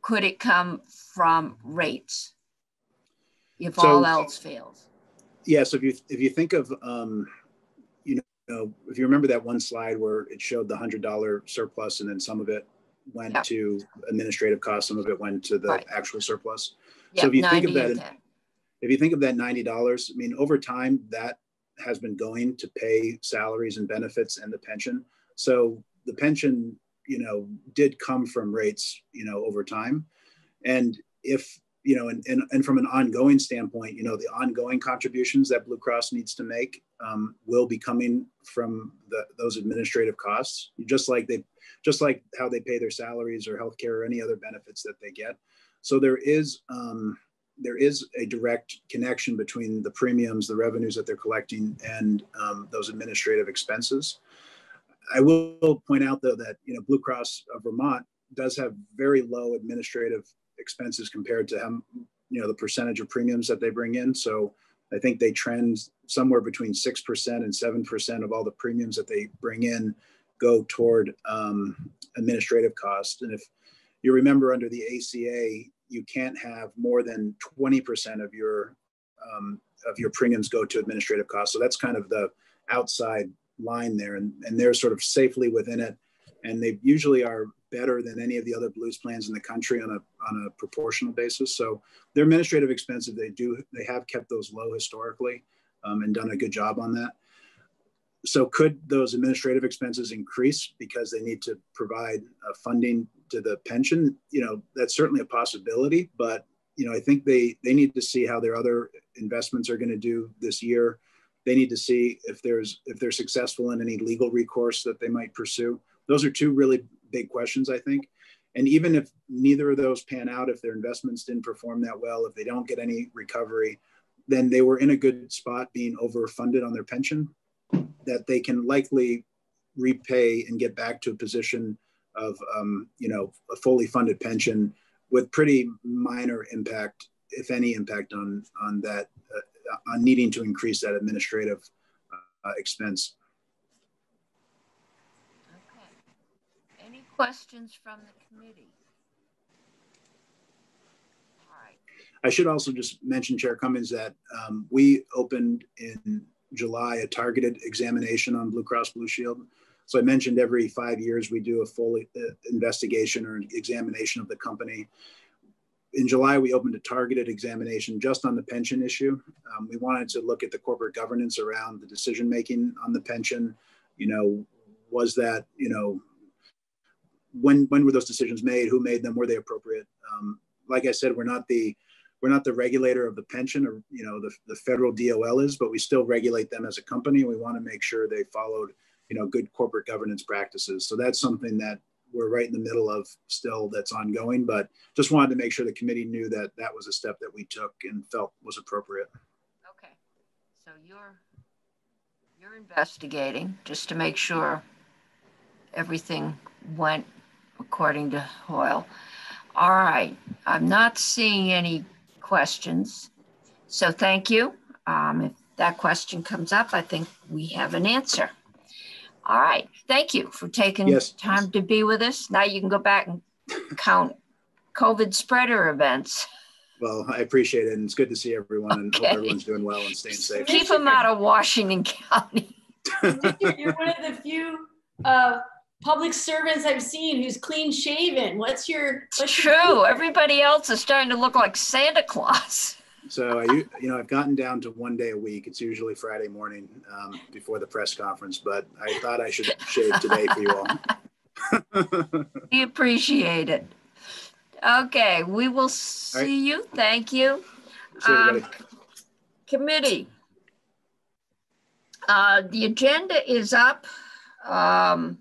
could it come from rates if So- all else fails? Yeah, so if you if you think of um, you know, if you remember that one slide where it showed the hundred dollar surplus and then some of it went Yeah. to administrative costs, some of it went to the Right. actual surplus. Yeah, so if you think of 90 that, of that. If you think of that ninety dollars, I mean, over time that has been going to pay salaries and benefits and the pension. So the pension, you know, did come from rates, you know, over time. And if you know, and, and, and from an ongoing standpoint, you know, the ongoing contributions that Blue Cross needs to make um, will be coming from the, those administrative costs, just like they, just like how they pay their salaries or healthcare or any other benefits that they get. So there is, um, there is a direct connection between the premiums, the revenues that they're collecting, and um, those administrative expenses. I will point out though that you know Blue Cross of Vermont does have very low administrative expenses compared to how you know the percentage of premiums that they bring in. So I think they trend somewhere between six percent and seven percent of all the premiums that they bring in go toward um, administrative costs. And if you remember under the ACA, you can't have more than twenty percent of your um, of your premiums go to administrative costs. So that's kind of the outside line there, and, and they're sort of safely within it. And they usually are better than any of the other blues plans in the country on a on a proportional basis. So their administrative expenses, they do they have kept those low historically um, and done a good job on that. So could those administrative expenses increase because they need to provide uh, funding to the pension? You know, that's certainly a possibility, but you know, I think they they need to see how their other investments are going to do this year. They need to see if there's if they're successful in any legal recourse that they might pursue. Those are two really big questions, I think. And even if neither of those pan out, if their investments didn't perform that well, if they don't get any recovery, then they were in a good spot being overfunded on their pension that they can likely repay and get back to a position of um, you know a fully funded pension with pretty minor impact if any impact on on that uh, on needing to increase that administrative uh, expense Okay. Any questions from the committee? I should also just mention, Chair Cummings, that um, we opened in July a targeted examination on Blue Cross Blue Shield. So I mentioned every five years we do a full uh, investigation or examination of the company. In July, we opened a targeted examination just on the pension issue. Um, we wanted to look at the corporate governance around the decision making on the pension. You know, was that you know when when were those decisions made? Who made them? Were they appropriate? Um, like I said, we're not the we're not the regulator of the pension or you know the, the federal DOL is, but we still regulate them as a company. We want to make sure they followed you know good corporate governance practices. So that's something that we're right in the middle of still that's ongoing. But just wanted to make sure the committee knew that that was a step that we took and felt was appropriate. Okay, so you're you're investigating just to make sure everything went according to Hoyle. All right, I'm not seeing any questions. So thank you. Um, if that question comes up, I think we have an answer. All right, thank you for taking Yes. time to be with us. Now you can go back and count COVID spreader events. Well, I appreciate it, and it's good to see everyone, and Okay. hope everyone's doing well and staying safe. Keep them out of Washington County. You're, (laughs) you're one of the few uh, public servants I've seen who's clean shaven. What's your? What's your- True, everybody else is starting to look like Santa Claus. So I, u- you know, I've gotten down to one day a week. It's usually Friday morning um, before the press conference, but I thought I should shave today for you all. (laughs) We appreciate it. Okay, we will see you. Thank you. See Um. Committee. Uh, the agenda is up. Um,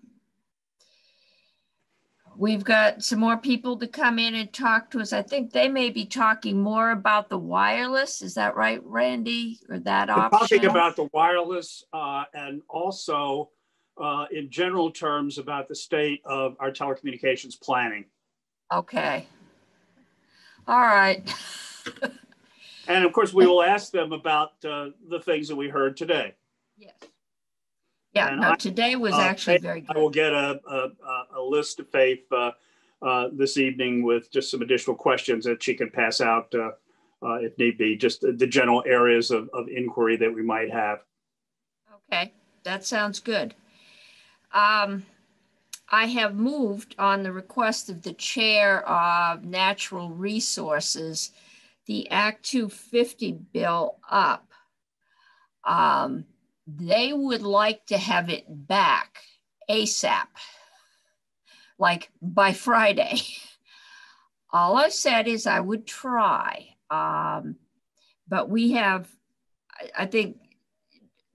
we've got some more people to come in and talk to us. I think they may be talking more about the wireless. Is that right, Randy? Or that We're option? talking about the wireless uh, and also uh, in general terms about the state of our telecommunications planning. Okay. All right. (laughs) And of course, we will ask them about uh, the things that we heard today. Yes. Yeah, And no, I- today was uh, actually very good. I will get a, a, a- list of Faith uh, uh, this evening with just some additional questions that she can pass out uh, uh, if need be, just the the general areas of, of inquiry that we might have. Okay, that sounds good. Um, I have moved on the request of the Chair of Natural Resources, the Act 250 bill up. Um, they would like to have it back ASAP, like by Friday. (laughs) All I said is I would try. Um, but we have, I, think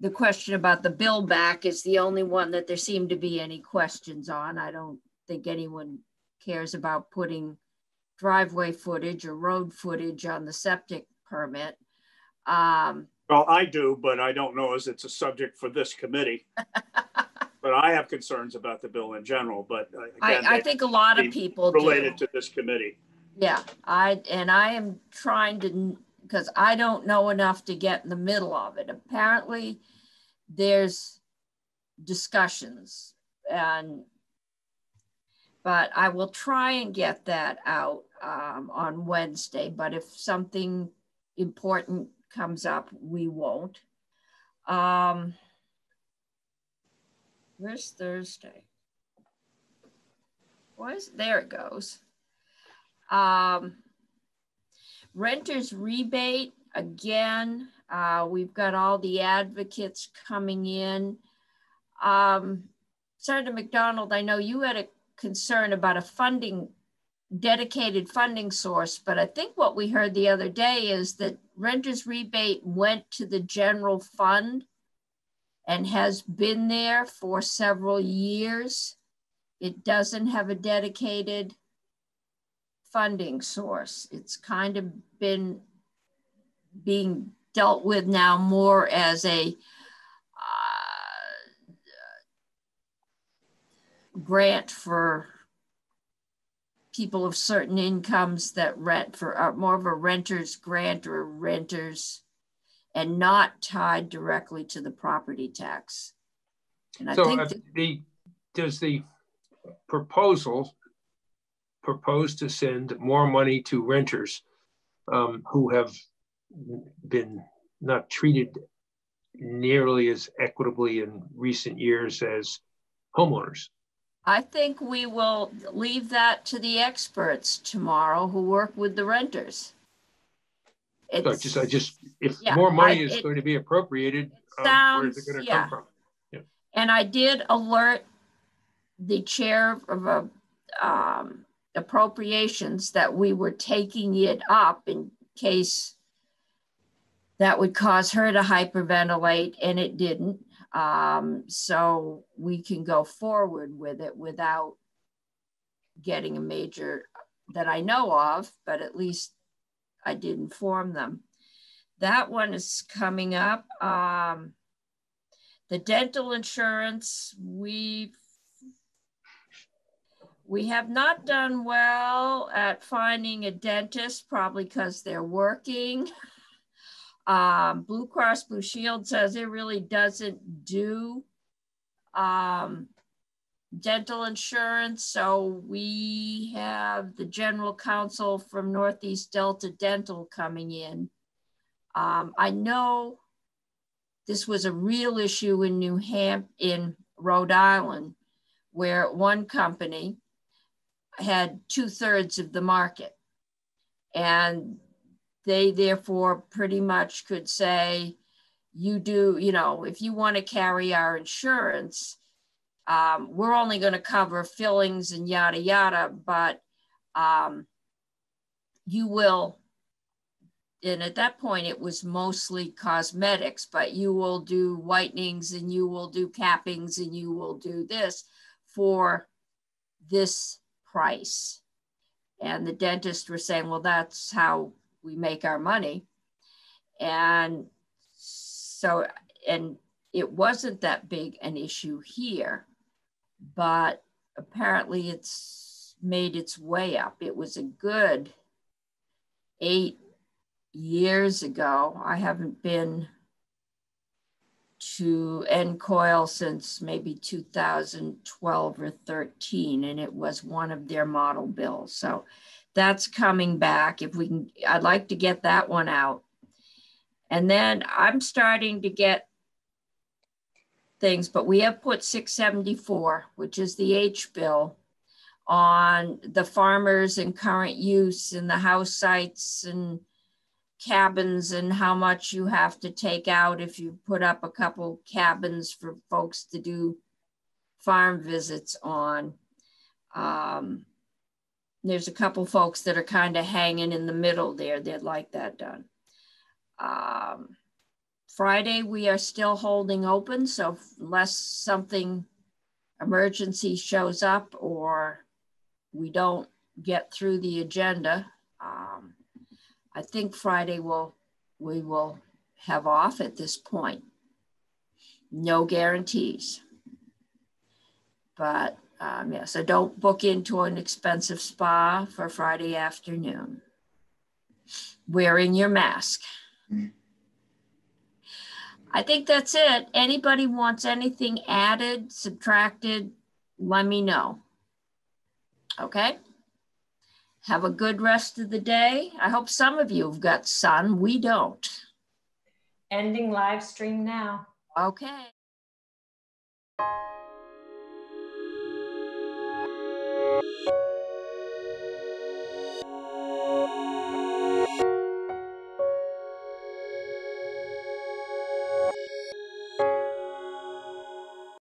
the question about the bill back is the only one that there seem to be any questions on. I don't think anyone cares about putting driveway footage or road footage on the septic permit. Um, Well, I do, but I don't know as it's a subject for this committee. (laughs) But I have concerns about the bill in general, but uh, I, again, I they think a lot of people do. Related to this committee. Yeah, I, and I am trying to, because I don't know enough to get in the middle of it. Apparently, there's discussions and, but I will try and get that out um, on Wednesday. But if something important comes up, we won't. Um, where's Thursday? Where's, there it goes. Um, renters rebate, again, uh, we've got all the advocates coming in. Um, Senator MacDonald, I know you had a concern about a funding, dedicated funding source, but I think what we heard the other day is that renters rebate went to the general fund and has been there for several years. It doesn't have a dedicated funding source. It's kind of been being dealt with now more as a uh, grant for people of certain incomes that rent for uh, more of a renter's grant or renters and not tied directly to the property tax. And I So think uh, that- the, does the proposal propose to send more money to renters um, who have been not treated nearly as equitably in recent years as homeowners? I think we will leave that to the experts tomorrow who work with the renters. So just, I just, if Yeah, more money I- is it going to be appropriated, um, where is it going to yeah. come from? And I did alert the chair of uh, um, appropriations that we were taking it up in case that would cause her to hyperventilate, and it didn't. Um, so we can go forward with it without getting a major that I know of, but at least I did inform them. That one is coming up. Um, the dental insurance, we've we have not done well at finding a dentist, probably because they're working. (laughs) Um, Blue Cross Blue Shield says it really doesn't do um, dental insurance. So we have the general counsel from Northeast Delta Dental coming in. Um, I know this was a real issue in New Hampshire, in Rhode Island, where one company had two thirds of the market. And they therefore pretty much could say, you do, you know, if you want to carry our insurance, um, we're only going to cover fillings and yada yada, but um, you will. And at that point, it was mostly cosmetics, but you will do whitenings and you will do cappings and you will do this for this price. And the dentist were saying, well, that's how we make our money. And so, and it wasn't that big an issue here, but apparently it's made its way up. It was a good eight years ago. I haven't been to NCOIL since maybe 2012 or 13, and it was one of their model bills. So that's coming back. If we can, I'd like to get that one out. And then I'm starting to get things, but we have put 674, which is the H bill, on the farmers and current use and the house sites and cabins and how much you have to take out if you put up a couple cabins for folks to do farm visits on. Um, there's a couple folks that are kind of hanging in the middle there. They'd like that done. Um, Friday, we are still holding open. So unless something emergency shows up or we don't get through the agenda, um, I think Friday will we will have off at this point. No guarantees. But um, yeah, so don't book into an expensive spa for Friday afternoon. Wearing your mask. I think that's it. Anybody wants anything added, subtracted, let me know. Okay? Have a good rest of the day. I hope some of you have got sun. We don't. Ending live stream now. Okay.